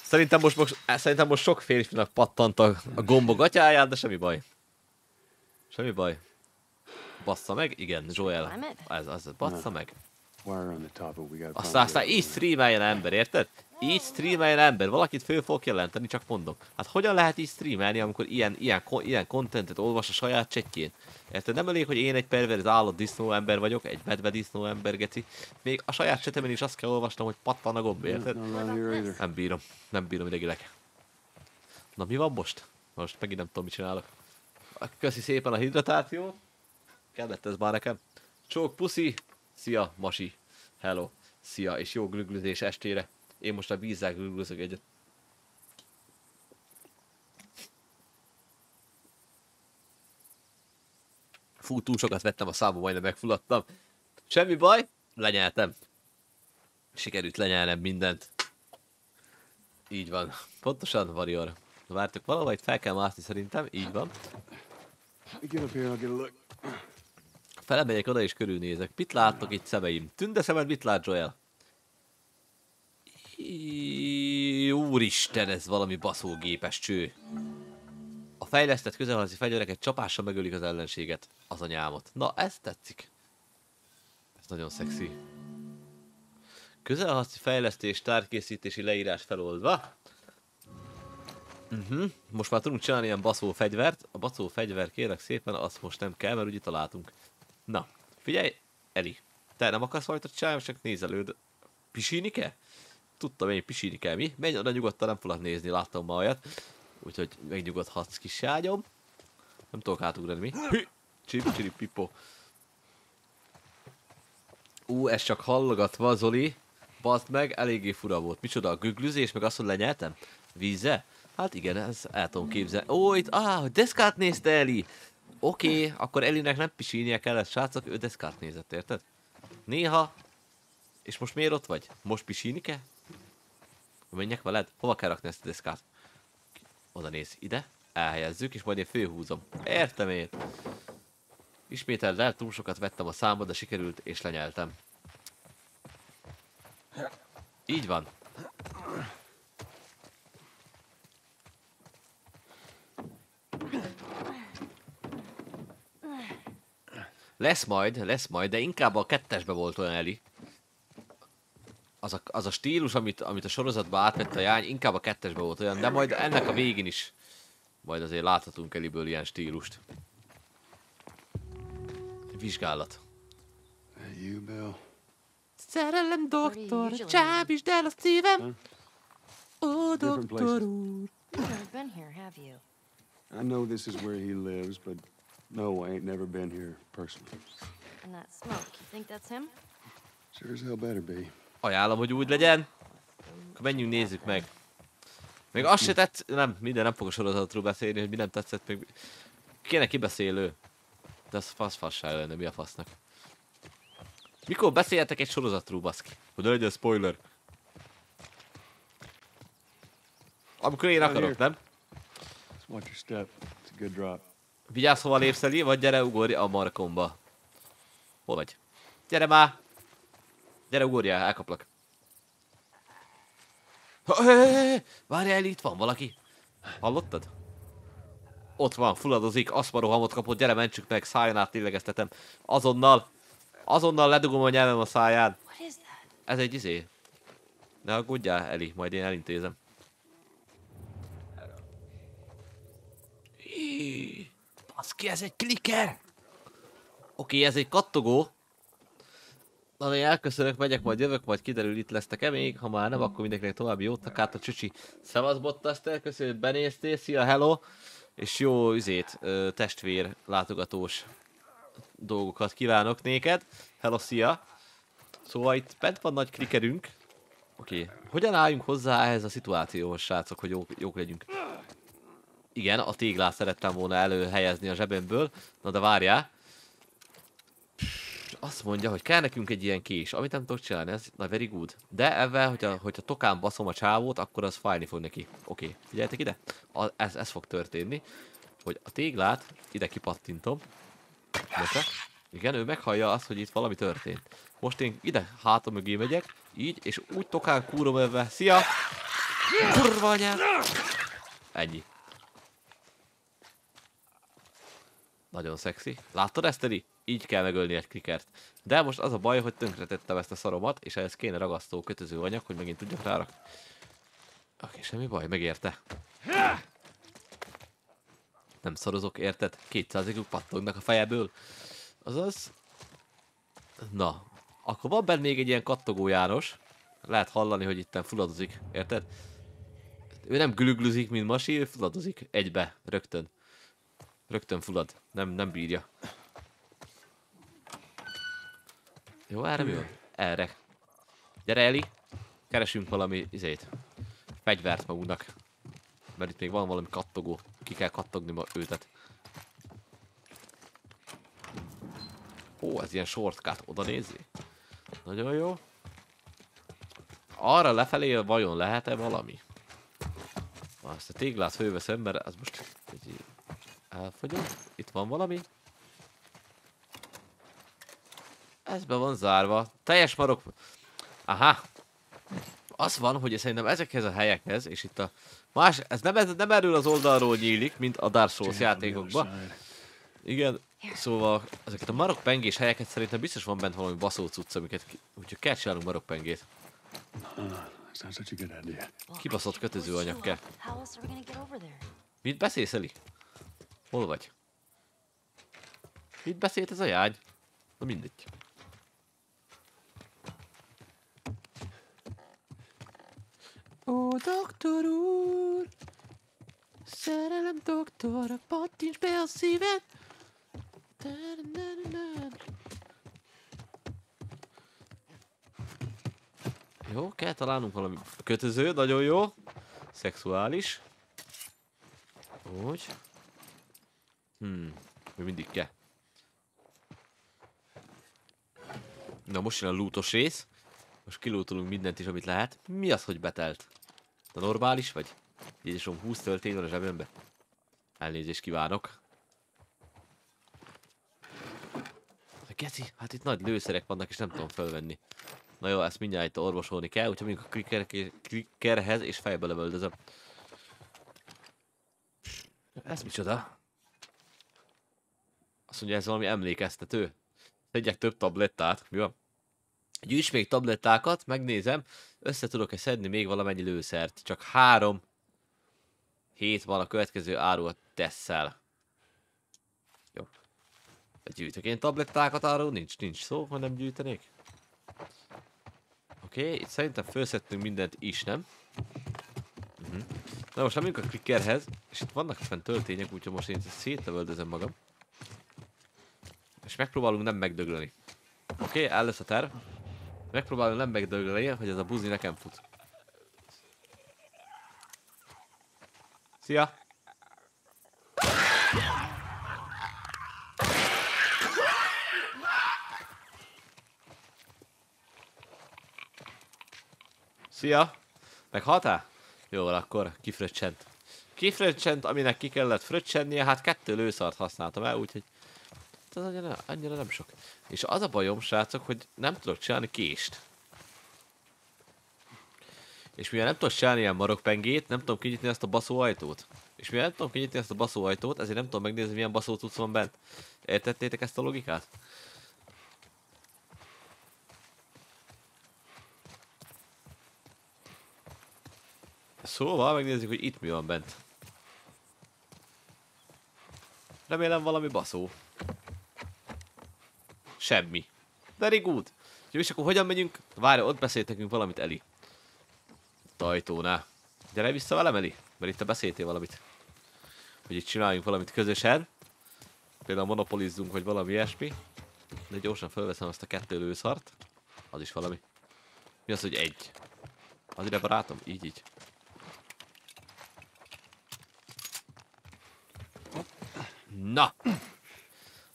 Szerintem most, most, szerintem most sok férfinak pattant a, a gombok atyáján, de semmi baj. Semmi baj. Bassza meg? Igen, Joel. Ez az, bassza meg. Aztán, aztán így streameljen ember, érted? Így streameljen ember, valakit föl fog jelenteni, csak mondom. Hát hogyan lehet így streamelni, amikor ilyen, ilyen, ilyen contentet olvas a saját csetjén? Érted? Nem elég, hogy én egy perverz állat disznó ember vagyok, egy medve disznó ember, geci. Még a saját csetemen is azt kell olvasnom, hogy pattan a gomb, érted? Nem bírom, nem bírom idegileg. Na mi van most? Most megint nem tudom, mit csinálok. Köszi szépen a hidratációt. Kellett ez már nekem. Csók, puszi. Szia, Masi. Hello. Szia, és jó glüglőzés estére. Én most a vízzel glüglőzök egyet. Fú, túl sokat vettem a számba, majdnem megfulladtam. Semmi baj, lenyeltem. Sikerült lenyelnem mindent. Így van. Pontosan, Warrior. Vártok, valahol itt fel kell mászni szerintem, így van. Felemegyek oda és körülnézek. Mit láttok itt szemeim? Tünde szemed mit lát, Joel? Úristen, ez valami baszógépes cső. A fejlesztett közelharci fegyverek egy csapással megölik az ellenséget, az anyámot. Na, ez tetszik. Ez nagyon szexi. Közelharci fejlesztés, tárkészítési leírás feloldva. Uh-huh. Most már tudunk csinálni ilyen baszó fegyvert. A baszó fegyver kérlek szépen, azt most nem kell, mert ugye találtunk. Na, figyelj, Eli. Te nem akarsz valamit csinálni, csak nézelőd. Pisíni kell? Tudtam én, pisíni kell, mi? Menj oda nyugodtan, nem fogok nézni, láttam ma olyat. Úgyhogy megnyugodhatsz, kis ágyom. Nem tudok átugrani, mi? Hű! Csip, csip, pipo. Ú, ez csak hallogatva, Zoli. Bazd meg, eléggé fura volt. Micsoda, a güglüzés, meg azt, hogy lenyeltem? Vízze? Hát igen, ez el tudom képzelni. Ó, itt, ah, deszkát nézte Eli. Oké, okay, akkor Elinek nem pisilnie kellett, srácok, ő deszkát nézett, érted? Néha. És most miért ott vagy? Most pisilni kell? Menjek veled? Hova kell rakni ezt a deszkát? Oda néz, ide. Elhelyezzük, és majd én főhúzom. Értem én. Ismételd el, túl sokat vettem a számba, de sikerült, és lenyeltem. Így van. Lesz majd, lesz majd, de inkább a kettesbe volt olyan Eli. Az a, az a stílus, amit, amit a sorozatba átvett a jány, inkább a kettesbe volt olyan, de majd ennek a végén is majd azért láthatunk Eliből ilyen stílust. Vizsgálat. You, Bill? Szerelem doktor, csábítsd el a szívem! Ó, doktor úr! You've never been here, have you? I know this is where he lives, but no, I ain't never been here personally. And that smoke, you think that's him? Sure as hell better be. Ajánlom, hogy úgy legyen. Akkor menjünk, nézzük meg. Még azt se tetsz... Nem, minden nem fog a sorozatról beszélni, hogy mi nem tetszett, még... Kéne kibeszélő. De az fasz fasság lenne, mi a fasznak. Mikor beszéltek egy sorozatról, baszki? Hogy ne legyen spoiler. Amikor én akarok, nem? Watch your step. It's a good drop. Vigyázz, hova lépsz Eli, vagy gyere, ugorj a markomba. Hol vagy? Gyere már! Gyere, ugorjál, elkaplak. Várjál, itt van valaki. Hallottad? Ott van, fulladozik, aszmarohamot kapott, gyere, mentsük meg, szájon át lélegeztetem. Azonnal, azonnal ledugom a nyelvem a száján. Ez egy izé. Ne aggódjál, Eli, majd én elintézem. Baszki, ez egy kliker! Oké, ez egy kattogó. Na, én elköszönök, megyek, majd jövök, majd kiderül, itt lesztek-e még. Ha már nem, akkor mindenkinek további jót. Hát a csücsi. Szevasz, Bottaszter, köszönöm, hogy benéztél, szia, hello! És jó üzét, testvér látogatós dolgokat kívánok néked. Hello, szia! Szóval itt bent van nagy klikerünk. Oké, okay. hogyan álljunk hozzá ehhez a szituációhoz, srácok, hogy jók, jók legyünk? Igen, a téglát szerettem volna előhelyezni a zsebemből. Na de várjál. Azt mondja, hogy kell nekünk egy ilyen kés, amit nem tudok csinálni, ez na very good. De ebben, hogyha, hogyha tokán baszom a csávót, akkor az fájni fog neki. Oké, okay. figyeljetek ide. A, ez, ez fog történni, hogy a téglát ide kipattintom. Lökre. Igen, ő meghallja azt, hogy itt valami történt. Most én ide hátam mögé megyek, így, és úgy tokán kúrom ebbe. Szia! Kurva anyád! Ennyi. Nagyon szexi. Láttad ezt, Edi? Így kell megölni egy klikert. De most az a baj, hogy tönkretettem ezt a szaromat, és ehhez kéne ragasztó kötöző anyag, hogy megint tudjak rárakni. Oké, semmi baj, megérte. Nem szorozok, érted? 200-ig pattognak a fejeből. Azaz... Na, akkor van benne még egy ilyen kattogó János. Lehet hallani, hogy itten fulladozik, érted? Ő nem gülüglüzik, mint Masi, ő fulladozik egybe, rögtön. Rögtön fullad, nem, nem bírja. Jó, erre mi van? Erre. Gyere, Eli! Keresünk valami izét. Fegyvert magunknak. Mert itt még van valami kattogó. Ki kell kattogni ma őtet. Ó, ez ilyen shortcut. Oda nézzé. Nagyon jó. Arra lefelé vajon lehet-e valami? Azt a téglát fölveszem, mert az most elfogyott. Itt van valami. Ez be van zárva. Teljes marok. Aha. Az van, hogy szerintem ezekhez a helyekhez, és itt a más, ez nem, ez nem erről az oldalról nyílik, mint a Dark Souls játékokban. Igen, szóval ezeket a marokpengés helyeket szerintem biztos van bent valami baszó cucc, amiket úgyhogy kell csinálnunk marokpengét. Kibaszott kötözőanyag kell. Mit beszélsz, Eli? Hol vagy? Mit beszélt ez a jágy? Na mindegy. Ó, doktor úr! Szerelem doktora, pattints be a szíved. Jó, kell találnunk valami kötöző, nagyon jó. Szexuális. Úgy. Hmm, még mindig kell. Na most jön a lootos rész. Most kilútolunk mindent is, amit lehet. Mi az, hogy betelt? Te normális vagy? Jézusom, 20 töltény van a zsebembe. Elnézést kívánok. Geci, hát itt nagy lőszerek vannak, és nem tudom felvenni. Na jó, ezt mindjárt itt orvosolni kell, úgyhogy még a klikker, klikkerhez és fejbe lövöldözöm. Ez micsoda? Azt mondja, ez valami emlékeztető. Szedjek több tablettát. Mi van? Gyűjts még tablettákat, megnézem. Össze tudok-e szedni még valamennyi lőszert. Csak három hét van a következő árul tesszel. Jó. Gyűjtök én tablettákat arról? Nincs, nincs szó, hogy nem gyűjtenék. Oké, okay, itt szerintem felszettünk mindent is, nem? Uh -huh. Na most nem a klikkerhez, és itt vannak fenn töltények, úgyhogy most én szétlövöldözöm magam. És megpróbálunk nem megdögleni. Oké, okay, el lesz a terv. Megpróbálom nem megdögleni, hogy ez a buzi nekem fut. Szia! Szia! Meghaltál? Jó, akkor kifröccsent. Kifröccsent, aminek ki kellett fröccsennie, hát kettő lőszart használtam el, úgyhogy ez annyira, annyira nem sok. És az a bajom, srácok, hogy nem tudok csinálni kést. És mivel nem tudok csinálni ilyen marokpengét, nem tudom kinyitni ezt a baszó ajtót. És mivel nem tudom kinyitni ezt a baszó ajtót, ezért nem tudom megnézni, milyen baszó tudsz van bent. Értettétek ezt a logikát? Szóval megnézzük, hogy itt mi van bent. Remélem valami baszó. Semmi. Very good. Jó, és akkor hogyan megyünk? Várj, ott beszéltekünk valamit, Eli. Itt ajtónál. Gyere vissza velem, Eli, mert itt te beszéltél valamit. Hogy itt csináljunk valamit közösen. Például monopolizzunk, vagy valami ilyesmi. De gyorsan felveszem azt a kettő lőszart. Az is valami. Mi az, hogy egy? Az ide barátom? Így, így. Na!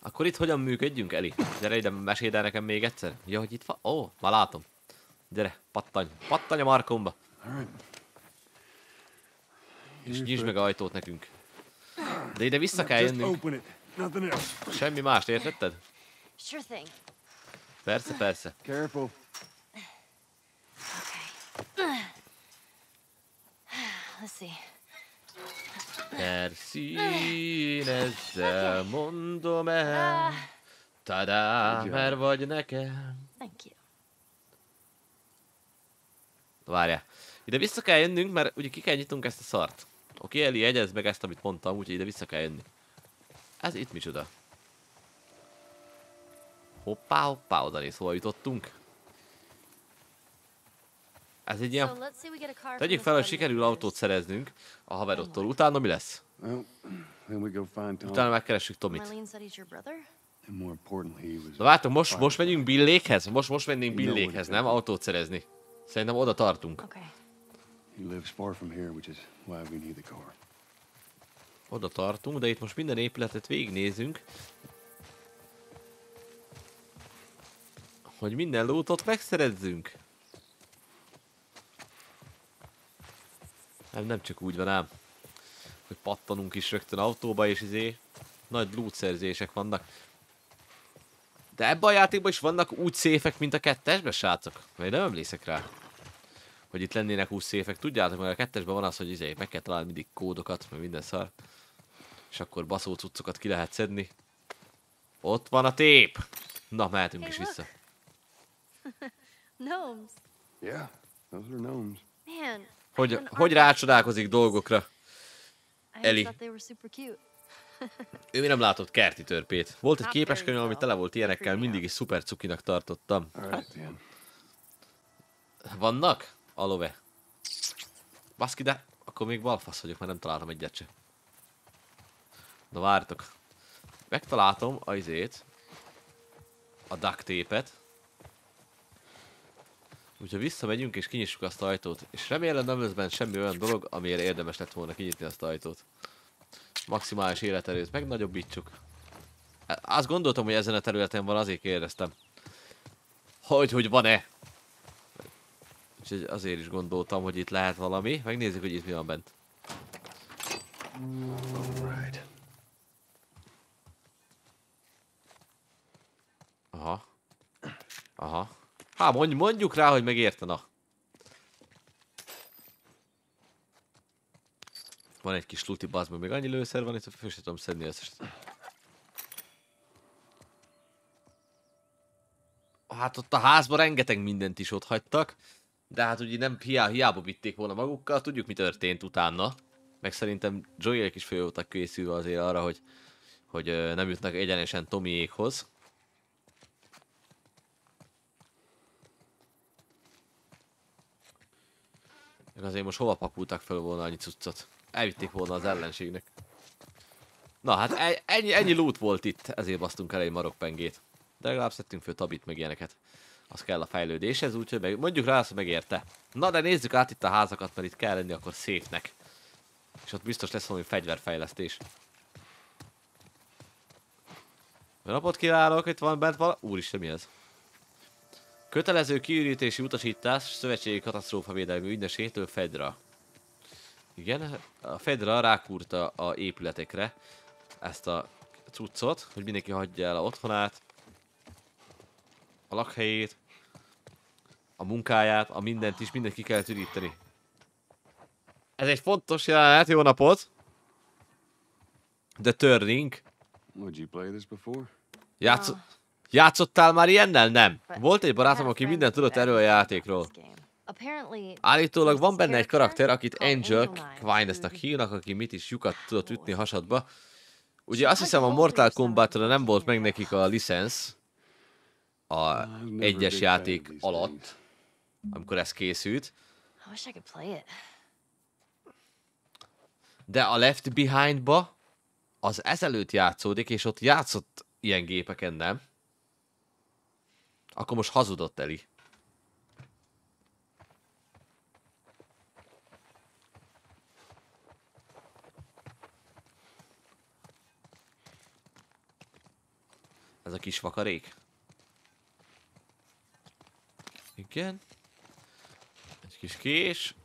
Akkor itt hogyan működjünk, Eli? Gyere ide, meséld el nekem még egyszer. Ja, hogy itt van? Ó, oh, már látom. Gyere, pattanj. Pattanj a markomba. És nyisd meg a ajtót nekünk. De ide vissza kell jönnünk. Semmi mást, értetted? Persze, persze. Careful. Let's see. Perszínezzel mondom el. Tadá, mert vagy nekem. Thank you. Várjál. Ide vissza kell jönnünk, mert ugye ki kell nyitnunk ezt a szart. Oké, Eli, jegyezd meg ezt, amit mondtam, úgyhogy ide vissza kell jönni. Ez itt micsoda? Hoppá, hoppá, oda néz, hol jutottunk. Ez egy ilyen... Tegyük fel, hogy sikerül autót szereznünk a haverottól. Utána mi lesz? Utána megkeressük Tomit. Na vártok, most, most megyünk Billékhez? Most, most mennénk Billékhez, nem? Autót szerezni. Szerintem oda tartunk. Oda tartunk, de itt most minden épületet végignézünk. Hogy minden lootot megszerezzünk. Nem, nem csak úgy van ám, hogy pattanunk is rögtön autóba, és izé nagy loot vannak. De ebben a játékban is vannak úgy széfek, mint a kettesben, srácok? Mert nem emlékszek rá. Hogy itt lennének úgy széfek. Tudjátok, mert a kettesben van az, hogy izé, meg kell találni mindig kódokat, meg minden szar. És akkor baszó cuccokat ki lehet szedni. Ott van a tép! Na, mehetünk hey, is vissza. *laughs* gnomes. Yeah, those are gnomes. Hogy, hogy rácsodálkozik dolgokra. Eli. *laughs* ő mi nem látott kerti törpét. Volt egy képeskönyv, ami tele volt ilyenekkel, mindig is szuper cukinak tartottam. Vannak? Alove. Baszki, de akkor még balfasz vagyok, mert nem találtam egyet se. Na vártok. Megtaláltam a izét. A duct tape-et. Úgyhogy visszamegyünk és kinyissuk azt a ajtót. És remélem nem lesz benne semmi olyan dolog, amiért érdemes lett volna kinyitni azt a ajtót. Maximális életerőt megnagyobbítsuk. Azt gondoltam, hogy ezen a területen van, azért kérdeztem. Hogy, hogy van-e? Úgyhogy azért is gondoltam, hogy itt lehet valami. Megnézzük, hogy itt mi van bent. Aha. Aha. Hát mondj, mondjuk rá, hogy megérte, na. Van egy kis luti bazd, még annyi lőszer van itt, föl sem tudom szedni ezt. Hát ott a házban rengeteg mindent is ott hagytak. De hát ugye nem hiá, hiába vitték volna magukkal, tudjuk mi történt utána. Meg szerintem Joeyek is föl voltak készülve azért arra, hogy, hogy nem jutnak egyenesen Tomiékhoz. Meg azért most hova pakultak fel volna annyi cuccot? Elvitték volna az ellenségnek. Na hát e- ennyi, ennyi loot volt itt, ezért basztunk el egy marokpengét. De legalább szedtünk föl tabit meg ilyeneket. Az kell a fejlődéshez, úgyhogy meg, mondjuk rá azt, hogy megérte. Na de nézzük át itt a házakat, mert itt kell lenni akkor szépnek. És ott biztos lesz valami fegyverfejlesztés. Napot kívánok, itt van bent vala... Úristen, mi ez? Kötelező kiürítési utasítás Szövetségi Katasztrófa Védelmi Ügynökségtől Fedra. Igen, a Fedra rákúrta a épületekre ezt a cuccot, hogy mindenki hagyja el a otthonát, a lakhelyét, a munkáját, a mindent is, mindent ki kell üríteni. Ez egy fontos jelenet, jó napot! The Turning. Would you play this before? Játsz... Játszottál már ilyennel? Nem. Volt egy barátom, aki mindent tudott erről a játékról. Állítólag van benne egy karakter, akit Angel Quine-nak hívnak, aki mit is lyukat tudott ütni hasadba. Ugye azt hiszem a Mortal Kombat-ra nem volt meg nekik a licensz a egyes játék alatt, amikor ez készült. De a Left Behind-ba az ezelőtt játszódik, és ott játszott ilyen gépeken, nem? Akkor most hazudott Eli. Ez a kis vakarék. Igen. Egy kis kés.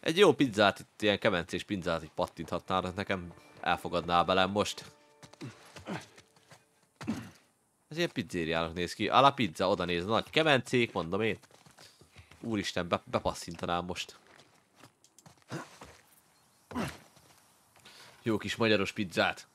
Egy jó pizzát, itt ilyen kemencés pizzát így pattinthatnának nekem. Elfogadná velem most. Ez ilyen pizzériának néz ki. Ala pizza, oda néz, nagy kemencék, mondom én. Úristen, be, bepasszintanám most. Jó kis magyaros pizzát.